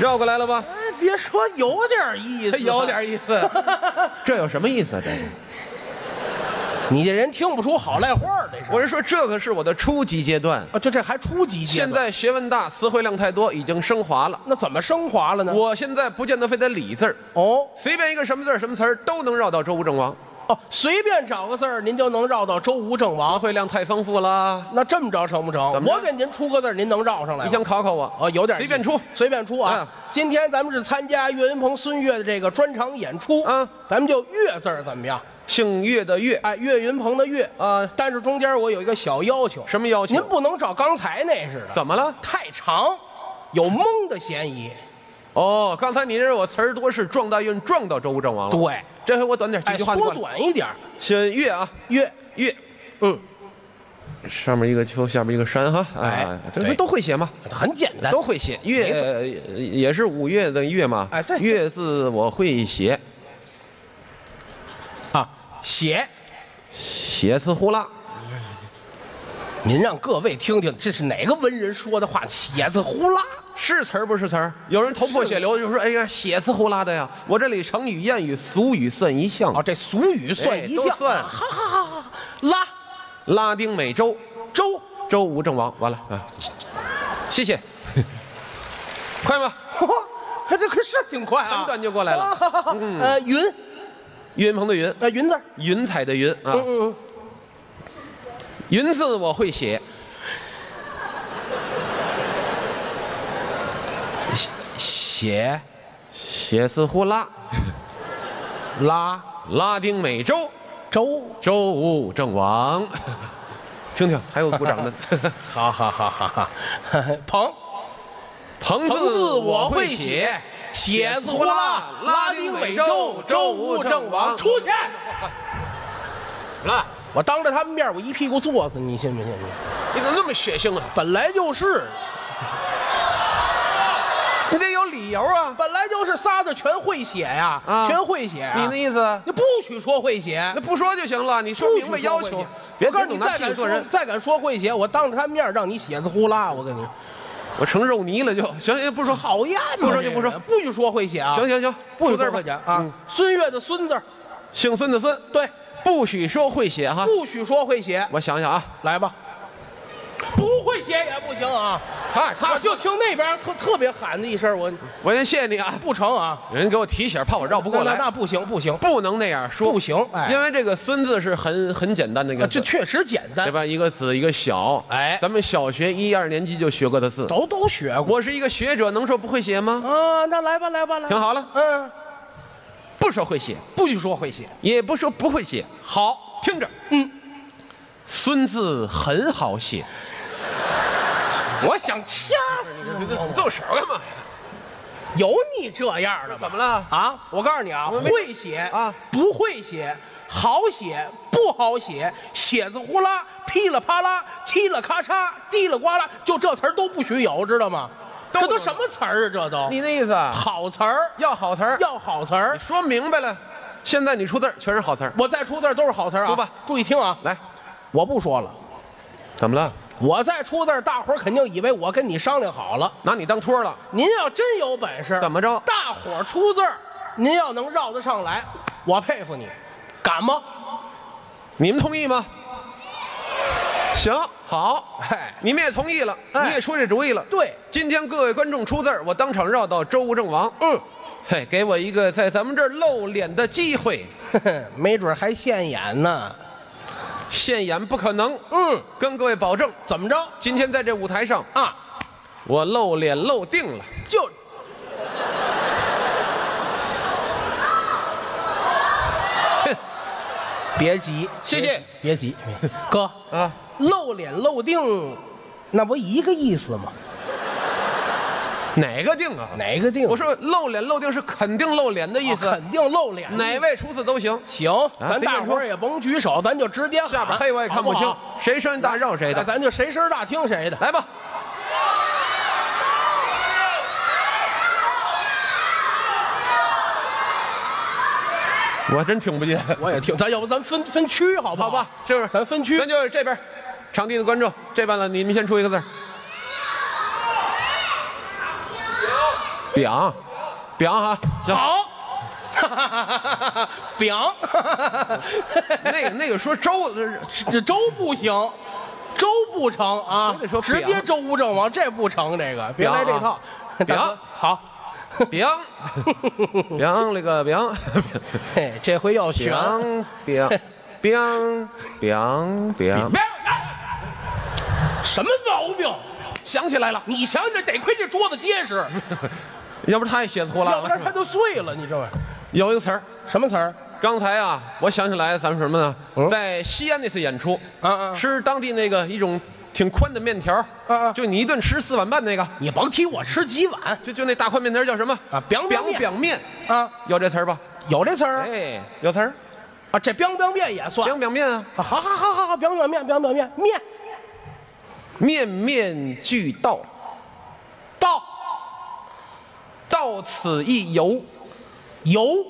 绕过来了吧？哎，别说有点意思，有点意思。这有什么意思？这你这人听不出好赖话儿来是？我是说，这可是我的初级阶段。啊，这这还初级阶段现在学问大，词汇量太多，已经升华了。那怎么升华了呢？我现在不见得非得理字儿，哦随便一个什么字儿、什么词儿都能绕到周吴郑王。哦，随便找个字儿，您就能绕到周吴郑词王。汇量太丰富了，那这么着成不成？么着我给您出个字儿，您能绕上来吗？你想考考我？哦，有点意思随便出。随便出啊！嗯今天咱们是参加岳云鹏、孙越的这个专场演出，嗯咱们就岳字儿怎么样？姓岳的岳哎，岳云鹏的岳啊但是中间我有一个小要求，什么要求？您不能照刚才那似的，怎么了？太长，有蒙的嫌疑。哦，刚才你认为我词儿多是撞大运撞到周武郑王了。，对，这回我短点，几哎，句话就缩。短一点儿，先岳啊，月月，嗯，上面一个秋，下面一个山哈。哎这不都会写吗？很简单。都会写。月呃也是五月的岳嘛。哎对月字我会写，啊，写，写字呼啦。您让各位听听，这是哪个文人说的话？写字呼啦，是词儿不是词儿？有人头破血流就说：“哎呀，血丝呼啦的呀！”我这里成语、谚语、俗语算一项啊，，这俗语算一项，哎都算哈哈哈哈！拉拉丁美洲周，周吴郑王。完了啊，谢谢，快吧，这这可是挺快啊，很短就过来了啊呃，云，岳云鹏的云，呃，云字，云彩的云啊，嗯嗯云字我会写，嗯，写写字呼啦，拉 拉丁美洲周，周武郑王。听听，还有鼓掌的。哈哈哈哈哈，鹏，鹏鹏字我会写写，，写字呼啦，拉丁美洲，周武郑王，出去！来，我当着他们面，我一屁股坐死你，信不信？你怎么那么血腥啊？本来就是，你得有理由啊！本来就是仨字全会写呀，啊全会写啊。你的意思？你不许说会写，那不说就行了，你说明白要求许说会写，别我告诉你，总拿再敢说人。再敢说会写，我当着他面让你写字呼啦！我跟你我成肉泥了就行行，不说讨厌嘛，不说就不说这个不许说会写啊！行行行，不许字会写啊嗯！孙越的孙字儿，姓孙的孙，对，不许说会写哈。不许说会写，我想想啊，来吧。不会写也不行啊！他他我就听那边特特别喊的一声，我我先谢谢你啊，不成啊！人给我提醒，怕我绕不过来。那那不行不行，不能那样说，不行哎因为这个“孙”字是很很简单的一个这确实简单对，吧？一个子一个小，哎咱们小学一二年级就学过的字。都都学过我是一个学者，能说不会写吗？啊。那来吧来吧来，听好了，嗯，不说会写，不许说会写，也不说不会写。好，听着，嗯，孙字很好写。我想掐死你！动手干嘛？有你这样的吗？怎么了？啊？我告诉你啊，会写啊，不会写，好写不好写，写字呼啦，噼里啪啦，嘁了咔嚓，滴了呱啦，就这词儿都不许有，知道吗？这都什么词儿啊？这都你的意思啊？好词儿，要好词儿，要好词儿你。说明白了。现在你出字儿全是好词儿，我再出字儿都是好词儿啊！说吧，注意听啊！来，我不说了，怎么了？我再出字儿，大伙儿肯定以为我跟你商量好了。拿你当托了？您要真有本事，怎么着大伙儿出字儿，您要能绕得上来，我佩服你，敢吗？你们同意吗？行，好，哎你们也同意了，哎你也出这主意了。对，今天各位观众出字儿，我当场绕到周吴郑王。嗯，嘿，给我一个在咱们这儿露脸的机会，呵 呵没准还现眼呢。现眼不可能。嗯，跟各位保证，怎么着今天在这舞台上，啊？我露脸露定了。就 别急，谢谢别急，别急哥啊，露脸露定，那不一个意思吗？哪个定啊？哪个定？我说露脸露定是肯定露脸的意思，哦肯定露脸。哪位出字都行。行？咱大伙儿也甭举手，咱就直接下边黑我也看不清谁声音大让谁的。咱就谁声大听谁的。来吧，我真听不见。我也听，咱要不咱分分区好不好？好吧，就是？咱分区咱就是这边，场地的观众这边了，你们先出一个字儿。表，表哈，行，好，饼，那个那个说周，这周不行，周不成啊得说，直接周吴郑王，这不成，这个别来这套。饼好，饼，饼那个饼，嘿，这回要选。饼饼饼饼饼，什么毛病？想起来了，你想想，得亏这桌子结实，要不他也写错了。要不然他就碎了。你这玩意儿有一个词儿，什么词儿？刚才啊，我想起来，咱们什么呢？嗯在西安那次演出，啊啊吃当地那个一种挺宽的面条，啊啊就你一顿吃四碗半那个，你甭提我吃几碗就就那大宽面条叫什么？啊，biang biang 面啊，有这词儿吧？有这词儿哎，有词儿，啊，这 biang biang 面也算。表表面啊，啊好好好好好，biang biang 面，biang biang 面面面面俱，到到此一游，游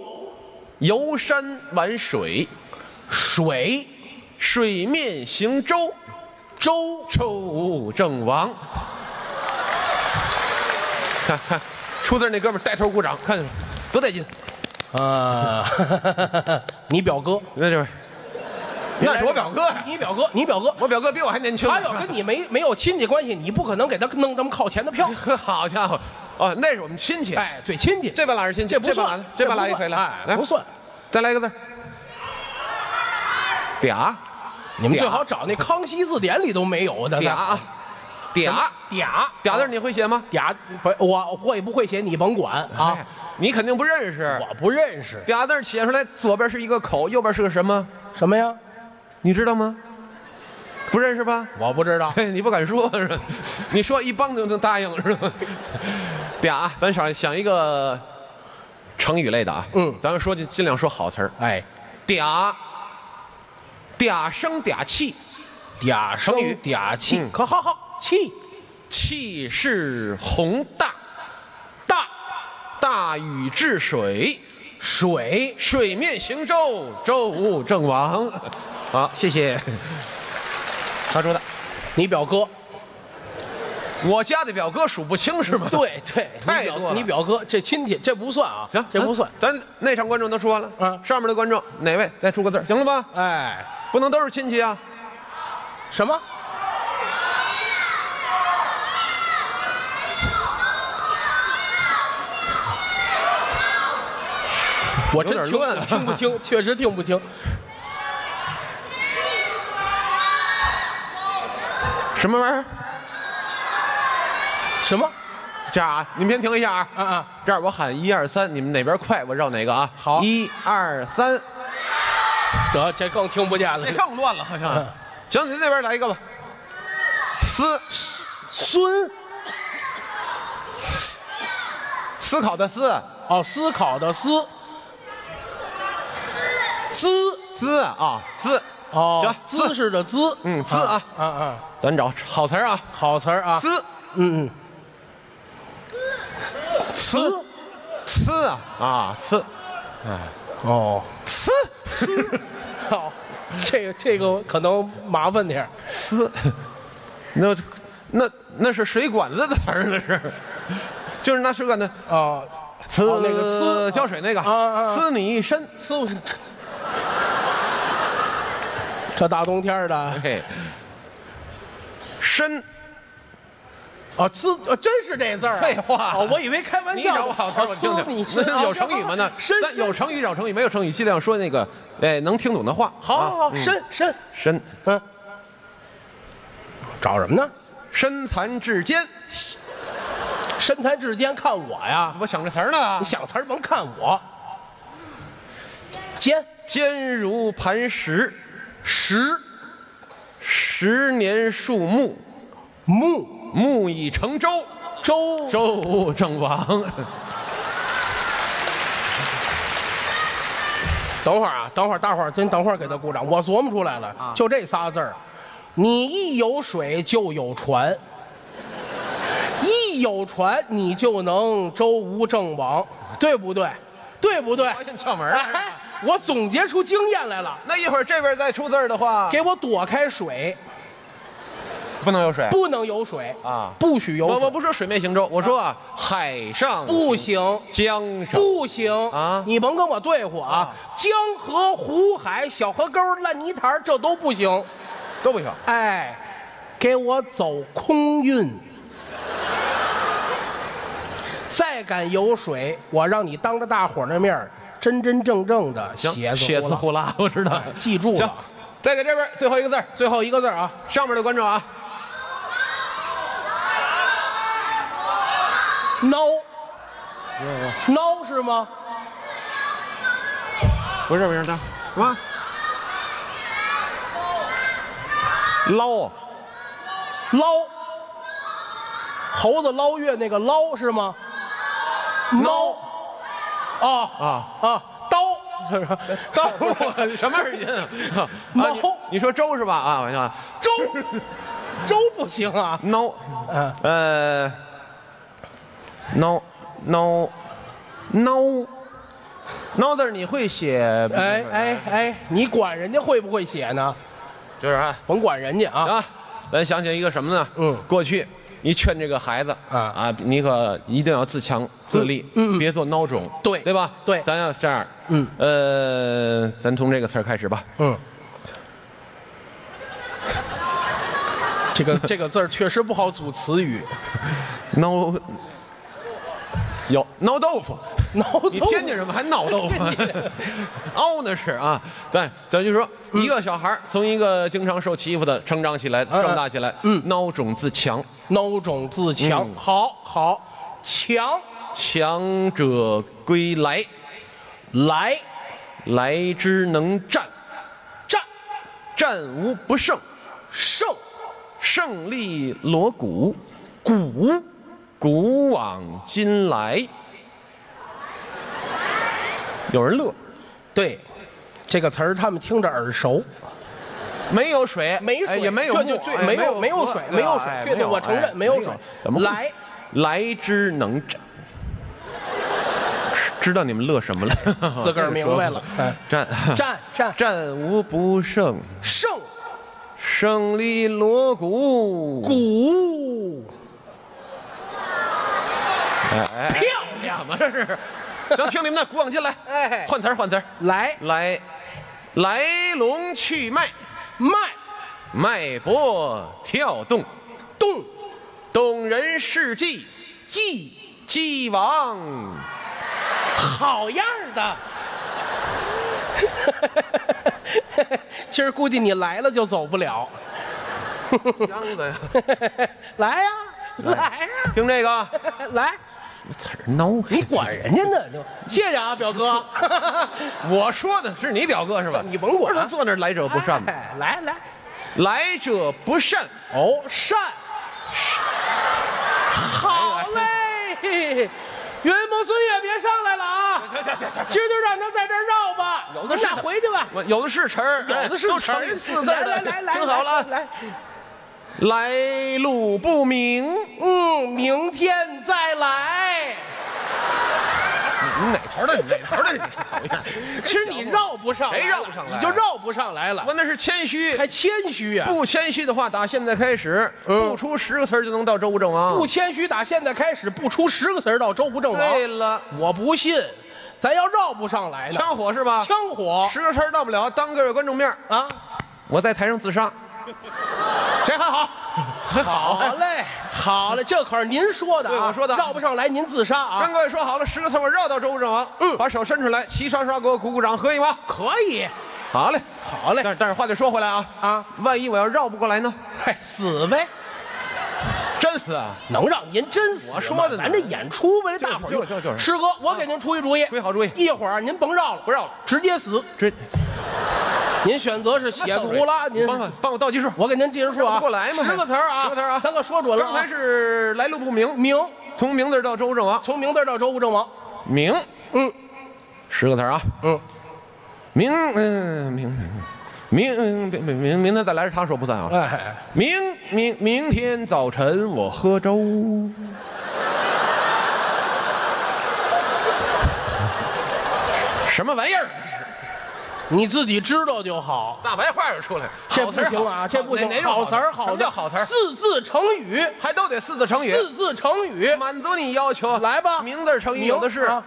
游山玩水，水水面行舟，舟周吴郑王。看看，出字那哥们儿带头鼓掌，看见没？多带劲！啊，你表哥，那就是，那是我表哥呀，你表哥，你表哥，我表哥比我还年轻。他要跟你没没有亲戚关系，你不可能给他弄那么靠前的票。好家伙，哦，那是我们亲戚。哎，对，亲戚，这半拉是亲戚，这不算半拉，这半拉也可以这不算来，不算。再来一个字儿，嗲，你们最好找那康熙字典里都没有的。嗲啊，嗲，嗲嗲字你会写吗？嗲不，我会不会写你甭管啊哎，，你肯定不认识。我不认识嗲字写出来，左边是一个口，右边是个什么？什么呀？你知道吗？不认识吧？我不知道。嘿，你不敢说是吧？你说一帮就能答应是吧？嗲，咱想想一个成语类的啊。嗯咱们说尽尽量说好词儿。哎，嗲，嗲声嗲气，嗲声成语嗲气嗯，可好好气气势宏大，大大禹治水，水水面行舟，周武正王。好，谢谢。他说的，你表哥，我家的表哥数不清是吗？对对，太多了你表哥这亲戚这不算啊，行，这不算。咱那场观众都说完了，嗯上面的观众哪位再出个字儿行了吧？哎，不能都是亲戚啊。什么？我真听听不清，确实听不清。什么玩意儿？什么？这样啊，你们先停一下啊。啊啊！这样我喊一二三，你们哪边快我绕哪个啊？好一二三，得，这更听不见了这。更乱了，好像嗯。行，您那边来一个吧。思孙思考的思，哦，思考的思，滋滋啊姿。哦，行姿势的姿，嗯姿啊。啊啊，咱找好词儿啊。好词儿啊，姿。嗯嗯，呲呲啊。啊呲哦，呲好，这个这个可能麻烦点儿。呲，那那那是水管子的词儿，那是，就是拿水管子啊，呲哦那个呲浇水那个啊呲你一身，呲，这大冬天的，嘿，身哦，呲，哦真是这字儿啊，废话哦，我以为开玩笑。呢，你找我好词儿我听听，那有成语吗？那有成语找成语，没有成语尽量说那个哎能听懂的话。好好好，啊嗯。身身，身嗯，找什么呢？身残志坚，身残志坚，看我呀！我想这词儿呢。你。想词儿甭看我。坚坚如磐石，石十年树木，木木已成舟，舟周吴郑王。等会儿啊，等会儿，大伙儿真等会儿给他鼓掌。我琢磨出来了，就这仨字儿，你一有水就有船，一有船你就能周吴郑王，对不对？对不对？发现窍门儿了哎，我总结出经验来了，那一会儿这边再出字儿的话，给我躲开水，不能有水不能有水啊不许有水，我我不说水面行舟，我说啊，海上不行。江上不行啊你甭跟我对付啊！江河湖海、小河沟、烂泥潭这都不行。都不行。哎，给我走空运。再敢有水，我让你当着大伙儿的面儿真真正正的行，血血丝呼啦，我知道。哎。记住行了，，再给这边最后一个字儿。最后一个字儿啊，上面的观众啊，孬，孬是吗？不是不是这什么？捞。捞，猴子捞月那个捞是吗？孬，啊啊，啊，刀？刀什么人啊？啊猫你你说周是吧？啊，我想周，周不行啊。孬，嗯，呃，孬孬孬孬字儿你会写？哎哎哎，你管人家会不会写呢？就是啊，甭管人家啊。啊，咱想起一个什么呢？嗯过去你劝这个孩子啊。啊，你可一定要自强自立，嗯嗯别做孬种，对对吧？对。咱要这样，嗯。呃，咱从这个词儿开始吧。嗯，这个这个字儿确实不好组词语，孬，有孬豆腐，孬你豆腐。天津人还孬豆腐？凹 那是啊，对，咱就说一个小孩从一个经常受欺负的成长起来，嗯长大起来，嗯。孬种自强，孬种自强。嗯。好好，强强者归来，来。来之能战，战。战无不胜，胜。胜利锣鼓，鼓古往今来。有人乐，对，这个词儿他们听着耳熟。没有水，没水，哎也没有，这就最哎没有没有河水，没有水哎，这个我承认哎没有水。怎么会？来。来之能战？知道你们乐什么了？自个儿明白了。哎。战。战战。战无不胜，胜。胜利锣鼓，鼓哎哎，漂亮嘛这是？行，听你们的，古往今来，哎。换词儿换词儿，来。来。来龙去脉，脉。脉搏跳动，动。动人事迹，记。既往好样儿的。今儿估计你来了就走不了。秧子呀。来呀，来呀，听这个。来！词儿孬，你管人家呢？就 谢谢啊，表哥。我说的是你表哥是吧？你甭管我说坐那儿来者不善嘛，哎来来，来者不善，哦，善，好嘞！云梦岁月别上来了啊！行行行行今儿就让他在这儿绕吧，有的是那回去吧。有的是词儿，有的是都词儿成儿的来来来来，听好了啊，来，来路不明，嗯，明天再来。你哪头的？你哪头的？你讨厌！其实你绕不上来，谁绕不上来你就绕不上来了我，那是谦虚，还谦虚啊？不谦虚的话，打现在开始，嗯不出十个词儿就能到周武郑王。不谦虚，打现在开始不出十个词儿到周不正王。对了，我不信，咱要绕不上来呢。枪火是吧？枪火十个词儿到不了，当各位观众面啊，我在台上自杀。谁还好？好嘞，好嘞，这可是您说的啊，对我说的绕不上来您自杀啊跟啊，各位说好了，十个词我绕到周武郑王。嗯把手伸出来，齐刷刷给我鼓鼓掌，可以吗？可以，好嘞，好嘞但，是但是话得说回来啊啊，万一我要绕不过来呢？嗨，死呗，能让您真死？我说的咱这演出为了大伙儿就是就是就是师哥，我给您出一主意，出一好主意一会儿您甭绕了，不绕了直接死。这您选择是血字胡拉，您帮我帮我倒计数。我给您计时数啊，不过来吗十个词儿啊，十个词儿啊咱可说准了啊。刚才是来路不明，明，从名字到周武郑王，从明字到周武郑王，明嗯十个词儿啊，嗯，明嗯明明明嗯明明明明天再来是他说不算啊。哎，明明明天早晨我喝粥。什么玩意儿？你自己知道就好。大白话就出来好词行啊，好这不行哪。好词儿，什么好叫好词儿？四字成语，还都得四字成语。四字成语，满足你要求，来吧。名字成语有的是啊，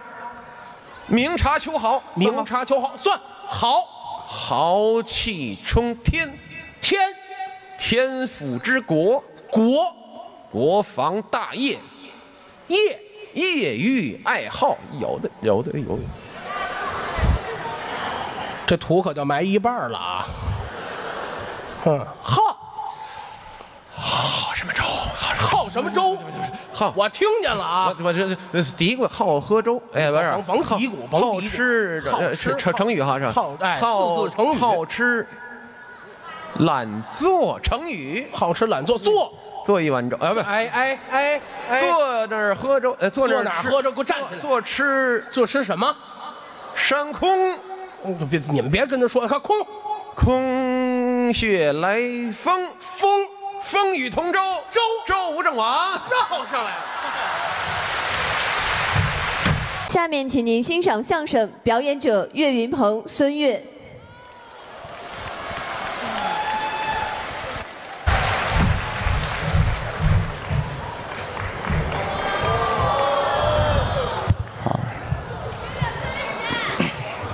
明察秋毫，明察秋毫，算好豪气冲天，天。天府之国，国。国防大业，业。业余爱好。有的有的有的。这土可就埋一半了啊！嗯，好好什么粥？好什么粥？好？我听见了啊！我我这这嘀咕好喝粥，哎，不是甭嘀咕甭好吃吃是成成语哈是好哎好四字成语。好吃懒做成语，好吃懒做，坐，做一碗粥哎不。哎哎哎哎，坐那儿喝粥，呃，坐那儿哪儿喝粥？给我站起来。坐吃坐吃什么？山空，嗯别你们别跟他说，看空。空穴来风，风风雨同舟，周周吴郑王。绕上来了。下面请您欣赏相声，表演者岳云鹏、孙越。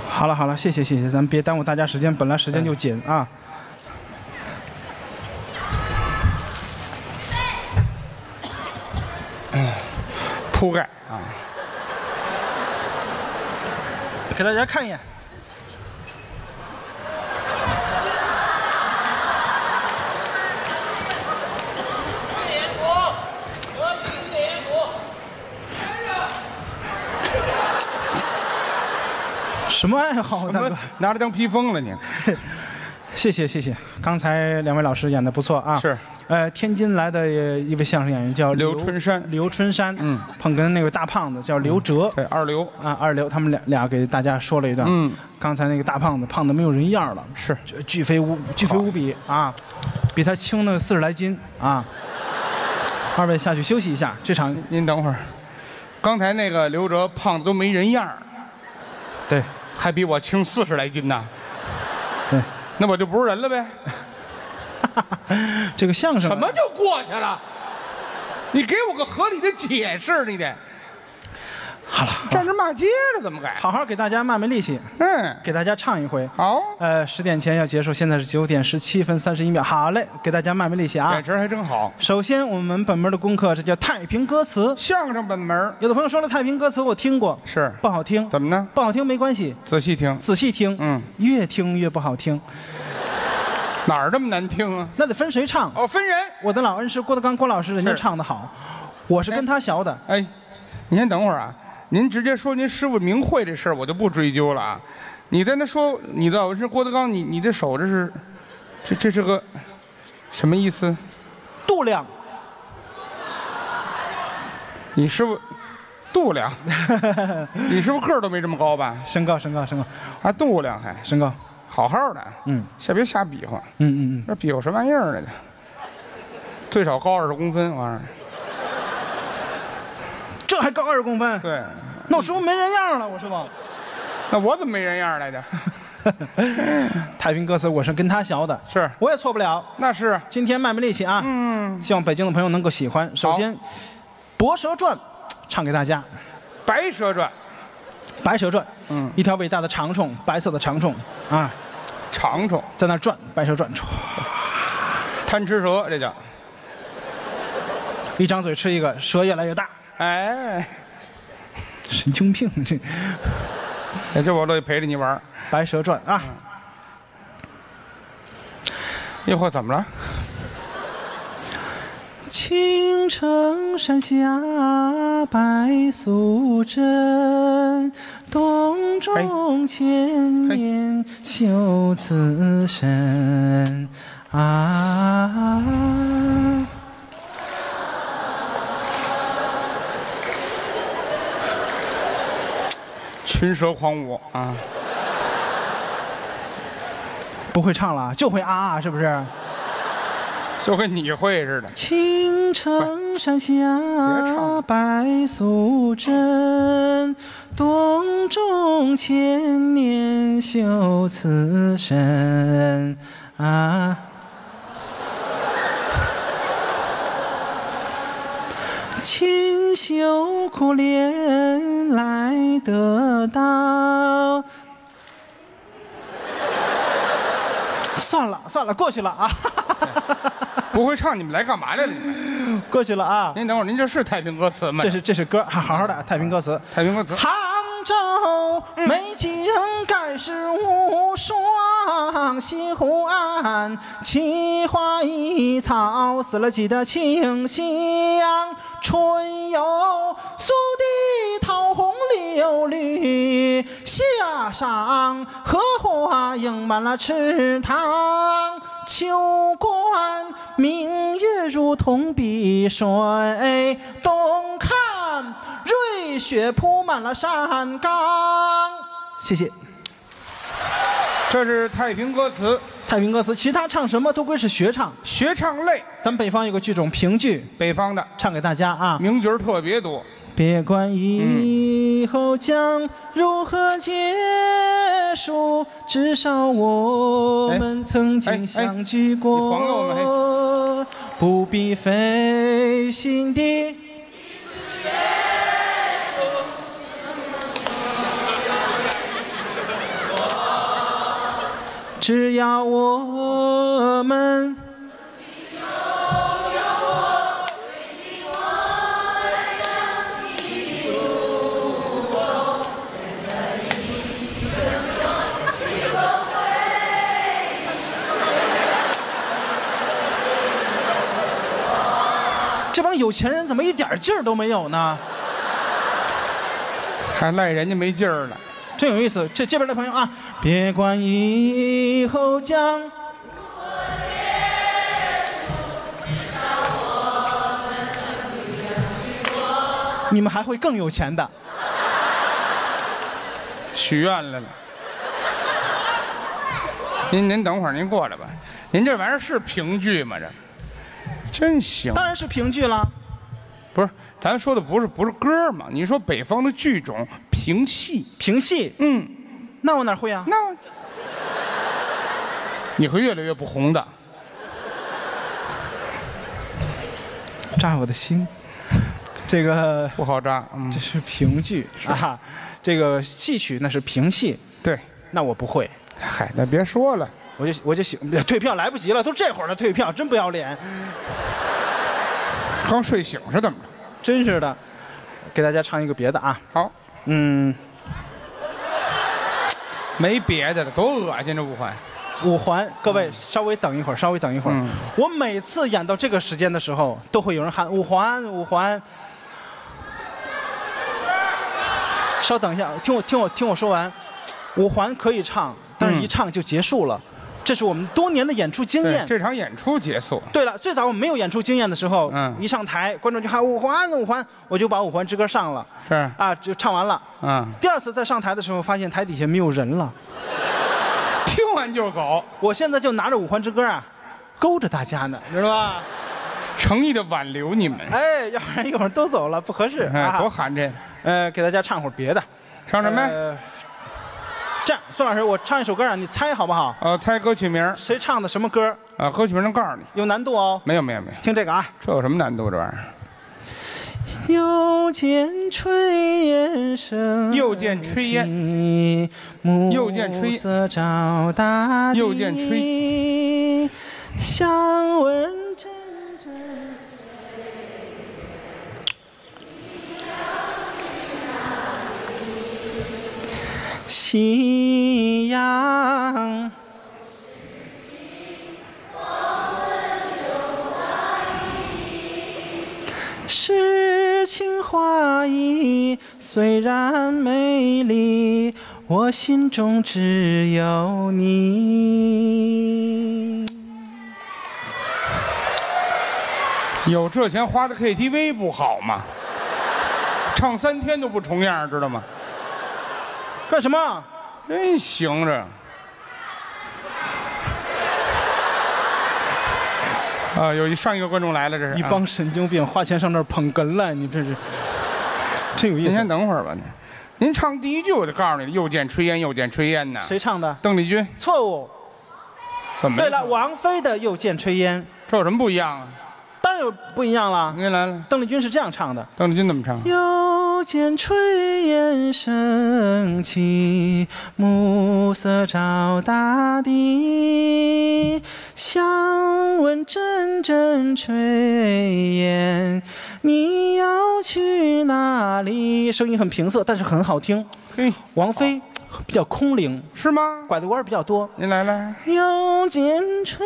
好了好了，谢谢谢谢，咱们别耽误大家时间，本来时间就紧啊。铺盖啊，给大家看一眼，什么爱好，大哥？拿着当披风了你？谢谢谢谢，刚才两位老师演的不错啊。是。呃，天津来的一位相声演员叫刘春山。刘春山，嗯，捧哏那个大胖子叫刘哲，对，二刘。啊，二刘，他们俩俩给大家说了一段。嗯，刚才那个大胖子胖的没有人样了，是。巨巨肥无巨肥无比啊，比他轻那四十来斤啊。二位下去休息一下，这场您等会儿，刚才那个刘哲胖的都没人样儿。对。还比我轻四十来斤呢，对，那我就不是人了呗？这个相声什么就过去了？你给我个合理的解释，你得好了，站着骂街了，怎么改？好好给大家卖卖力气，嗯，给大家唱一回。好，呃，十点前要结束，现在是九点十七分三十一秒。好嘞，给大家卖卖力气啊眼！神还真好。首先，我们本门的功课，这叫太平歌词。相声本门有的朋友说了，太平歌词我听过，是不好听。怎么呢？不好听没关系，仔细听，仔细听，嗯，越听越不好听，哪儿这么难听啊？那得分谁唱。哦，分人。我的老恩师郭德纲郭老师，人家唱的好，我是跟他学的。哎，您先等会儿啊，您直接说您师傅名讳这事儿，我就不追究了啊。你在那说你的老恩师郭德纲，你你这手这是，这这是个什么意思？度量，你师傅度量，你师傅个儿都没这么高吧？身高身高身高还度量还身高，好好的，嗯。先别瞎比划，嗯嗯嗯，这比划什么玩意儿来着？最少高二十公分，玩意儿。这还高二十公分，对，那我是不是没人样了，我师傅。那我怎么没人样来着？太平歌词我是跟他学的，是。我也错不了。那是，今天卖卖力气啊，嗯，希望北京的朋友能够喜欢。首先，《博蛇传》唱给大家，《白蛇传》《白蛇传》，嗯。一条伟大的长虫，白色的长虫。啊，长虫在那转，白蛇转，唰贪吃蛇，这叫。一张嘴吃一个，蛇越来越大，哎，神经病这。哎这我乐意陪着你玩。《白蛇传》啊，一会儿怎么了？青城山下白素贞，洞中千年修此身啊。群蛇狂舞啊！不会唱了，就会啊啊，是不是？就跟你会似的。青城山下白素贞，洞中千年修此身啊。勤修苦练来得道。算了算了，过去了啊，不会唱，你们来干嘛来了？你 们过去了啊。您等会儿，您这是太平歌词吗？这是这是歌，好好的太平歌词。太平歌词。杭州美景盖世无双，西湖岸奇花异草，四了几的清香。春游苏堤桃红柳绿，夏赏荷花映满了池塘。秋观明月如同碧水，东看瑞雪铺满了山岗。谢谢。这是太平歌词，太平歌词，其他唱什么都归是学唱，学唱类。咱们北方有个剧种评剧，北方的唱给大家啊，名角儿特别多。别管以后将如何结束，至少我们曾经相聚过，不必费心地。只要我们。帮有钱人怎么一点劲儿都没有呢？还赖人家没劲儿了，真有意思。这这边的朋友啊，别管以后将。你们还会更有钱的。许愿来了。您您等会儿您过来吧，您这玩意儿是评剧吗？这真行。当然是评剧了。不是，咱说的不是不是歌嘛？你说北方的剧种评戏，评戏，嗯，那我哪会啊？那我你会越来越不红的。扎我的心。这个不好扎，嗯，这是评剧啊，这个戏曲那是评戏，对，那我不会。嗨，那别说了，我就我就醒退票来不及了，都这会儿了退票，真不要脸。刚睡醒是怎么着？真是的，给大家唱一个别的啊。好，嗯，没别的了，多恶心这五环。五环，各位稍微等一会儿，稍微等一会儿。嗯我每次演到这个时间的时候，都会有人喊五环，五环。稍等一下，听我听我听我说完，五环可以唱，但是一唱就结束了，这是我们多年的演出经验。这场演出结束。对了，最早我们没有演出经验的时候，嗯一上台观众就喊五环五环，我就把五环之歌上了，是啊，就唱完了。嗯，第二次再上台的时候，发现台底下没有人了，听完就走，我现在就拿着五环之歌啊，勾着大家呢，知道吧？诚意的挽留你们。哎，要不然一会儿都走了，不合适哎，啊。多寒碜！呃，给大家唱会儿别的，唱什么这样，孙老师，我唱一首歌让，你猜好不好？呃，猜歌曲名儿谁唱的什么歌？啊，歌曲名能告诉你。有难度哦。没有没有没有，听这个啊。这有什么难度？这玩意儿？又见炊烟升起，又见炊烟，又见炊烟暮色照大地，又见炊，想问阵阵。夕阳。诗情画意虽然美丽，我心中只有你。有这钱花的 KTV 不好吗？唱三天都不重样，知道吗？干什么？真行这。啊，有一上一个观众来了，这是一帮神经病，花钱上这儿捧哏来，你这是 这有意思您先。等会儿吧，您您唱第一句我就告诉你，又见炊烟，又见炊烟呐。谁唱的？邓丽君。错误。怎么？对了，王菲的《又见炊烟》，这有什么不一样啊？当然有不一样了。您来了，邓丽君是这样唱的。邓丽君怎么唱？又见炊烟升起，暮色照大地。想问阵阵炊烟，你要去哪里？声音很平仄，但是很好听。嘿，王菲比较空灵，是吗？拐的弯儿比较多。您来来。又见炊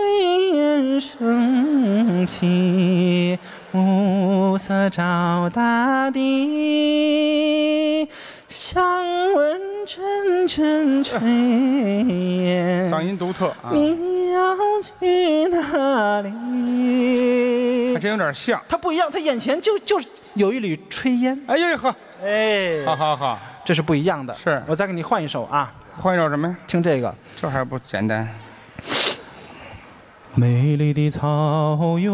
烟升起，暮色照大地。想问阵阵炊烟，嗓音独特啊，你要去哪里？还真有点像。他不一样，他眼前就就是有一缕炊烟。哎呦呵，哎，好好好，这是不一样的。是我再给你换一首啊，换一首什么呀？听这个。这还不简单。美丽的草原，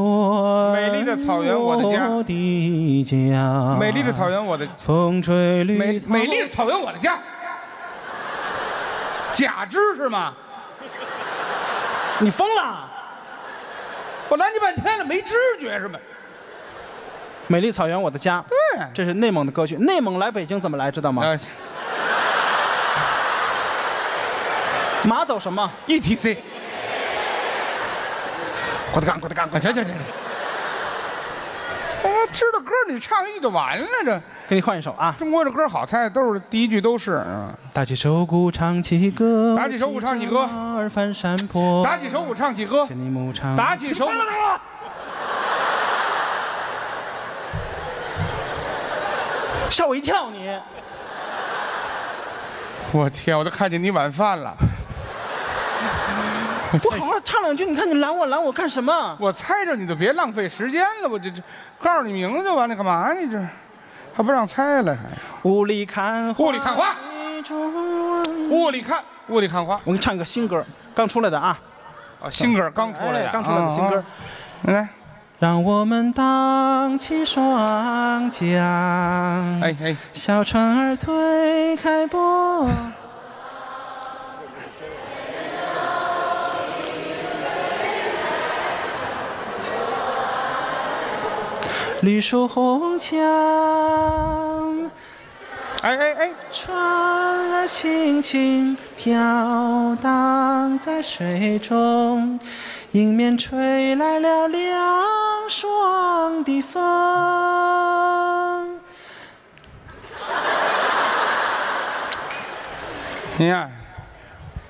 美丽的草原，我的家。我的家。美丽的草原，我的。风吹绿美草美丽的草原，我的家。假肢是吗？你疯了！我拦你半天了，没知觉是吗？美丽草原，我的家。对，这是内蒙的歌曲。内蒙来北京怎么来？知道吗？呃 马走什么？ETC。郭德纲，郭德纲，行行行。哎，知道歌你唱一就完了，这。给你换一首啊！中国这歌好猜，都是第一句都是。嗯打起手鼓唱起歌，打起手鼓唱起歌，二翻山坡，打起手鼓唱起歌，千里牧场，打起手鼓。吓我一跳！你，我天，我都看见你晚饭了。我好好唱两句，你看你拦我拦我干什么？我猜着你就别浪费时间了，我这这告诉你名字就完了，干嘛你这还不让猜了还？雾里看雾里看花，雾里看雾里看花。我给你唱一个新歌，刚出来的啊，啊，新歌刚出来的，刚出来的新歌，来。让我们荡起双桨，哎哎，小船儿推开波。绿树红墙，哎哎哎，船儿轻轻飘荡在水中，迎面吹来了凉爽的风。你看，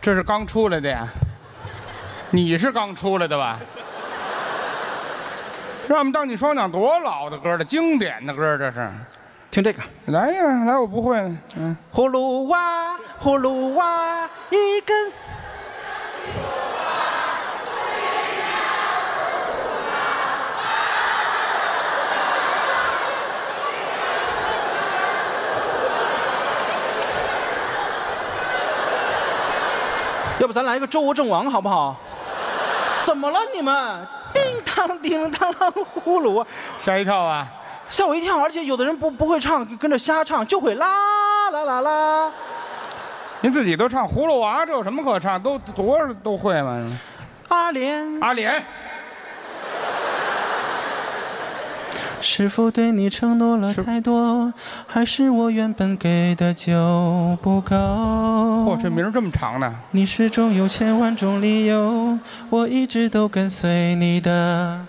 这是刚出来的呀？你是刚出来的吧？让我们荡起双桨，多老的歌了，经典的歌这是。听这个，来呀，来，我不会。嗯，葫芦娃，葫芦娃，一根。要不咱来一个周吴郑王好不好？怎么了你们？叮当叮当葫芦，吓一跳啊！吓我一跳，而且有的人不不会唱，跟着瞎唱，就会啦啦啦啦。您自己都唱葫芦娃，这有什么可唱？都多少都会嘛。阿莲，阿莲，是否对你承诺了太多，还是我原本给的就不够？嚯，这名儿这么长呢。你始终有千万种理由，我一直都跟随你的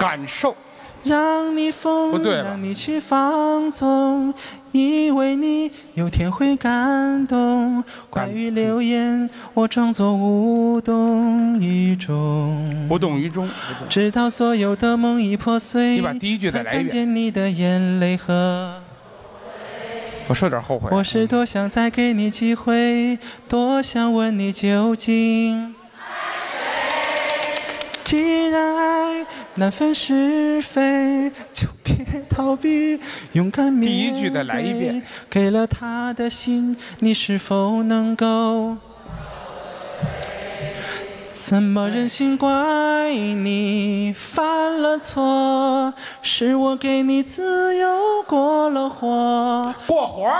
感受。让你疯，让你去放纵，以为你有天会感动。关于流言，我装作无动于衷。无动于衷。直到所有的梦已破碎，你把第一句再来一遍。看见你的眼泪和。我是有点后悔。我是多想再给你机会，多想问你究竟。既然爱难分是非，就别逃避，勇敢面对。第一句再来一遍。给了他的心，你是否能够怎么忍心怪你犯了错？是我给你自由过了火。过火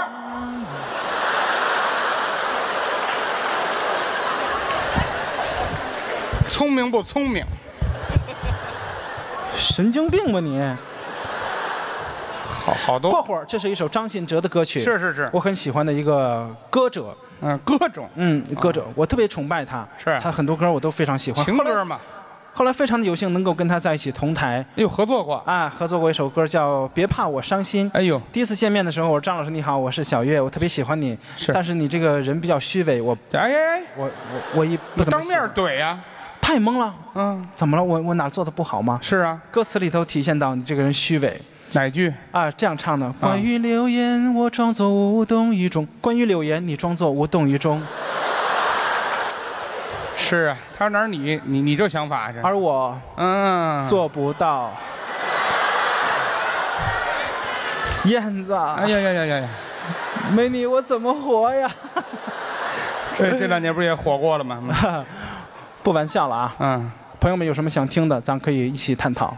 聪明不聪明？神经病吧你！好好多过会儿，这是一首张信哲的歌曲，是是是我很喜欢的一个歌者。嗯，歌种嗯，歌者，我特别崇拜他，是他很多歌我都非常喜欢。情歌嘛。后来非常的有幸能够跟他在一起同台哎呦，合作过。啊，合作过一首歌叫《别怕我伤心》。哎呦，第一次见面的时候，我说张老师你好，我是小月，我特别喜欢你，是但是你这个人比较虚伪，我哎我我我一不怎么当面怼呀。太懵了，嗯，怎么了？我我哪做的不好吗？是啊。歌词里头体现到你这个人虚伪哪句？啊，这样唱的。关于流言，我装作无动于衷；关于柳岩，你装作无动于衷。是啊，他说哪儿你你你这想法是？而我嗯，做不到。燕子，哎呀呀呀呀呀！没你我怎么活呀？这这两年不是也火过了吗？不玩笑了啊！嗯，朋友们有什么想听的，咱可以一起探讨。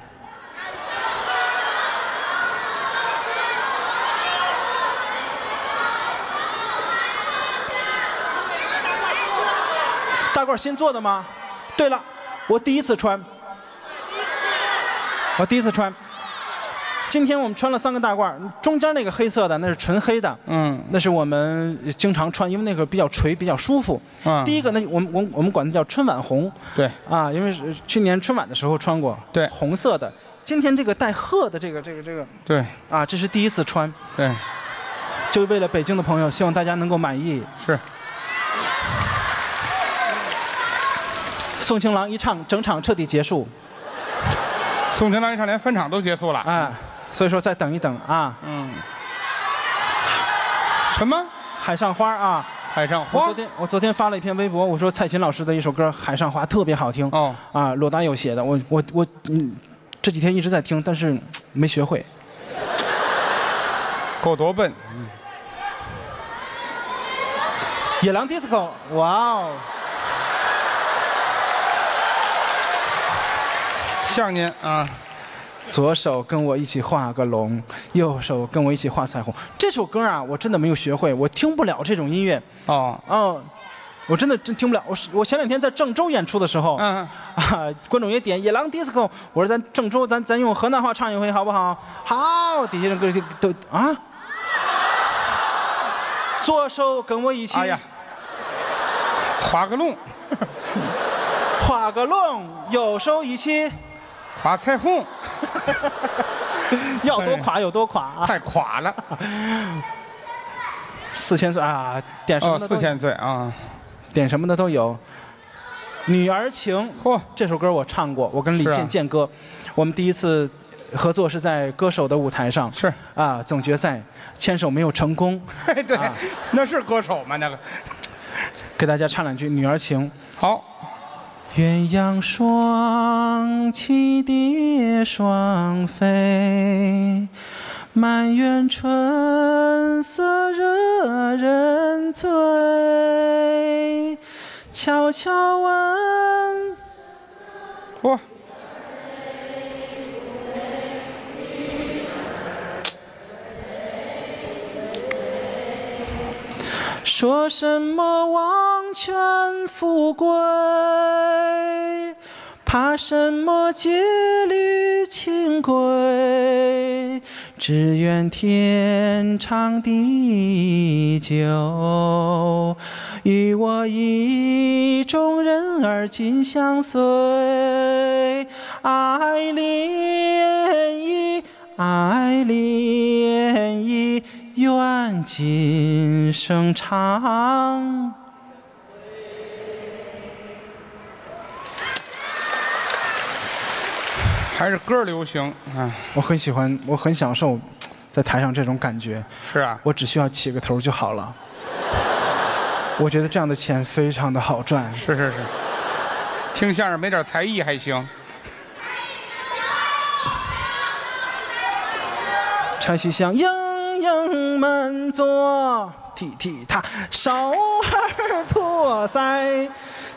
大褂新做的吗？对了，我第一次穿，我第一次穿。今天我们穿了三个大褂，中间那个黑色的那是纯黑的，嗯，那是我们经常穿，因为那个比较垂，比较舒服。嗯第一个那我们我们我们管它叫春晚红，对，啊，因为是去年春晚的时候穿过，对红色的。今天这个带鹤的这个这个这个对啊，这是第一次穿，对，就为了北京的朋友，希望大家能够满意。是。宋情郎一唱，整场彻底结束宋情郎一唱，连分场都结束了。啊，所以说再等一等啊。嗯。什么？海上花啊！海上花我昨。天我昨天发了一篇微博，我说蔡琴老师的一首歌《海上花》特别好听。哦。啊，罗大佑写的，我我我嗯，这几天一直在听，但是嗯 没学会。狗多笨。野狼 disco，哇哦！像您啊，左手跟我一起画个龙，右手跟我一起画彩虹。这首歌啊，我真的没有学会，我听不了这种音乐。哦，嗯，我真的真听不了。我是我前两天在郑州演出的时候，嗯，啊，观众也点《野狼 disco》，我说咱郑州咱咱用河南话唱一回好不好？好，底下人歌就都啊，左手跟我一起，哎呀，画个龙，画个龙，右手一起，画彩虹，要多垮有多垮啊！太垮了。四千岁啊，点什么哦，的都有四千岁啊，点什么的都有。女儿情，嚯，这首歌我唱过，我跟李健健哥，我们第一次合作是在歌手的舞台上，是啊，总决赛牵手没有成功，嘿，对啊，那是歌手吗？那个给大家唱两句《女儿情》。好，鸳鸯双栖蝶双飞，满园春色惹人醉。悄悄问，嚯，说什么王权富贵，怕什么戒律清规，只愿天长地久，与我意中人儿紧相随，爱恋意，爱恋意。愿今生长。还是歌流行啊，我很喜欢，我很享受在台上这种感觉。是啊，我只需要起个头就好了。我觉得这样的钱非常的好赚。是是是，听相声没点才艺还行。拆西厢，莺莺门坐，踢踢踏，手儿托腮，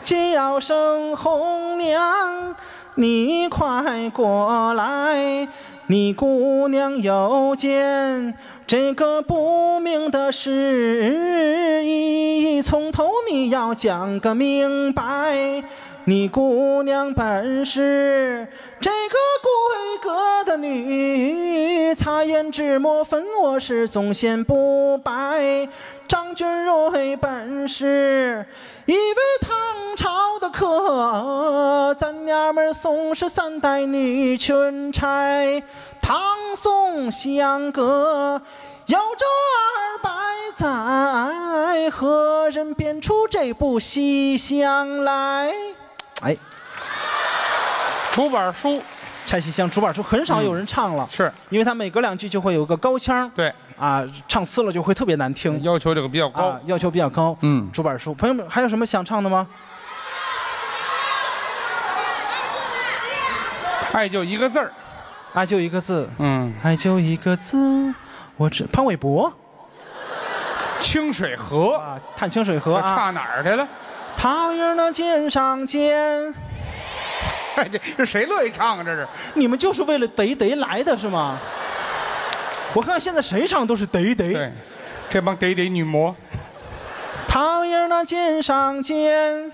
叫声红娘，你快过来。你姑娘有件这个不明的事宜，从头你要讲个明白。你姑娘本是这个贵阁的女，擦胭脂抹粉我是总嫌不白。张君瑞本是一位唐朝的客，咱娘们儿宋氏三代女裙钗，唐宋相隔。有这二百载，何人编出这部戏相来？哎，竹板书拆西厢竹板书很少有人唱了，是。因为他每隔两句就会有个高腔，对。啊，唱次了就会特别难听，要求这个比较高。啊，，要求比较高。嗯。竹板书，朋友们还有什么想唱的吗？爱就一个字儿，爱就一个字，嗯，爱就一个字，我只潘玮柏？清水河，啊，探清水河啊，差哪儿去了？桃叶那肩上肩，哎，这 这谁乐意唱啊？这是你们就是为了得得来的是吗？我看现在谁唱都是得得。对，这帮得得女魔，桃叶那肩上尖，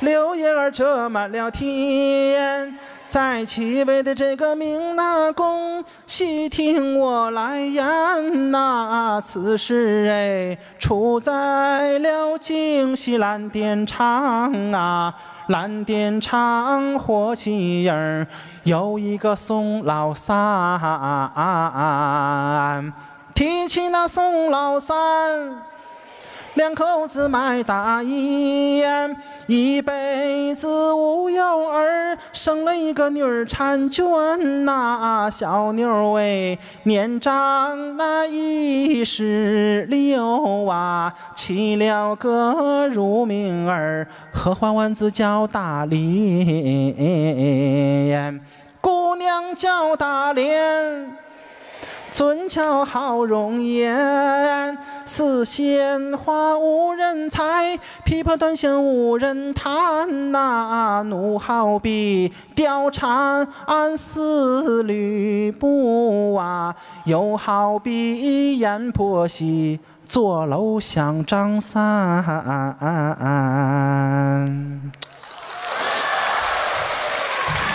柳叶儿遮满了天。在齐位的这个明纳宫，细听我来言呐、此事哎，出在了京西蓝靛厂啊。蓝靛厂伙计儿有一个宋老三，提起那宋老三。两口子卖大烟，一辈子无有儿，生了一个女儿婵娟呐、小妞儿哎，年长那一十六啊，起了个乳名儿，合欢丸子叫大莲，姑娘叫大莲。尊俏好容颜，似鲜花无人采，琵琶断弦无人弹呐、奴好比貂蝉似吕布啊，又好比阎婆惜坐楼想张三。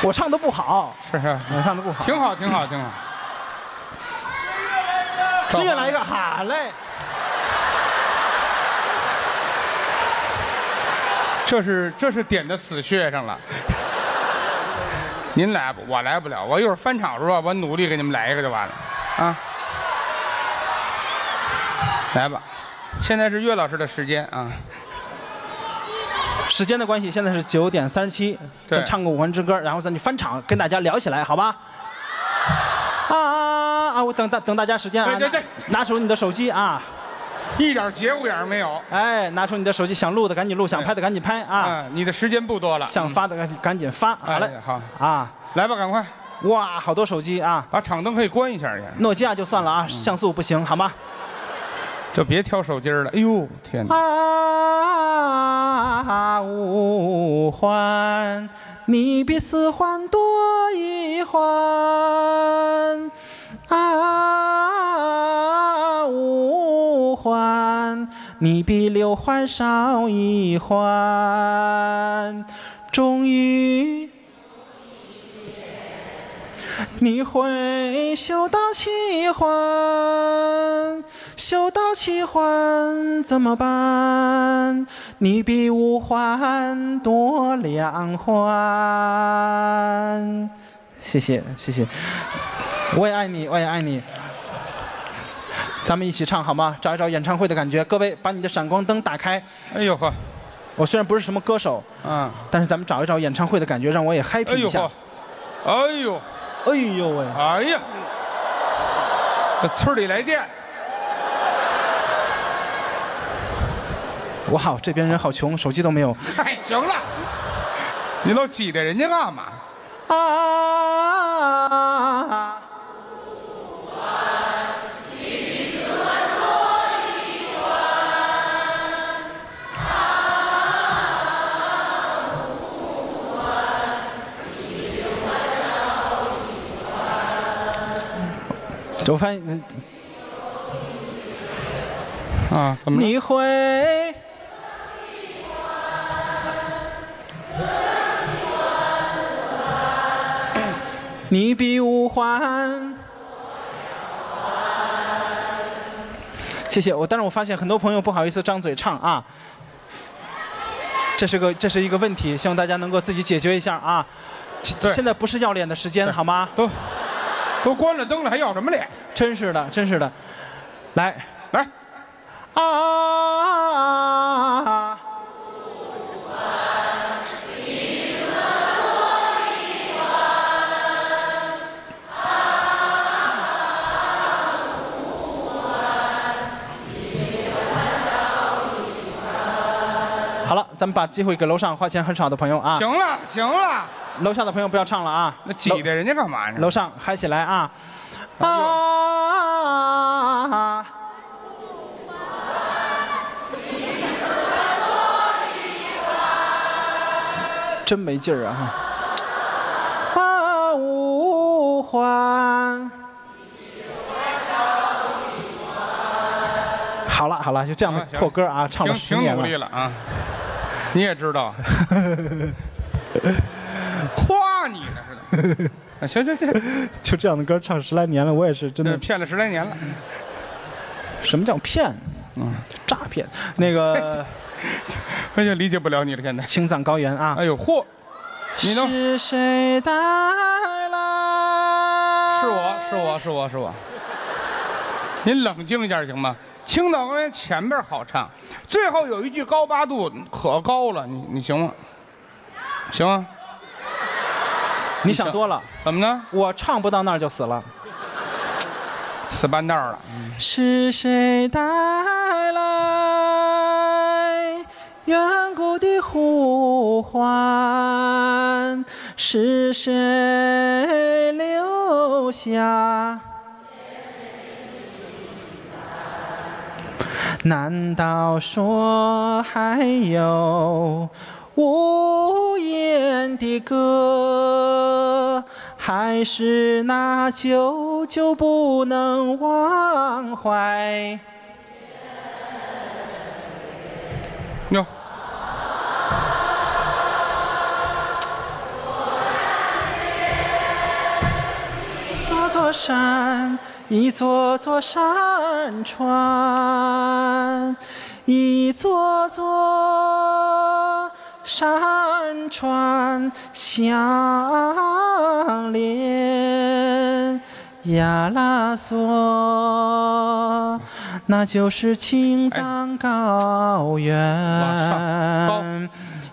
我唱的不好，是是，我唱的不好，挺好，挺好，挺好。十月来一个，好嘞。这是这是点的死穴上了。您来吧，我来不了。我一会儿翻场的时候，我努力给你们来一个就完了，啊！来吧，现在是岳老师的时间啊。时间的关系，现在是九点三十七，对咱唱个五环之歌，然后咱就翻场，跟大家聊起来，好吧？啊啊啊！我等大等大家时间啊，对对对拿拿出你的手机啊，一点节骨眼儿没有。哎，拿出你的手机，想录的赶紧录，想拍的赶紧拍啊，嗯，你的时间不多了。想发的赶紧赶紧发，好嘞哎，好，啊！来吧，赶快哇，好多手机啊，把场灯可以关一下去，诺基亚就算了啊，像素不行，好吗？就别挑手机了。哎呦，天哪！啊，五环，你比四环多一环。啊，五环，你比六环少一环。终于。你会修到七环，修到七环怎么办？你比五环多两环。谢谢谢谢，我也爱你，我也爱你。咱们一起唱好吗？找一找演唱会的感觉。各位，把你的闪光灯打开。哎呦呵，我虽然不是什么歌手，嗯，但是咱们找一找演唱会的感觉，让我也 happy 一下哎呦呵。，哎呦，喂！哎呀，这村里来电，哇，这边人好穷，手机都没有。哎，行了，你老挤兑人家干嘛？啊！我发现啊，怎么了？你会你比五环。谢谢我，但是我发现很多朋友不好意思张嘴唱啊，这是个这是一个问题，希望大家能够自己解决一下啊。对现在不是要脸的时间，好吗？都都关了灯了，还要什么脸？真是的，真是的。来来，啊！咱们把机会给楼上花钱很少的朋友啊。行了行了，楼下的朋友不要唱了啊。那挤兑人家干嘛呢？楼上嗨起来啊！啊！真没劲儿啊！啊，五环。好了好了，就这样的破歌啊，唱了挺挺十年努力了。了啊，你也知道，夸你呢似的。啊 行行行，就这样的歌唱十来年了，我也是真的。这骗了十来年了。什么叫骗？嗯，诈骗。那个我就理解不了你了，现在。青藏高原啊。哎呦嚯，你能是谁带来？是我是我是我是我。您冷静一下行吗？青岛高原前边好唱，最后有一句高八度可高了，你你行吗？行吗？你想多了，怎么呢？我唱不到那儿就死了。死半道了。是谁带来远古的呼唤？是谁留下？难道说还有无言的歌，还是那久久不能忘怀？哟，座座山，一座座山川，一座座山川相连。亚拉索，那就是青藏高原。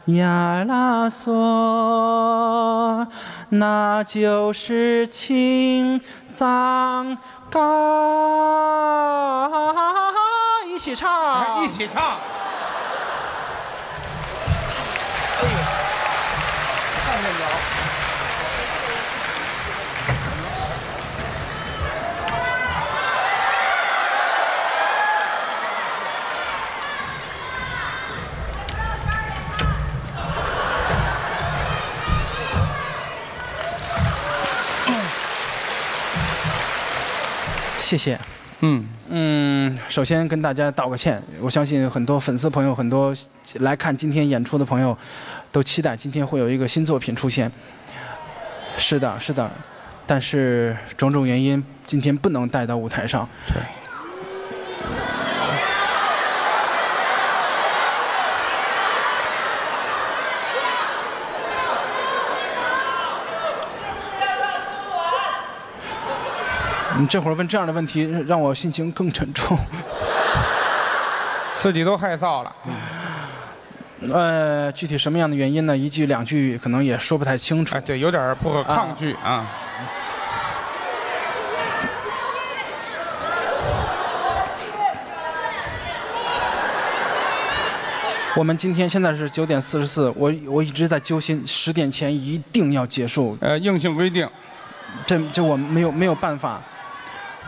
亚拉索，那就是青藏高。一起唱，一起唱。谢谢。嗯嗯，首先跟大家道个歉，我相信很多粉丝朋友、很多来看今天演出的朋友，都期待今天会有一个新作品出现。是的，是的，但是种种原因，今天不能带到舞台上。对。你这会儿问这样的问题，让我心情更沉重。自己都害臊了。呃，具体什么样的原因呢？一句两句可能也说不太清楚。哎，对，有点不可抗拒啊。我们今天现在是九点四十四，我我一直在揪心，十点前一定要结束。呃，硬性规定。这这我没有没有办法。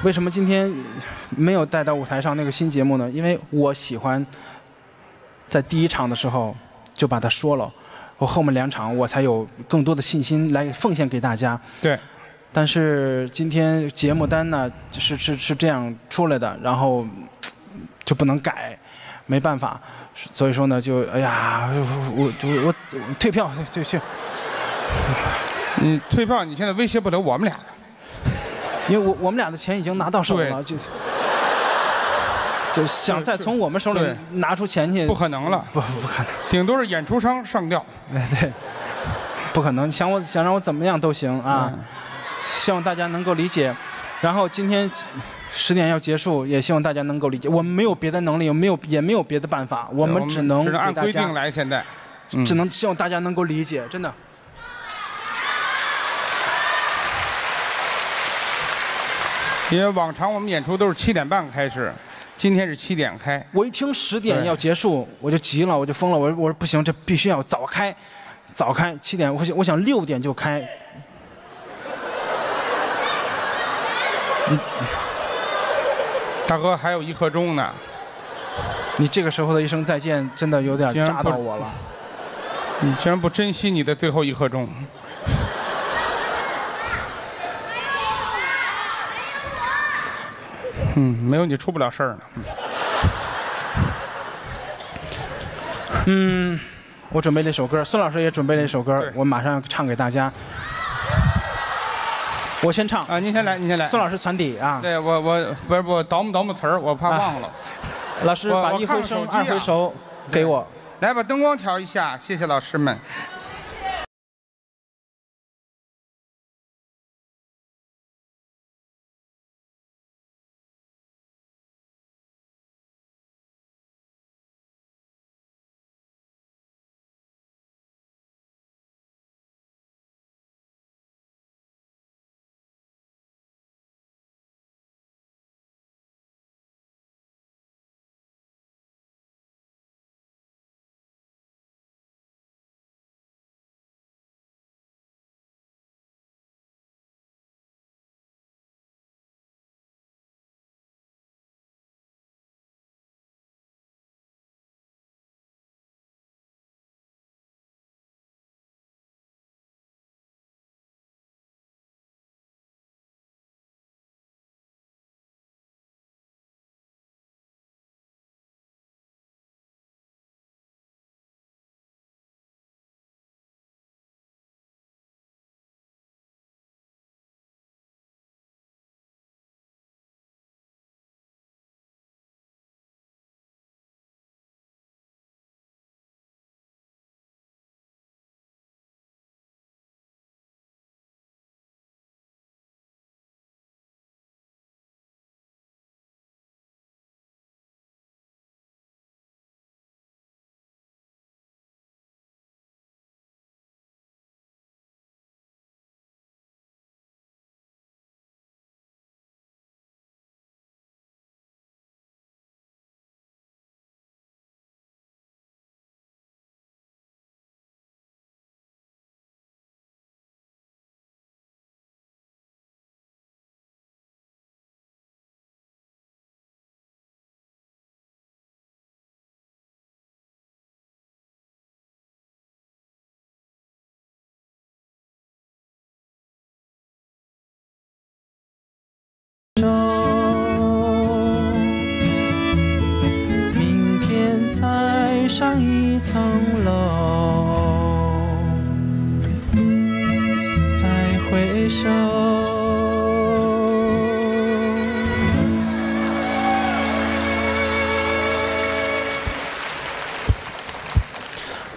为什么今天没有带到舞台上那个新节目呢？因为我喜欢在第一场的时候就把它说了，我后面两场我才有更多的信心来奉献给大家。对，但是今天节目单呢是是是这样出来的，然后就不能改，没办法，所以说呢就哎呀，我我我我退票退退，你退票，你现在威胁不了我们俩。因为我我们俩的钱已经拿到手了，对就就想再从我们手里拿出钱去，不可能了，不不可能，顶多是演出商上吊。对对，不可能，想我想让我怎么样都行啊，嗯希望大家能够理解。然后今天十点要结束，也希望大家能够理解。我们没有别的能力，没有也没有别的办法，我们只能只能按规定来。现在，嗯只能希望大家能够理解，真的。因为往常我们演出都是七点半开始，今天是七点开。我一听十点要结束，我就急了，我就疯了。我我说不行，这必须要早开，早开七点，我想我想六点就开。大哥还有一刻钟呢，你这个时候的一声再见，真的有点扎到我了。你居然不珍惜你的最后一刻钟。嗯，没有你出不了事儿呢。嗯，我准备了一首歌，孙老师也准备了一首歌，我马上唱给大家。我先唱，啊，您先来，您先来。孙老师传底啊。对我我不是我倒木倒木词儿，我怕忘了。老师把一回生、二回熟给我。来把灯光调一下，谢谢老师们。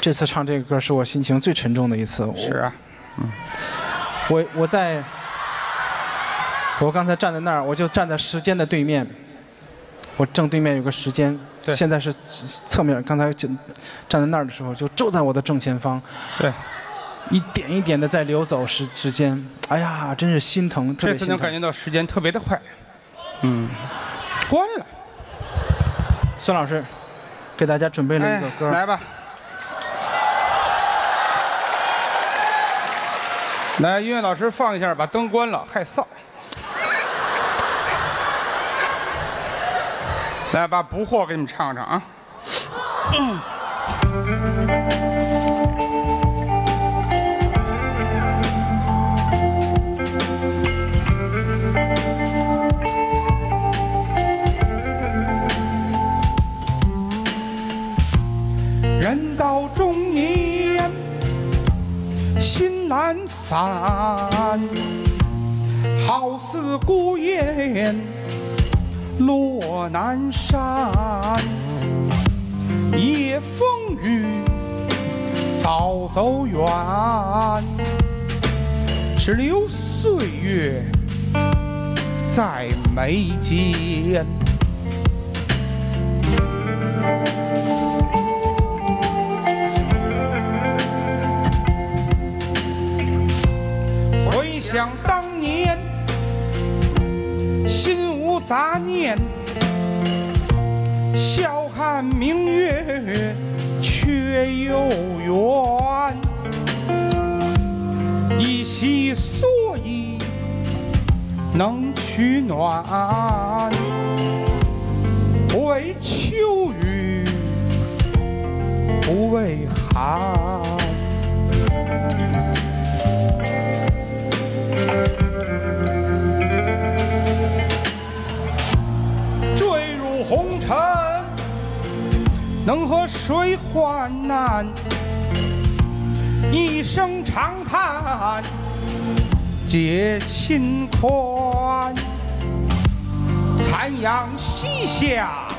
这次唱这个歌是我心情最沉重的一次。是啊，嗯我我在，我刚才站在那儿，我就站在时间的对面，我正对面有个时间，对现在是侧面，刚才就站在那儿的时候，就就在我的正前方，对，一点一点的在流走时时间，哎呀，真是心疼，特别心这次能感。觉到时间特别的快。嗯，关了。孙老师给大家准备了一哎个歌，，来吧。来音乐老师放一下把灯关了害臊。来把不惑给你们唱唱啊。嗯人到中年心难好似孤雁落南山，夜风雨早走远，只留岁月在眉间。杂念，笑看明月却有圆，一夕所以能取暖，不为秋雨，不畏寒。能和谁患难？一声长叹，解心宽。残阳西下，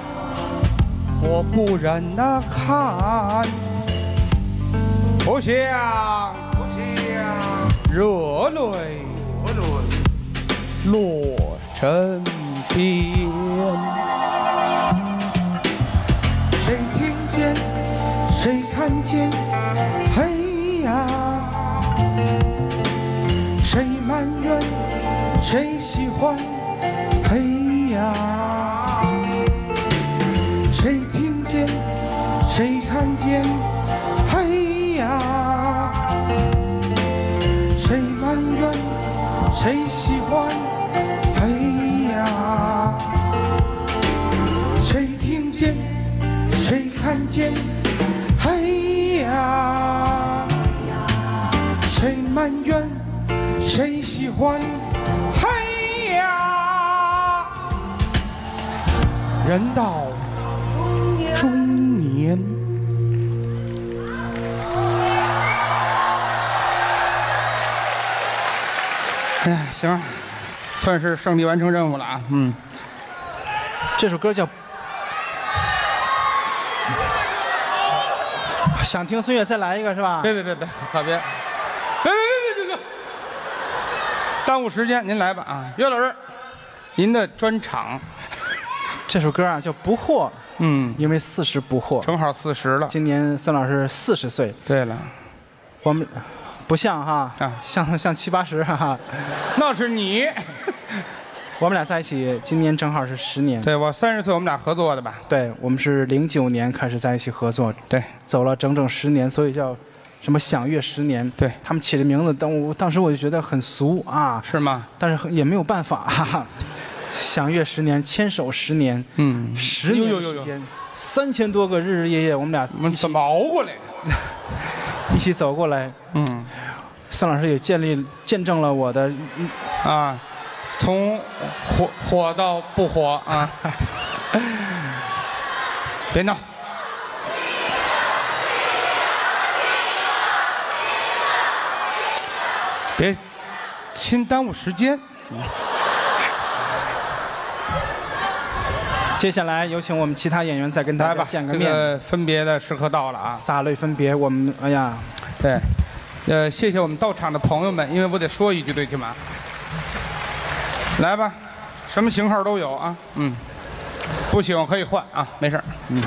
我不忍那看，不想热泪落枕边。谁看见？嘿呀！谁埋怨？谁喜欢？嘿呀！人到中年。哎，行，算是胜利完成任务了啊。嗯，这首歌叫。想听孙悦再来一个是吧？别别别别，可别，别别别别别别，耽误时间，您来吧啊，岳老师，您的专场，这首歌啊叫《不惑》，嗯，因为四十不惑，正好四十了。今年孙老师四十岁，对了，我们不像哈啊，像像七八十哈哈，那是你。我们俩在一起，今年正好是十年。对我三十岁，我们俩合作的吧？对，我们是零九年开始在一起合作，对，走了整整十年，所以叫什么享乐十年。对他们起的名字，当我当时我就觉得很俗啊，是吗？但是也没有办法，哈哈。享乐十年，牵手十年，嗯，十年的时间，三千多个日日夜夜，我们俩我们怎么熬过来的？一起走过来，嗯，孙老师也建立见证了我的啊。从火火到不火啊！别闹！别亲耽误时间。接下来有请我们其他演员再跟大家见个面。这个分别的时刻到了啊！洒泪分别，我们哎呀，对，呃，谢谢我们到场的朋友们，因为我得说一句，最起码。来吧，什么型号都有啊，嗯，不喜欢可以换啊，没事嗯，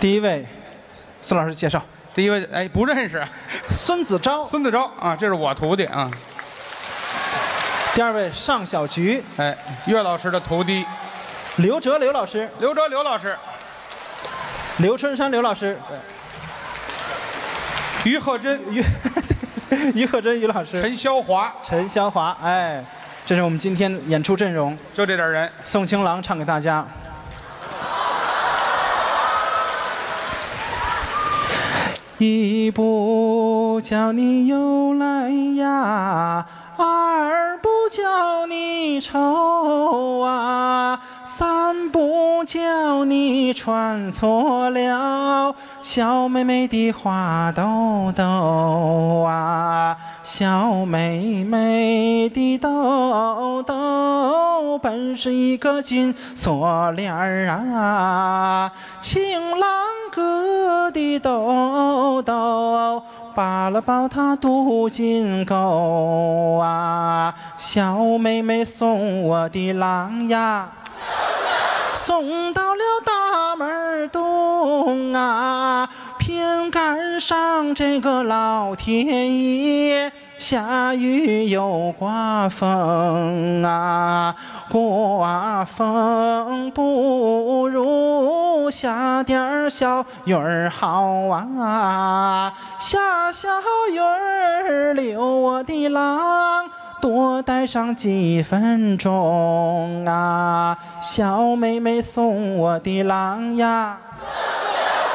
第一位，孙老师介绍。第一位，哎，不认识，孙子昭。孙子昭啊，这是我徒弟啊。第二位尚小菊，哎，岳老师的徒弟。刘哲刘老师。刘哲刘老师。刘春山刘老师。对于鹤珍于 于鹤珍于老师。陈霄华陈霄华，哎。这是我们今天演出阵容，就这点人。宋清郎唱给大家。一不叫你又来呀，二不叫你愁啊，三不叫你穿错了小妹妹的花兜兜啊。小妹妹的豆豆本是一个金锁链儿啊，情郎哥的豆豆。扒了抱他渡金沟啊，小妹妹送我的郎呀，送到了大门东啊，天赶上这个老天爷。下雨又刮风啊，刮风不如下点儿小雨好啊，下小雨儿留我的郎多待上几分钟啊，小妹妹送我的郎呀。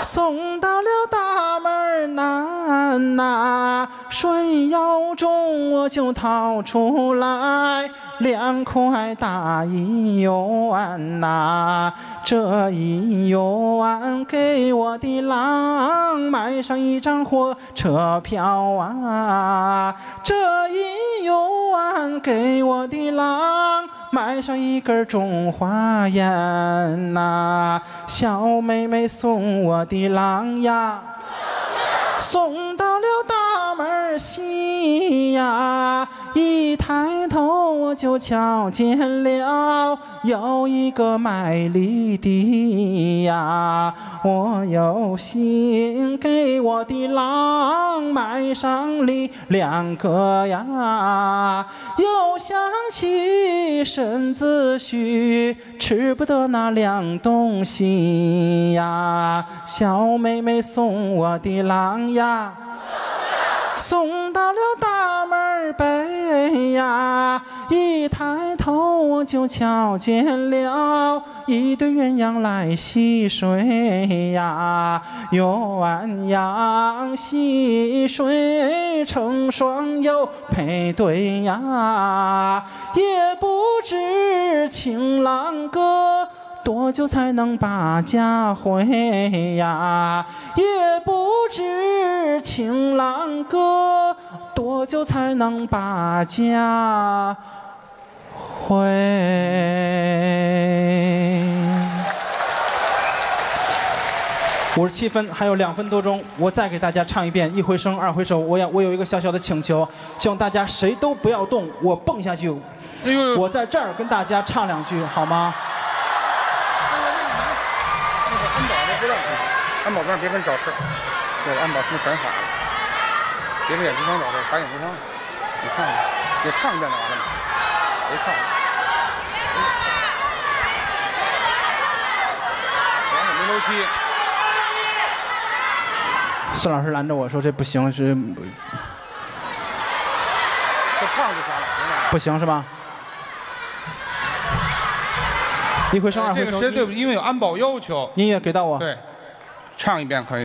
送到了大门难呐，顺腰中我就掏出来两块大银元呐，这一元给我的郎买上一张火车票啊，这一元给我的郎。买上一根中华烟呐，小妹妹送我的郎呀，送到了西呀，一抬头我就瞧见了有一个卖梨的呀，我有心给我的郎买上梨两个呀，又想起身子虚，吃不得那两东西呀，小妹妹送我的郎呀。送到了大门北呀，一抬头我就瞧见了一对鸳鸯来戏水呀，鸳鸯戏水成双又配对呀，也不知情郎哥。多久才能把家回呀？也不知情郎哥多久才能把家回。五十七分，还有两分多钟，我再给大家唱一遍一回生二回熟。我要我有一个小小的请求，希望大家谁都不要动，我蹦下去，我在这儿跟大家唱两句，好吗？安保边别跟找事对，安保什么全傻了，别跟眼珠上找事傻眼珠上。你看看，我唱一遍就完了吗？别唱。完了没楼梯。孙老师拦着我说：“这不行，是。”这唱就行了，不行是吧？一回生二回熟。这个谁对不？因为有安保要求。音乐给到我。对。唱一遍可以。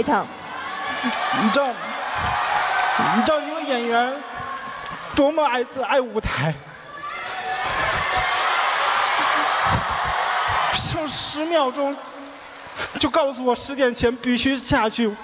开场。你知道，你知道一个演员，多么爱爱舞台。剩十秒钟，就告诉我十点前必须下去